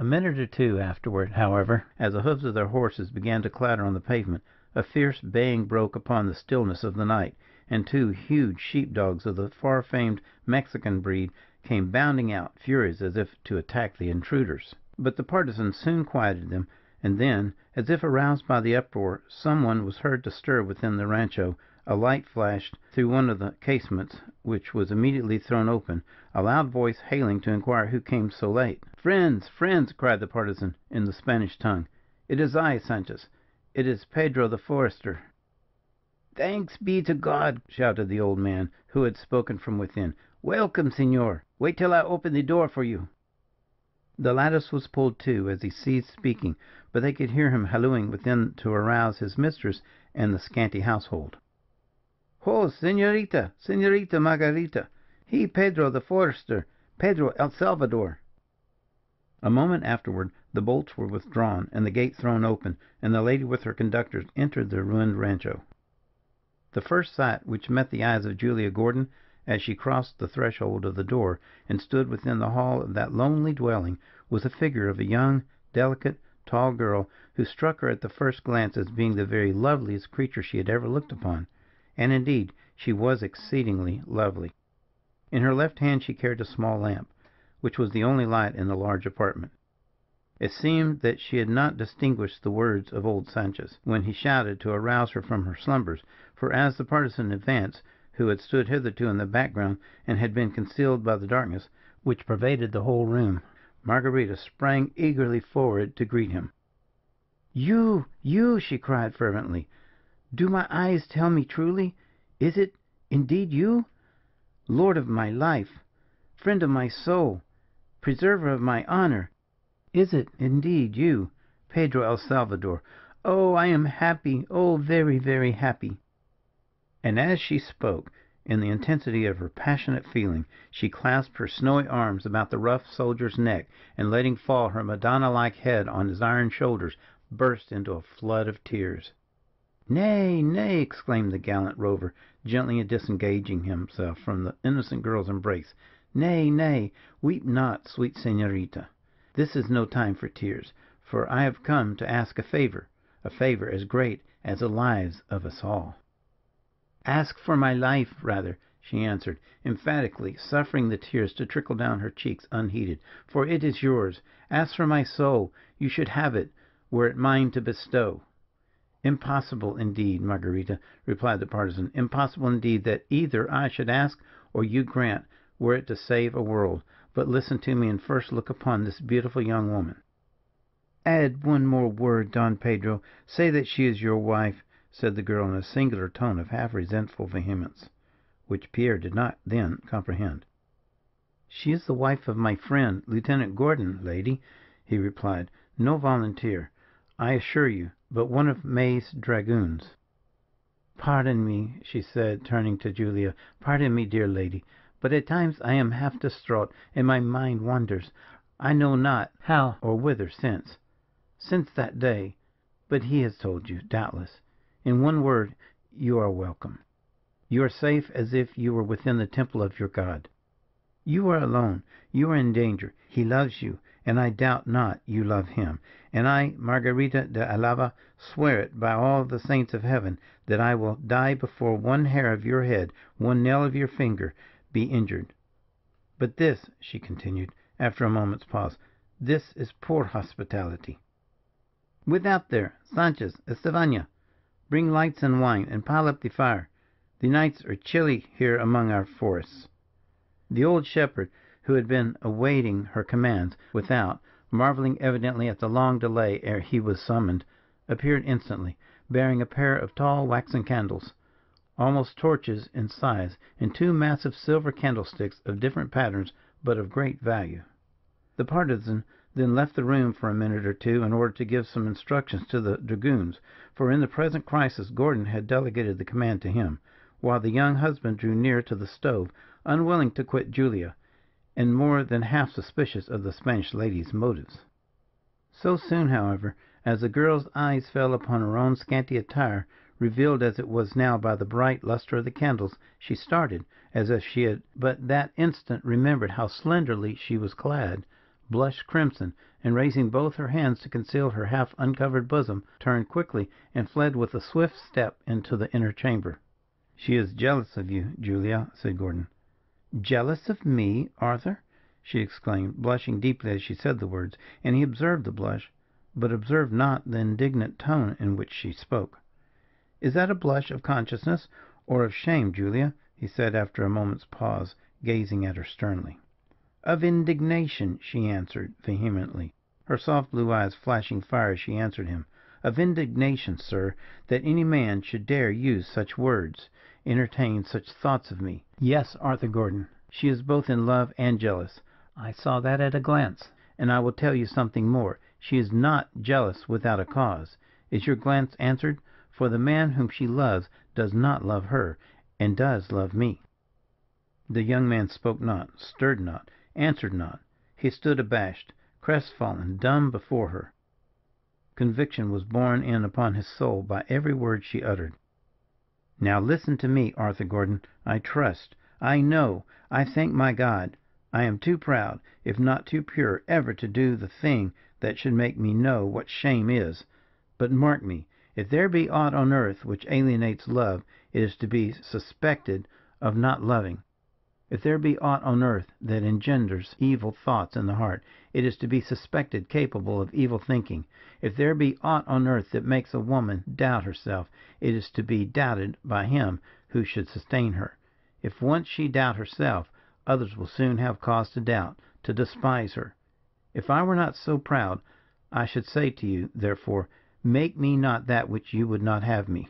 A minute or two afterward, however, as the hoofs of their horses began to clatter on the pavement, a fierce baying broke upon the stillness of the night, and two huge sheep dogs of the far famed Mexican breed came bounding out, furious as if to attack the intruders. But the Partisans soon quieted them, and then, as if aroused by the uproar, some one was heard to stir within the rancho. A light flashed through one of the casements, which was immediately thrown open, a loud voice hailing to inquire who came so late. "Friends, friends!" cried the Partisan, in the Spanish tongue. "It is I, Sanchez. It is Pedro the Forester." "Thanks be to God!" shouted the old man, who had spoken from within. "Welcome, Senor. Wait till I open the door for you." The lattice was pulled to as he ceased speaking, but they could hear him hallooing within to arouse his mistress and the scanty household. "Ho, senorita, senorita Margarita! He Pedro the Forester, Pedro El Salvador." A moment afterward the bolts were withdrawn and the gate thrown open, and the lady with her conductors entered the ruined rancho. The first sight which met the eyes of Julia Gordon, as she crossed the threshold of the door and stood within the hall of that lonely dwelling, was the figure of a young, delicate, tall girl, who struck her at the first glance as being the very loveliest creature she had ever looked upon. And, indeed, she was exceedingly lovely. In her left hand she carried a small lamp, which was the only light in the large apartment. It seemed that she had not distinguished the words of old Sanchez, when he shouted to arouse her from her slumbers, for as the Partisan advanced, who had stood hitherto in the background, and had been concealed by the darkness which pervaded the whole room, Marguerita sprang eagerly forward to greet him. "You, you!" she cried fervently. Do my eyes tell me truly? Is it, indeed, you? Lord of my life, friend of my soul, preserver of my honor, is it, indeed, you, Pedro El Salvador? Oh, I am happy, oh, very, very happy." And as she spoke, in the intensity of her passionate feeling, she clasped her snowy arms about the rough soldier's neck, and letting fall her Madonna like head on his iron shoulders, burst into a flood of tears. "Nay, nay!" exclaimed the gallant rover, gently disengaging himself from the innocent girl's embrace. "Nay, nay! Weep not, sweet senorita. This is no time for tears, for I have come to ask a favor a favor as great as the lives of us all." "Ask for my life, rather," she answered, emphatically, suffering the tears to trickle down her cheeks unheeded, "for it is yours. Ask for my soul. You should have it, were it mine to bestow. "Impossible, indeed, Marguerita," replied the Partisan. "Impossible, indeed, that either I should ask or you grant, were it to save a world. But listen to me, and first look upon this beautiful young woman." "Add one more word, Don Pedro. Say that she is your wife," said the girl, in a singular tone of half resentful vehemence, which Pierre did not then comprehend. "She is the wife of my friend, Lieutenant Gordon, lady," he replied. "No volunteer, I assure you but one of May's dragoons." "Pardon me," she said, turning to Julia, "pardon me, dear lady, but at times I am half distraught, and my mind wanders, I know not how or whither since since that day but he has told you, doubtless. In one word, you are welcome. You are safe as if you were within the temple of your God. You are alone, you are in danger. He loves you, and I doubt not you love him. And I, Marguerita de Alava, swear it by all the saints of heaven, that I will die before one hair of your head, one nail of your finger, be injured. But this," she continued, after a moment's pause, "this is poor hospitality. Without there, Sanchez, Estefania, bring lights and wine, and pile up the fire. The nights are chilly here among our forests." The old shepherd who had been awaiting her commands without, marvelling evidently at the long delay ere he was summoned, appeared instantly, bearing a pair of tall waxen candles, almost torches in size, and two massive silver candlesticks of different patterns, but of great value. The Partisan then left the room for a minute or two in order to give some instructions to the dragoons, for in the present crisis Gordon had delegated the command to him, while the young husband drew near to the stove, unwilling to quit Julia, and more than half suspicious of the Spanish lady's motives. So soon, however, as the girl's eyes fell upon her own scanty attire, revealed as it was now by the bright lustre of the candles, she started, as if she had but that instant remembered how slenderly she was clad, blushed crimson, and raising both her hands to conceal her half uncovered bosom, turned quickly and fled with a swift step into the inner chamber. "She is jealous of you, Julia," said Gordon. "Jealous of me, Arthur!" she exclaimed, blushing deeply as she said the words; and he observed the blush, but observed not the indignant tone in which she spoke. "Is that a blush of consciousness, or of shame, Julia?" he said, after a moment's pause, gazing at her sternly. "Of indignation," she answered, vehemently, her soft blue eyes flashing fire as she answered him. "Of indignation, sir, that any man should dare use such words, entertain such thoughts of me. Yes, Arthur Gordon, she is both in love and jealous. I saw that at a glance. And I will tell you something more. She is not jealous without a cause. Is your glance answered? For the man whom she loves does not love her, and does love me." The young man spoke not, stirred not, answered not. He stood abashed, crestfallen, dumb before her. Conviction was borne in upon his soul by every word she uttered. "Now listen to me, Arthur Gordon. I trust, I know, I thank my God, I am too proud, if not too pure, ever to do the thing that should make me know what shame is. But mark me, if there be aught on earth which alienates love, it is to be suspected of not loving. If there be aught on earth that engenders evil thoughts in the heart, it is to be suspected capable of evil thinking. If there be aught on earth that makes a woman doubt herself, it is to be doubted by him who should sustain her. If once she doubt herself, others will soon have cause to doubt, to despise her. If I were not so proud, I should say to you, therefore, make me not that which you would not have me.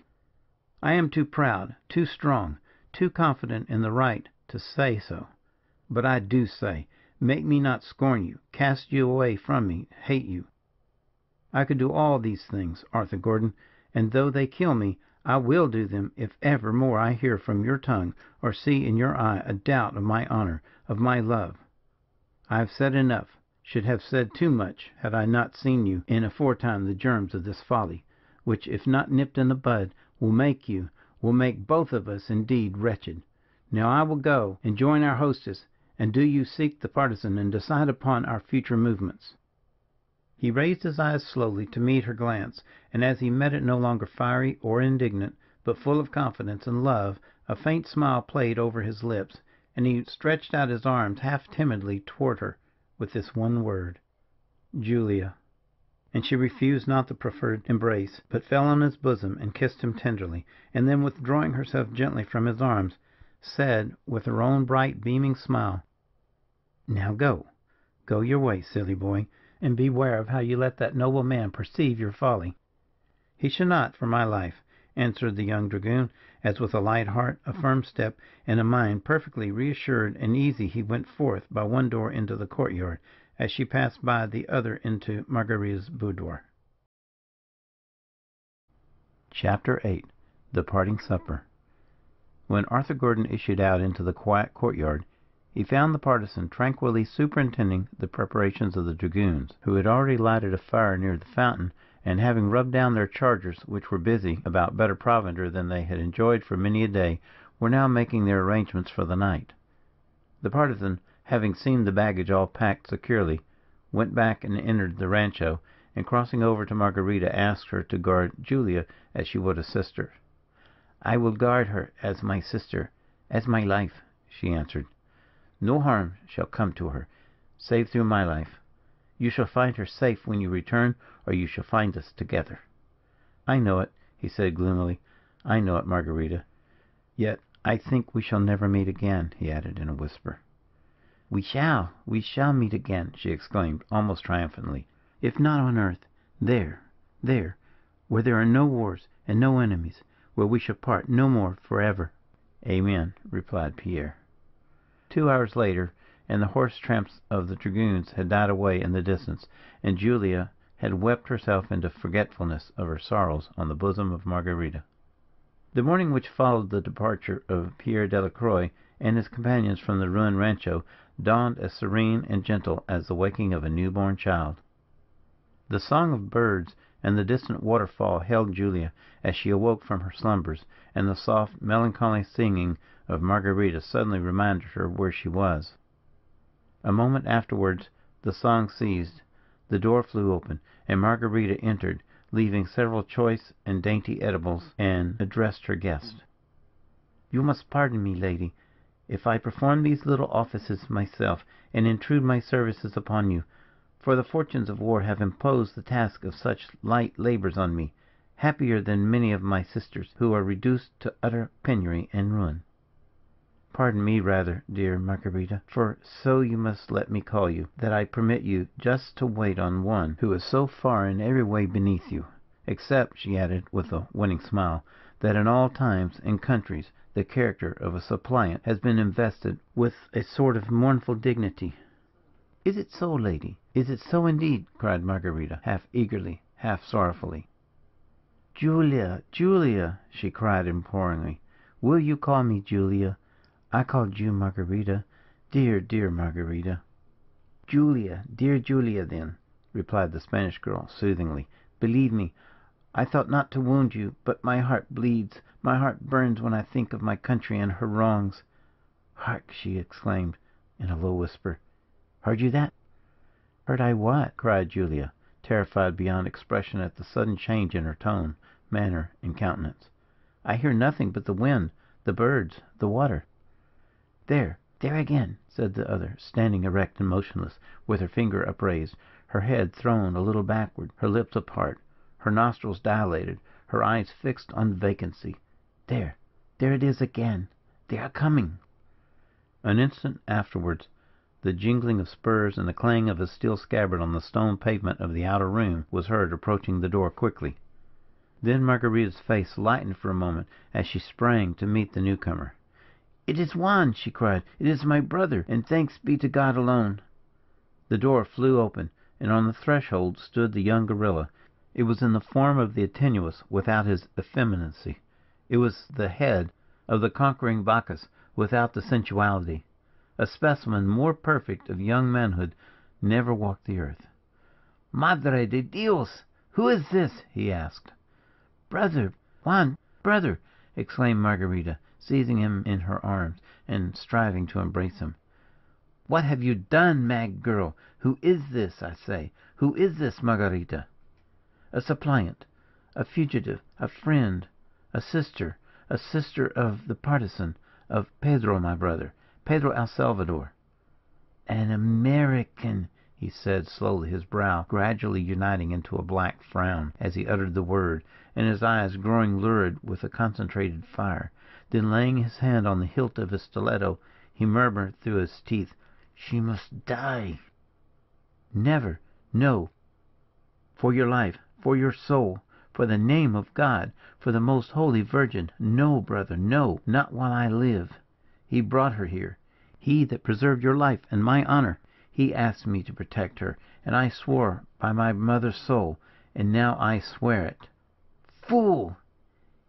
I am too proud, too strong, too confident in the right to say so. But I do say, make me not scorn you, cast you away from me, hate you. I could do all these things, Arthur Gordon, and though they kill me, I will do them if ever more I hear from your tongue or see in your eye a doubt of my honor, of my love. I have said enough, should have said too much, had I not seen you in aforetime the germs of this folly, which, if not nipped in the bud, will make you, will make both of us indeed wretched. Now I will go and join our hostess, and do you seek the Partisan and decide upon our future movements." He raised his eyes slowly to meet her glance, and as he met it no longer fiery or indignant, but full of confidence and love, a faint smile played over his lips, and he stretched out his arms half timidly toward her, with this one word, "Julia." And she refused not the proffered embrace, but fell on his bosom and kissed him tenderly, and then withdrawing herself gently from his arms, said, with her own bright, beaming smile: "Now go, go your way, silly boy, and beware of how you let that noble man perceive your folly." "He shall not, for my life," answered the young dragoon, as with a light heart, a firm step, and a mind perfectly reassured and easy he went forth by one door into the courtyard, as she passed by the other into Marguerita's boudoir. Chapter 8 The Parting Supper when Arthur Gordon issued out into the quiet courtyard, he found the Partisan tranquilly superintending the preparations of the dragoons, who had already lighted a fire near the fountain, and having rubbed down their chargers, which were busy about better provender than they had enjoyed for many a day, were now making their arrangements for the night. The Partisan, having seen the baggage all packed securely, went back and entered the rancho, and crossing over to Marguerita, asked her to guard Julia as she would a sister. "I will guard her as my sister, as my life," she answered. "No harm shall come to her, save through my life. You shall find her safe when you return, or you shall find us together." "I know it," he said, gloomily. "I know it, Marguerita. Yet I think we shall never meet again," he added, in a whisper. "We shall, we shall meet again!" she exclaimed, almost triumphantly. "If not on earth, there, there, where there are no wars and no enemies where we shall part no more for ever." "Amen," replied Pierre. Two hours later, and the horse tramps of the dragoons had died away in the distance, and Julia had wept herself into forgetfulness of her sorrows on the bosom of Marguerita. The morning which followed the departure of Pierre Delacroix and his companions from the ruined rancho dawned as serene and gentle as the waking of a new born child. The song of birds and the distant waterfall held Julia as she awoke from her slumbers, and the soft, melancholy singing of Marguerita suddenly reminded her where she was. A moment afterwards the song ceased, the door flew open, and Marguerita entered, leaving several choice and dainty edibles, and addressed her guest. "You must pardon me, lady, if I perform these little offices myself, and intrude my services upon you, for the fortunes of war have imposed the task of such light labours on me. happier than many of my sisters, who are reduced to utter penury and ruin. Pardon me rather, dear Marguerita, for so you must let me call you, that I permit you just to wait on one who is so far in every way beneath you. Except," she added, with a winning smile, "that in all times and countries the character of a suppliant has been invested with a sort of mournful dignity." "Is it so, lady? Is it so indeed?" cried Marguerita, half eagerly, half sorrowfully. "Julia, Julia!" she cried imploringly, "will you call me Julia? I called you Marguerita. Dear, dear Marguerita." "Julia, dear Julia, then," replied the Spanish girl, soothingly. "Believe me, I thought not to wound you, but my heart bleeds, my heart burns when I think of my country and her wrongs. Hark!" she exclaimed, in a low whisper. "Heard you that?" "Heard I what?" cried Julia, terrified beyond expression at the sudden change in her tone manner, and countenance. "I hear nothing but the wind, the birds, the water." "There, there again!" said the other, standing erect and motionless, with her finger upraised, her head thrown a little backward, her lips apart, her nostrils dilated, her eyes fixed on vacancy. "There, there it is again! They are coming!" An instant afterwards the jingling of spurs and the clang of a steel scabbard on the stone pavement of the outer room was heard approaching the door quickly. Then Marguerita's face lightened for a moment as she sprang to meet the newcomer. "It is Juan!" she cried. "It is my brother, and thanks be to God alone!" The door flew open, and on the threshold stood the young guerrilla. It was in the form of the Antinous without his effeminacy. It was the head of the conquering Bacchus without the sensuality. A specimen more perfect of young manhood never walked the earth. "Madre de Dios! who is this?" he asked. "Brother, Juan, brother!" exclaimed Marguerita, seizing him in her arms, and striving to embrace him. "What have you done, mad girl? Who is this, I say? Who is this, Marguerita?" "A suppliant, a fugitive, a friend, a sister, a sister of the partisan of Pedro, my brother, Pedro el Salvador." "An American!" he said slowly, his brow gradually uniting into a black frown as he uttered the word, and his eyes growing lurid with a concentrated fire. Then, laying his hand on the hilt of his stiletto, he murmured through his teeth, "She must die." "Never! No! For your life, for your soul, for the name of God, for the most holy Virgin, no, brother, no, not while I live. He brought her here. He that preserved your life and my honor. He asked me to protect her, and I swore by my mother's soul, and now I swear it. Fool!"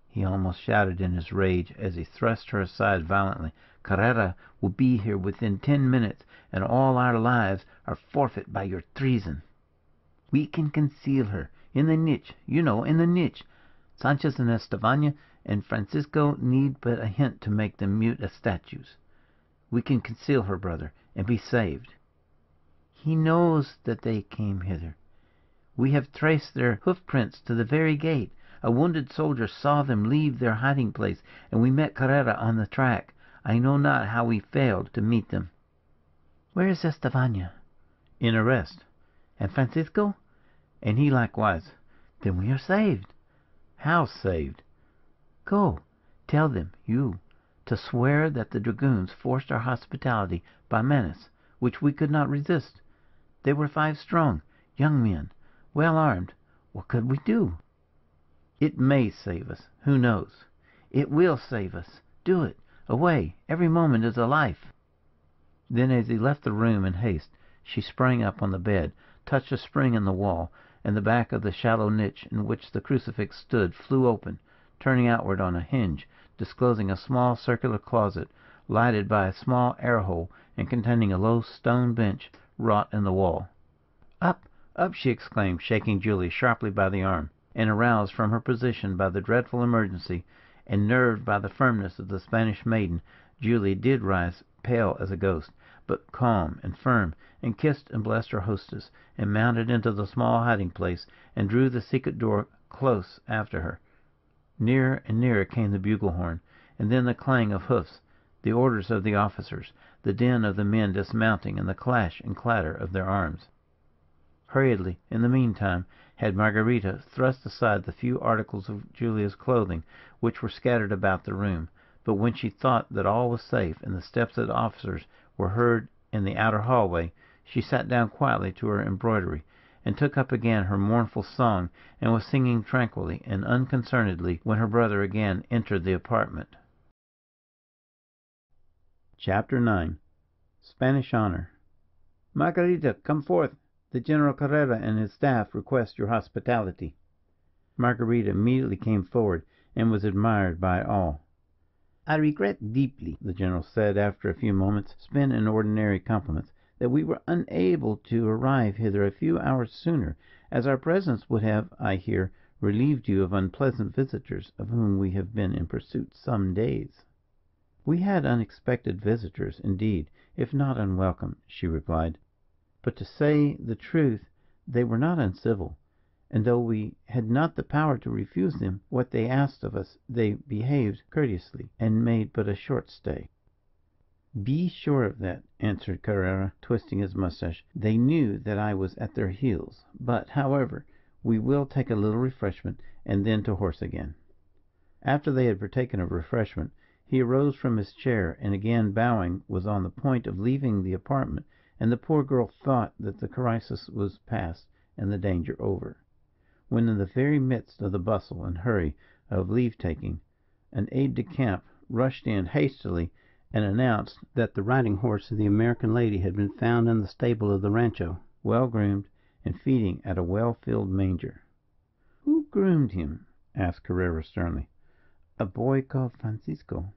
he almost shouted in his rage, as he thrust her aside violently. "Carrera will be here within ten minutes, and all our lives are forfeit by your treason. We can conceal her in the niche, you know, in the niche. Sanchez and Estefania and Francisco need but a hint to make them mute as statues. We can conceal her, brother, and be saved. He knows that they came hither. We have traced their hoof prints to the very gate. A wounded soldier saw them leave their hiding place, and we met Carrera on the track. I know not how we failed to meet them." "Where is Estefania?" "In arrest." "And Francisco?" "And he likewise." "Then we are saved." "How saved?" "Go, tell them, you, to swear that the dragoons forced our hospitality by menace, which we could not resist. They were five strong, young men, well armed. What could we do?" "It may save us. Who knows?" "It will save us. Do it. Away. Every moment is a life." Then, as he left the room in haste, she sprang up on the bed, touched a spring in the wall, and the back of the shallow niche in which the crucifix stood flew open, turning outward on a hinge, disclosing a small circular closet, lighted by a small air hole, and containing a low stone bench wrought in the wall. "Up, up!" she exclaimed, shaking Julia sharply by the arm. And aroused from her position by the dreadful emergency, and nerved by the firmness of the Spanish maiden, Julia did rise, pale as a ghost, but calm and firm, and kissed and blessed her hostess, and mounted into the small hiding place, and drew the secret door close after her. Nearer and nearer came the bugle horn, and then the clang of hoofs, the orders of the officers, the din of the men dismounting, and the clash and clatter of their arms. Hurriedly, in the meantime, had Marguerita thrust aside the few articles of Julia's clothing which were scattered about the room; but when she thought that all was safe, and the steps of the officers were heard in the outer hallway, she sat down quietly to her embroidery, and took up again her mournful song, and was singing tranquilly and unconcernedly when her brother again entered the apartment. CHAPTER IX. Spanish Honor. "Marguerita, come forth. The General Carrera and his staff request your hospitality." Marguerita immediately came forward, and was admired by all. "I regret deeply," the general said, after a few moments spent in ordinary compliments, "that we were unable to arrive hither a few hours sooner, as our presence would have, I hear, relieved you of unpleasant visitors, of whom we have been in pursuit some days." "We had unexpected visitors, indeed, if not unwelcome," she replied. But to say the truth, they were not uncivil, and though we had not the power to refuse them what they asked of us, they behaved courteously, and made but a short stay." "Be sure of that," answered Carrera, twisting his moustache. "They knew that I was at their heels. But, however, we will take a little refreshment, and then to horse again." After they had partaken of refreshment, he arose from his chair, and again bowing, was on the point of leaving the apartment and the poor girl thought that the crisis was past and the danger over, when in the very midst of the bustle and hurry of leave taking, an aide de camp rushed in hastily and announced that the riding horse of the American lady had been found in the stable of the rancho, well groomed, and feeding at a well filled manger. "Who groomed him?" asked Carrera sternly. "A boy called Francisco."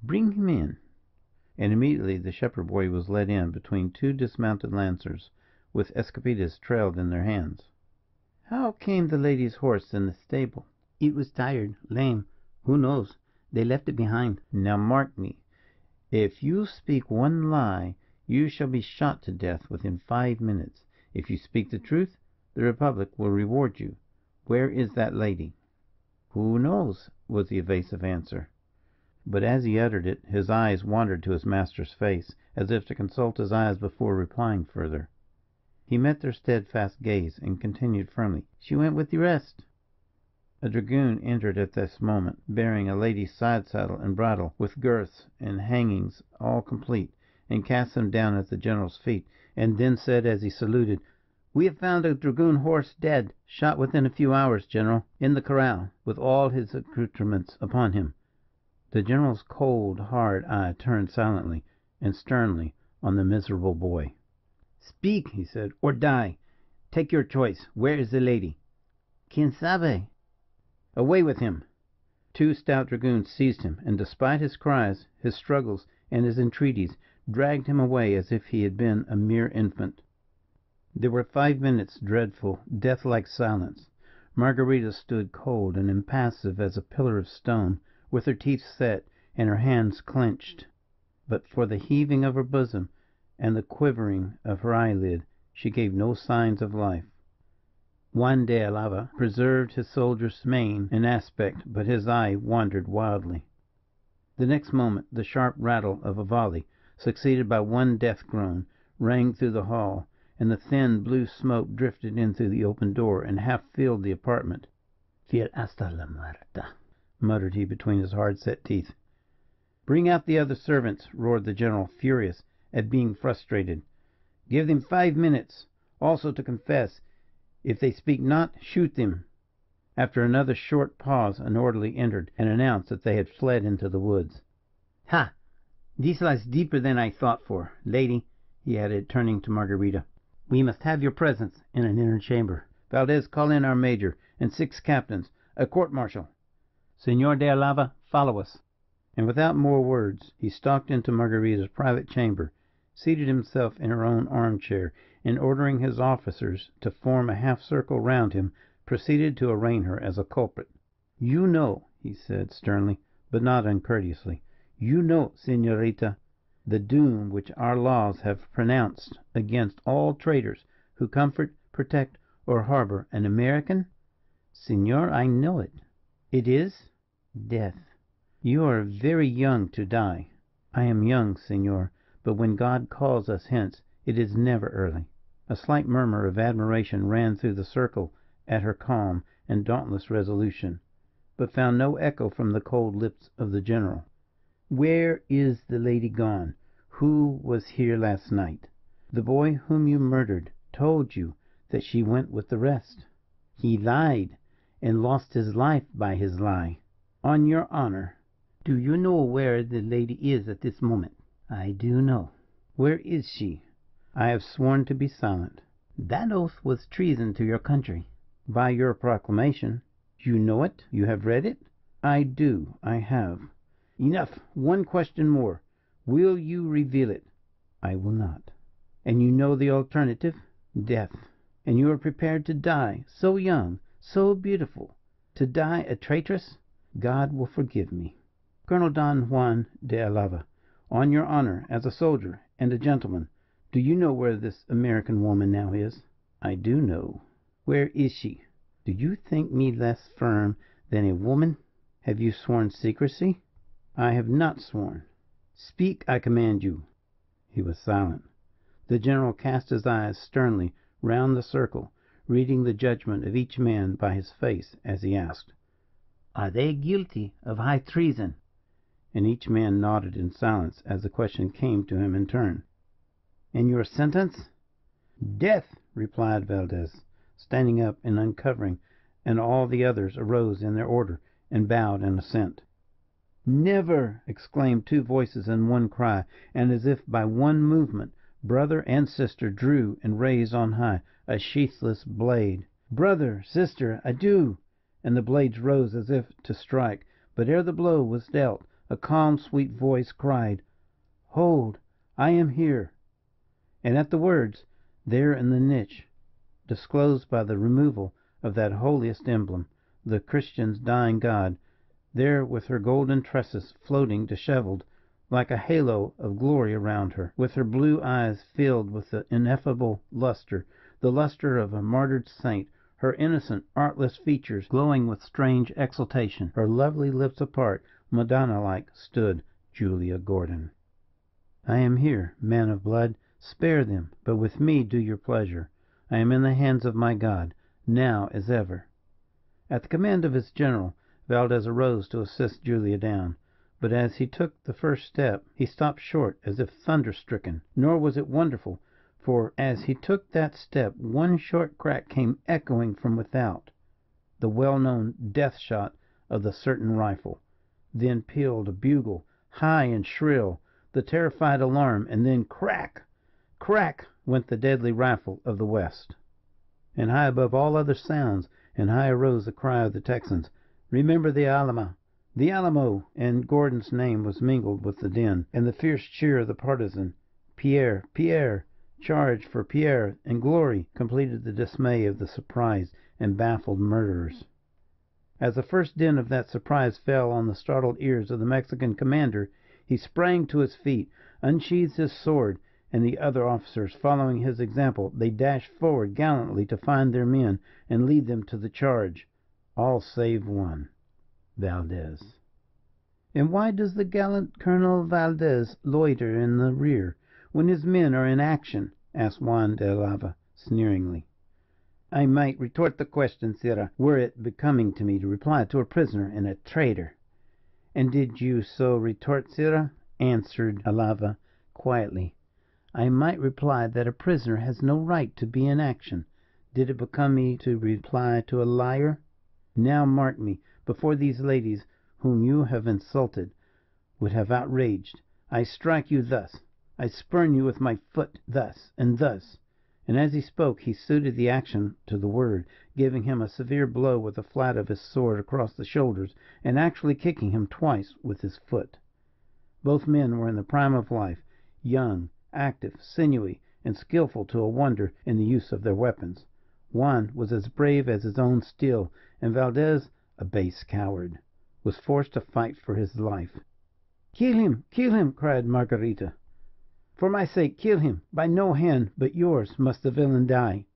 "Bring him in." And immediately the shepherd boy was led in between two dismounted lancers, with escopetas trailed in their hands. "How came the lady's horse in the stable?" "It was tired lame who knows? They left it behind." "Now mark me. If you speak one lie, you shall be shot to death within five minutes. If you speak the truth, the republic will reward you. Where is that lady?" "Who knows?" was the evasive answer. But as he uttered it, his eyes wandered to his master's face, as if to consult his eyes before replying further. He met their steadfast gaze, and continued firmly: "She went with the rest." A dragoon entered at this moment, bearing a lady's side saddle and bridle, with girths and hangings all complete, and cast them down at the general's feet, and then said, as he saluted: "We have found a dragoon horse dead, shot within a few hours, General, in the corral, with all his accoutrements upon him. The general's cold, hard eye turned silently and sternly on the miserable boy. "Speak," he said, "or die. Take your choice. Where is the lady?" "Quien sabe?" "Away with him!" Two stout dragoons seized him, and, despite his cries, his struggles, and his entreaties, dragged him away as if he had been a mere infant. There were five minutes' dreadful, death like silence. Marguerita stood cold and impassive as a pillar of stone with her teeth set and her hands clenched. But for the heaving of her bosom and the quivering of her eyelid, she gave no signs of life. Juan de Alava preserved his soldier's mien and aspect, but his eye wandered wildly. The next moment the sharp rattle of a volley, succeeded by one death groan, rang through the hall, and the thin blue smoke drifted in through the open door and half filled the apartment. Fiel hasta la muerte muttered he between his hard set teeth. "Bring out the other servants," roared the general, furious at being frustrated. "Give them five minutes, also to confess. If they speak not, shoot them." After another short pause, an orderly entered, and announced that they had fled into the woods. "Ha! this lies deeper than I thought for. Lady," he added, turning to Marguerita, "we must have your presence in an inner chamber. Valdez, call in our major and six captains, a court martial. Senor de Alava, follow us." And without more words, he stalked into Marguerita's private chamber, seated himself in her own armchair, and ordering his officers to form a half circle round him, proceeded to arraign her as a culprit. "You know," he said, sternly, but not uncourteously, "you know, Senorita, the doom which our laws have pronounced against all traitors who comfort, protect, or harbour an American?" "Senor, I know it." "It is death. You are very young to die. I am young, senor, but when God calls us hence, it is never early. A slight murmur of admiration ran through the circle at her calm and dauntless resolution, but found no echo from the cold lips of the general. "Where is the lady gone who was here last night?" "The boy whom you murdered told you that she went with the rest." "He lied, and lost his life by his lie." "On your honour, do you know where the lady is at this moment?" "I do know." "Where is she?" "I have sworn to be silent." "That oath was treason to your country." "By your proclamation." "You know it? You have read it?" "I do I have." "Enough. One question more. Will you reveal it?" "I will not." "And you know the alternative?" "Death." "And you are prepared to die so young, so beautiful to die a traitress?" "God will forgive me." "Colonel Don Juan de Alava, on your honour, as a soldier and a gentleman, do you know where this American woman now is?" "I do know." "Where is she?" "Do you think me less firm than a woman?" "Have you sworn secrecy?" "I have not sworn." "Speak, I command you." He was silent. The general cast his eyes sternly round the circle, reading the judgment of each man by his face, as he asked: "Are they guilty of high treason?" And each man nodded in silence as the question came to him in turn. "And your sentence?" "Death," replied Valdez, standing up and uncovering, and all the others arose in their order, and bowed in assent. "Never!" exclaimed two voices in one cry, and as if by one movement, brother and sister drew and raised on high a sheathless blade. "Brother, sister, adieu!" and the blades rose as if to strike. But ere the blow was dealt, a calm, sweet voice cried: "Hold! I am here." And at the words, there in the niche, disclosed by the removal of that holiest emblem, the Christian's dying God, there with her golden tresses floating dishevelled like a halo of glory around her, with her blue eyes filled with the ineffable lustre, the lustre of a martyred saint, her innocent, artless features glowing with strange exaltation, her lovely lips apart, Madonna like, stood Julia Gordon. "I am here, man of blood. Spare them, but with me do your pleasure. I am in the hands of my God, now as ever." At the command of his general, Valdez arose to assist Julia down. But as he took the first step, he stopped short as if thunder stricken. Nor was it wonderful, for as he took that step one short crack came echoing from without the well known death shot of the certain rifle. Then pealed a bugle, high and shrill, the terrified alarm, and then crack! Crack! went the deadly rifle of the West. And high above all other sounds, and high arose the cry of the Texans: "Remember the Alamo! The Alamo!" And Gordon's name was mingled with the din, and the fierce cheer of the partisan. Pierre! Pierre! Charge for Pierre, and glory completed the dismay of the surprised and baffled murderers. As the first din of that surprise fell on the startled ears of the Mexican commander, he sprang to his feet, unsheathed his sword, and the other officers following his example, they dashed forward gallantly to find their men and lead them to the charge all save one Valdez. "And why does the gallant Colonel Valdez loiter in the rear, when his men are in action?" asked Juan de Alava, sneeringly. "I might retort the question, sirrah, were it becoming to me to reply to a prisoner and a traitor." "And did you so retort, sirrah," answered Alava, quietly, "I might reply that a prisoner has no right to be in action, did it become me to reply to a liar. Now, mark me, before these ladies, whom you have insulted, would have outraged, I strike you thus, I spurn you with my foot thus, and thus." And as he spoke, he suited the action to the word, giving him a severe blow with the flat of his sword across the shoulders, and actually kicking him twice with his foot. Both men were in the prime of life, young, active, sinewy, and skilful to a wonder in the use of their weapons. Juan was as brave as his own steel, and Valdez, a base coward, was forced to fight for his life. "Kill him! kill him!" cried Marguerita. "For my sake, kill him! By no hand but yours must the villain die."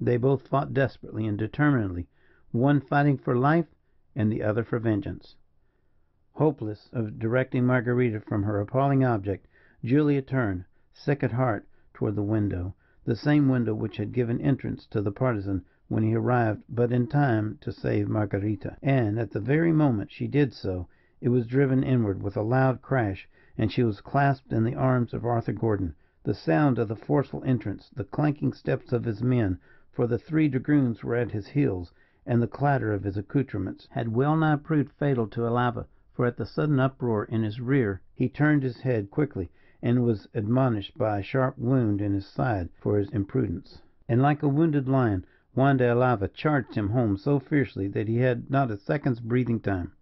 They both fought desperately and determinedly, one fighting for life, and the other for vengeance. Hopeless of directing Marguerita from her appalling object, Julia turned, sick at heart, toward the window. the same window which had given entrance to the Partisan when he arrived but in time to save Marguerita; and, at the very moment she did so, it was driven inward with a loud crash, and she was clasped in the arms of Arthur Gordon. The sound of the forceful entrance, the clanking steps of his men for the three dragoons were at his heels and the clatter of his accoutrements, had well nigh proved fatal to Alava, for at the sudden uproar in his rear he turned his head quickly, and was admonished by a sharp wound in his side for his imprudence, and like a wounded lion, Juan de Alava charged him home so fiercely that he had not a second's breathing time.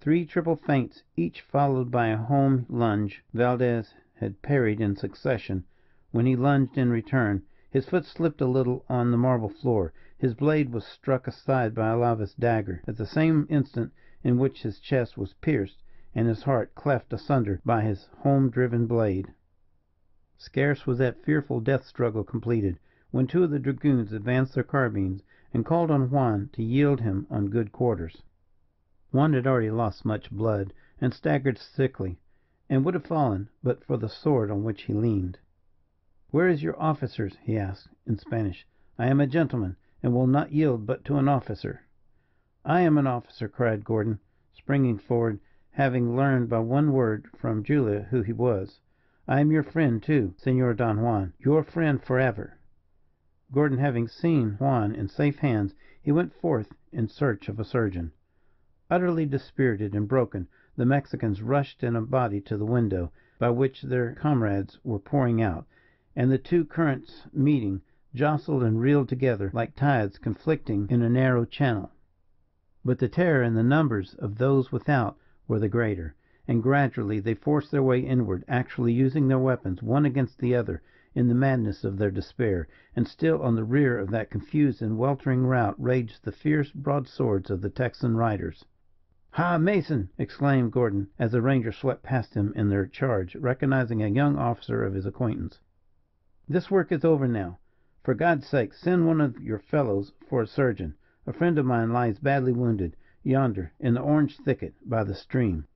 Three triple feints, each followed by a home lunge, Valdez had parried in succession. When he lunged in return, his foot slipped a little on the marble floor, his blade was struck aside by Alava's dagger, at the same instant in which his chest was pierced, and his heart cleft asunder by his home driven blade. Scarce was that fearful death struggle completed, when two of the dragoons advanced their carbines, and called on Juan to yield him on good quarters. Juan had already lost much blood, and staggered sickly, and would have fallen but for the sword on which he leaned. "Where is your officers?" he asked, in Spanish. "I am a gentleman, and will not yield but to an officer." "I am an officer," cried Gordon, springing forward, having learned by one word from Julia who he was. "I am your friend, too, Senor Don Juan your friend forever." Gordon having seen Juan in safe hands, he went forth in search of a surgeon. Utterly dispirited and broken, the Mexicans rushed in a body to the window by which their comrades were pouring out, and the two currents meeting, jostled and reeled together like tides conflicting in a narrow channel. But the terror and the numbers of those without were the greater, and gradually they forced their way inward, actually using their weapons one against the other in the madness of their despair, and still on the rear of that confused and weltering rout raged the fierce broadswords of the Texan riders. "Ha, Mason!" exclaimed Gordon, as the rangers swept past him in their charge, recognizing a young officer of his acquaintance. "This work is over now. For God's sake, send one of your fellows for a surgeon. A friend of mine lies badly wounded, yonder, in the orange thicket by the stream."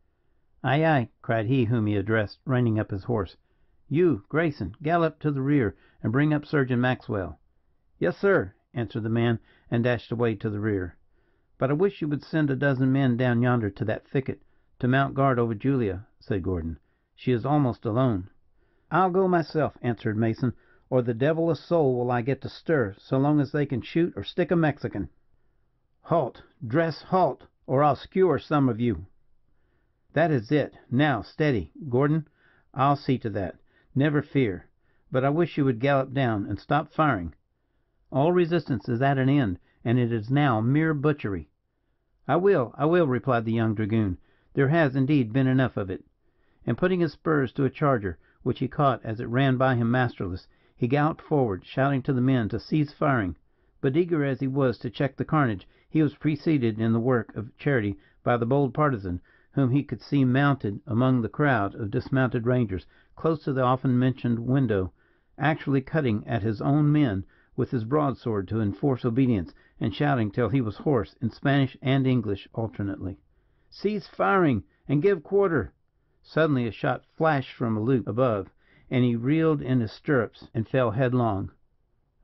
"Ay, ay!" cried he whom he addressed, reining up his horse. You, Grayson, gallop to the rear, and bring up Surgeon Maxwell." "Yes, sir," answered the man, and dashed away to the rear. "But I wish you would send a dozen men down yonder to that thicket, to mount guard over Julia," said Gordon. "She is almost alone." "I'll go myself," answered Mason, "or the devil a soul will I get to stir, so long as they can shoot or stick a Mexican. Halt, dress, halt, or I'll skewer some of you." "That is it. Now, steady, Gordon. I'll see to that. Never fear. But I wish you would gallop down, and stop firing. All resistance is at an end, and it is now mere butchery." "I will, I will," replied the young dragoon. "There has, indeed, been enough of it." And putting his spurs to a charger, which he caught as it ran by him masterless, he galloped forward, shouting to the men to cease firing. But eager as he was to check the carnage, he was preceded in the work of charity by the bold Partisan, whom he could see mounted among the crowd of dismounted rangers, close to the often mentioned window, actually cutting at his own men with his broadsword to enforce obedience, and shouting till he was hoarse, in Spanish and English alternately, "Cease firing, and give quarter." Suddenly a shot flashed from a loop above, and he reeled in his stirrups and fell headlong.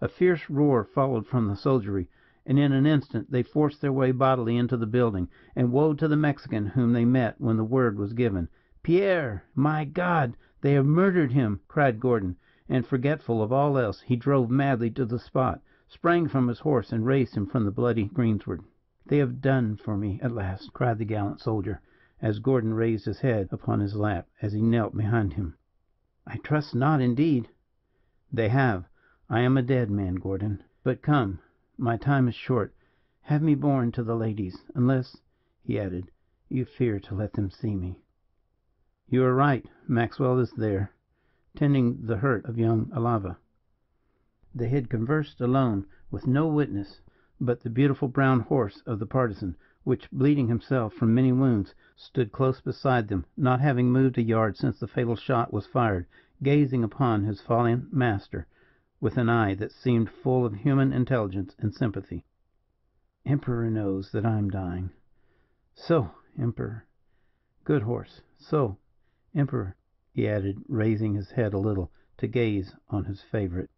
A fierce roar followed from the soldiery, and in an instant they forced their way bodily into the building, and woe to the Mexican whom they met when the word was given. "Pierre! My God! They have murdered him!" cried Gordon, and, forgetful of all else, he drove madly to the spot, sprang from his horse, and raised him from the bloody greensward. "They have done for me at last," cried the gallant soldier, as Gordon raised his head upon his lap, as he knelt behind him. "I trust not, indeed." "They have. I am a dead man, Gordon. But come, my time is short. Have me borne to the ladies, unless," he added, "you fear to let them see me." "You are right. Maxwell is there, tending the hurt of young Alava." They had conversed alone, with no witness but the beautiful brown horse of the Partisan, which, bleeding himself from many wounds, stood close beside them, not having moved a yard since the fatal shot was fired, gazing upon his fallen master with an eye that seemed full of human intelligence and sympathy. "Emperor knows that I am dying. So, Emperor. Good horse. So. Emperor," he added, raising his head a little to gaze on his favourite.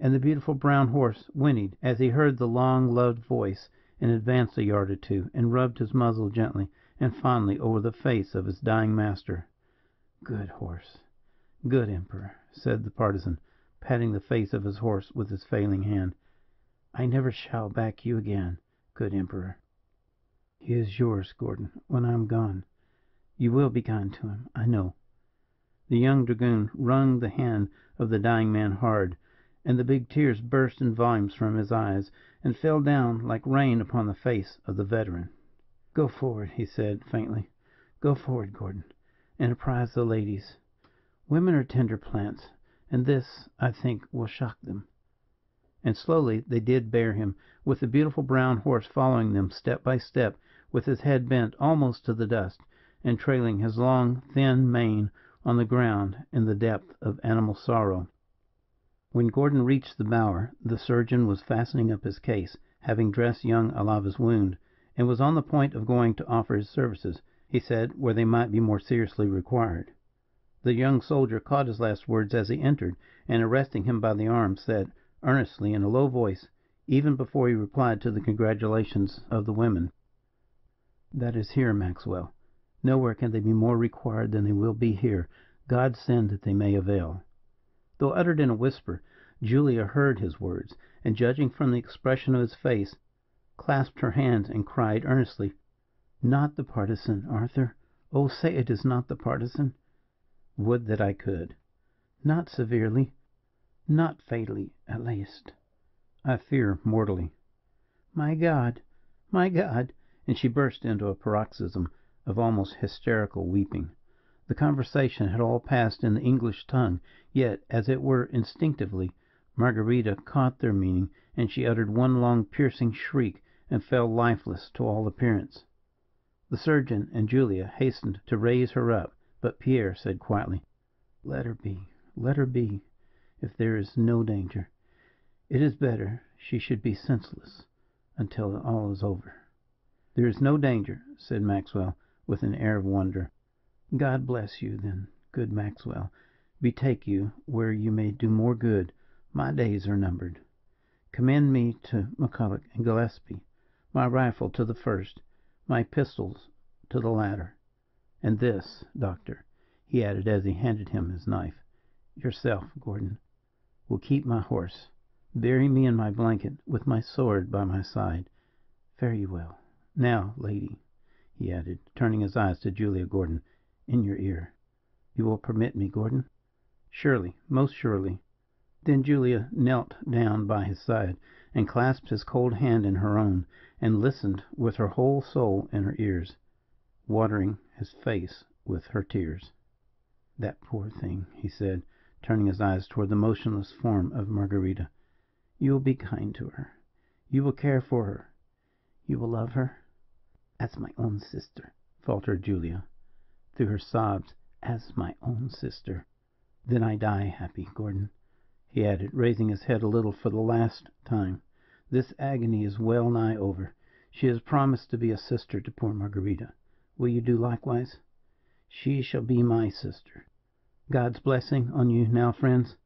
and the beautiful brown horse whinnied as he heard the long loved voice, and advanced a yard or two, and rubbed his muzzle gently and fondly over the face of his dying master. "Good horse, good Emperor," said the Partisan, patting the face of his horse with his failing hand. "I never shall back you again, good Emperor. He is yours, Gordon, when I am gone. You will be kind to him, I know." The young dragoon wrung the hand of the dying man hard, and the big tears burst in volumes from his eyes, and fell down like rain upon the face of the veteran. "Go forward," he said, faintly. "Go forward, Gordon, and apprise the ladies. Women are tender plants, and this, I think, will shock them." And slowly they did bear him, with the beautiful brown horse following them step by step, with his head bent almost to the dust, and trailing his long, thin mane on the ground in the depth of animal sorrow. When Gordon reached the bower, the surgeon was fastening up his case, having dressed young Alava's wound, and was on the point of going to offer his services, he said, where they might be more seriously required. The young soldier caught his last words as he entered, and arresting him by the arm, said, earnestly, in a low voice, even before he replied to the congratulations of the women: "That is here, Maxwell. Nowhere can they be more required than they will be here. God send that they may avail." Though uttered in a whisper, Julia heard his words, and, judging from the expression of his face, clasped her hands and cried, earnestly: "Not the Partisan, Arthur! Oh, say it is not the Partisan!" "Would that I could." "Not severely not fatally, at least." "I fear mortally." "My God! my God!" and she burst into a paroxysm of almost hysterical weeping. The conversation had all passed in the English tongue, yet, as it were instinctively, Marguerita caught their meaning, and she uttered one long piercing shriek, and fell lifeless to all appearance. The surgeon and Julia hastened to raise her up, but Pierre said quietly: "Let her be, let her be, if there is no danger. It is better she should be senseless until all is over." "There is no danger," said Maxwell with an air of wonder. "God bless you, then, good Maxwell. Betake you where you may do more good. My days are numbered. Commend me to McCulloch and Gillespie, my rifle to the first, my pistols to the latter. And this, doctor," he added, as he handed him his knife, "yourself, Gordon, will keep my horse. Bury me in my blanket, with my sword by my side. Fare you well. Now, lady he added, turning his eyes to Julia Gordon, "in your ear. You will permit me, Gordon?" "Surely, most surely." Then Julia knelt down by his side, and clasped his cold hand in her own, and listened with her whole soul in her ears, watering his face with her tears. "That poor thing," he said, turning his eyes toward the motionless form of Marguerita. "You will be kind to her. You will care for her. You will love her?" "As my own sister," faltered Julia, through her sobs. "As my own sister." "Then I die happy, Gordon," he added, raising his head a little for the last time. "This agony is well nigh over. She has promised to be a sister to poor Marguerita. Will you do likewise? She shall be my sister. God's blessing on you now, friends.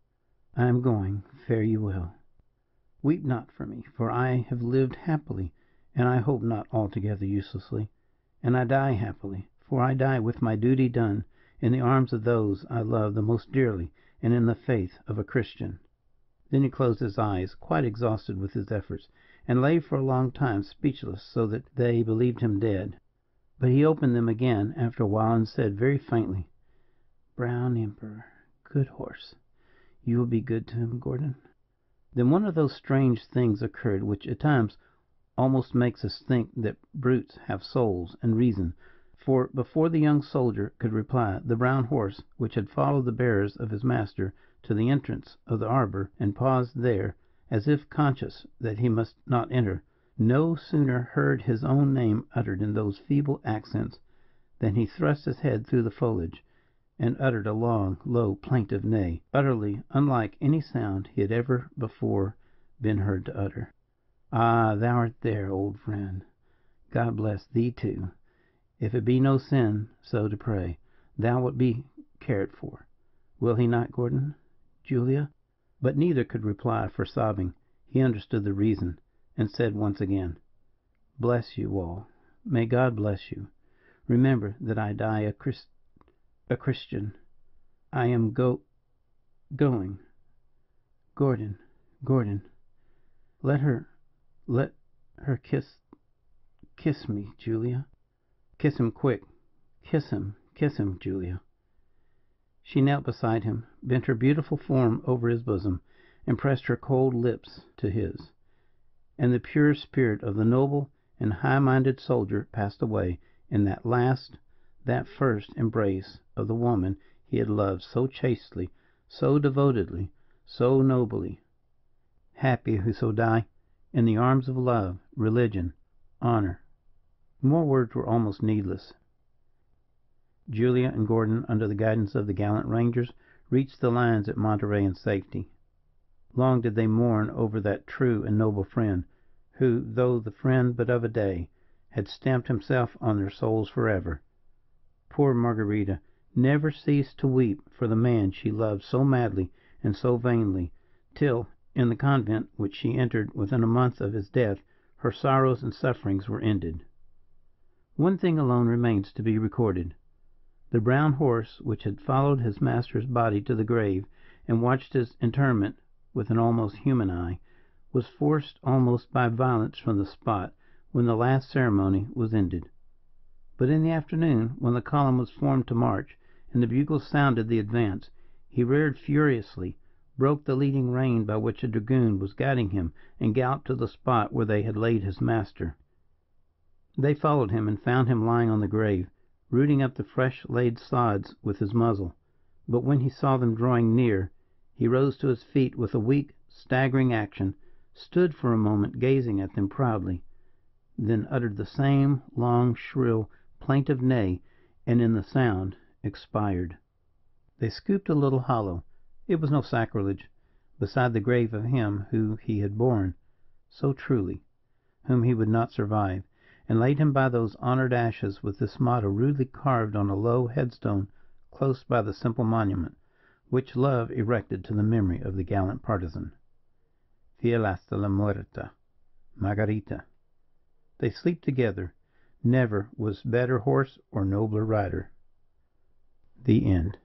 I am going. Fare you well. Weep not for me, for I have lived happily and I hope not altogether uselessly. And I die happily, for I die with my duty done, in the arms of those I love the most dearly, and in the faith of a Christian." Then he closed his eyes, quite exhausted with his efforts, and lay for a long time speechless, so that they believed him dead. But he opened them again after a while, and said very faintly: "Brown Emperor, good horse. You will be good to him, Gordon?" Then one of those strange things occurred which at times almost makes us think that brutes have souls and reason, for, before the young soldier could reply, the brown horse, which had followed the bearers of his master to the entrance of the arbour, and paused there, as if conscious that he must not enter, no sooner heard his own name uttered in those feeble accents than he thrust his head through the foliage, and uttered a long, low, plaintive neigh, utterly unlike any sound he had ever before been heard to utter. Ah, thou art there, old friend. God bless thee too. If it be no sin so to pray, thou wilt be cared for. Will he not, Gordon? Julia?" But neither could reply, for, sobbing, he understood the reason, and said once again: "Bless you all. May God bless you. Remember that I die a Chris a Christian. I am go going. Gordon Gordon let her let her kiss kiss me, Julia. Kiss him quick. Kiss him kiss him, Julia." She knelt beside him, bent her beautiful form over his bosom, and pressed her cold lips to his. And the pure spirit of the noble and high minded soldier passed away in that last, that first embrace of the woman he had loved so chastely, so devotedly, so nobly. Happy who so die in the arms of love, religion, honor. More words were almost needless. Julia and Gordon, under the guidance of the gallant rangers, reached the lines at Monterey in safety. Long did they mourn over that true and noble friend, who, though the friend but of a day, had stamped himself on their souls forever. Poor Marguerita never ceased to weep for the man she loved so madly and so vainly, till, in the convent which she entered within a month of his death, her sorrows and sufferings were ended. One thing alone remains to be recorded. The brown horse, which had followed his master's body to the grave, and watched his interment with an almost human eye, was forced almost by violence from the spot when the last ceremony was ended. But in the afternoon, when the column was formed to march, and the bugles sounded the advance, he reared furiously, broke the leading rein by which a dragoon was guiding him, and galloped to the spot where they had laid his master. They followed him, and found him lying on the grave rooting up the fresh laid sods with his muzzle. But when he saw them drawing near, he rose to his feet with a weak, staggering action, stood for a moment gazing at them proudly, then uttered the same long, shrill, plaintive neigh, and in the sound expired. They scooped a little hollow it was no sacrilege beside the grave of him whom he had borne so truly, whom he would not survive and laid him by those honoured ashes, with this motto rudely carved on a low headstone close by the simple monument which love erected to the memory of the gallant partisan: "Fiel hasta la muerte, Marguerita." They sleep together. Never was better horse or nobler rider. The End.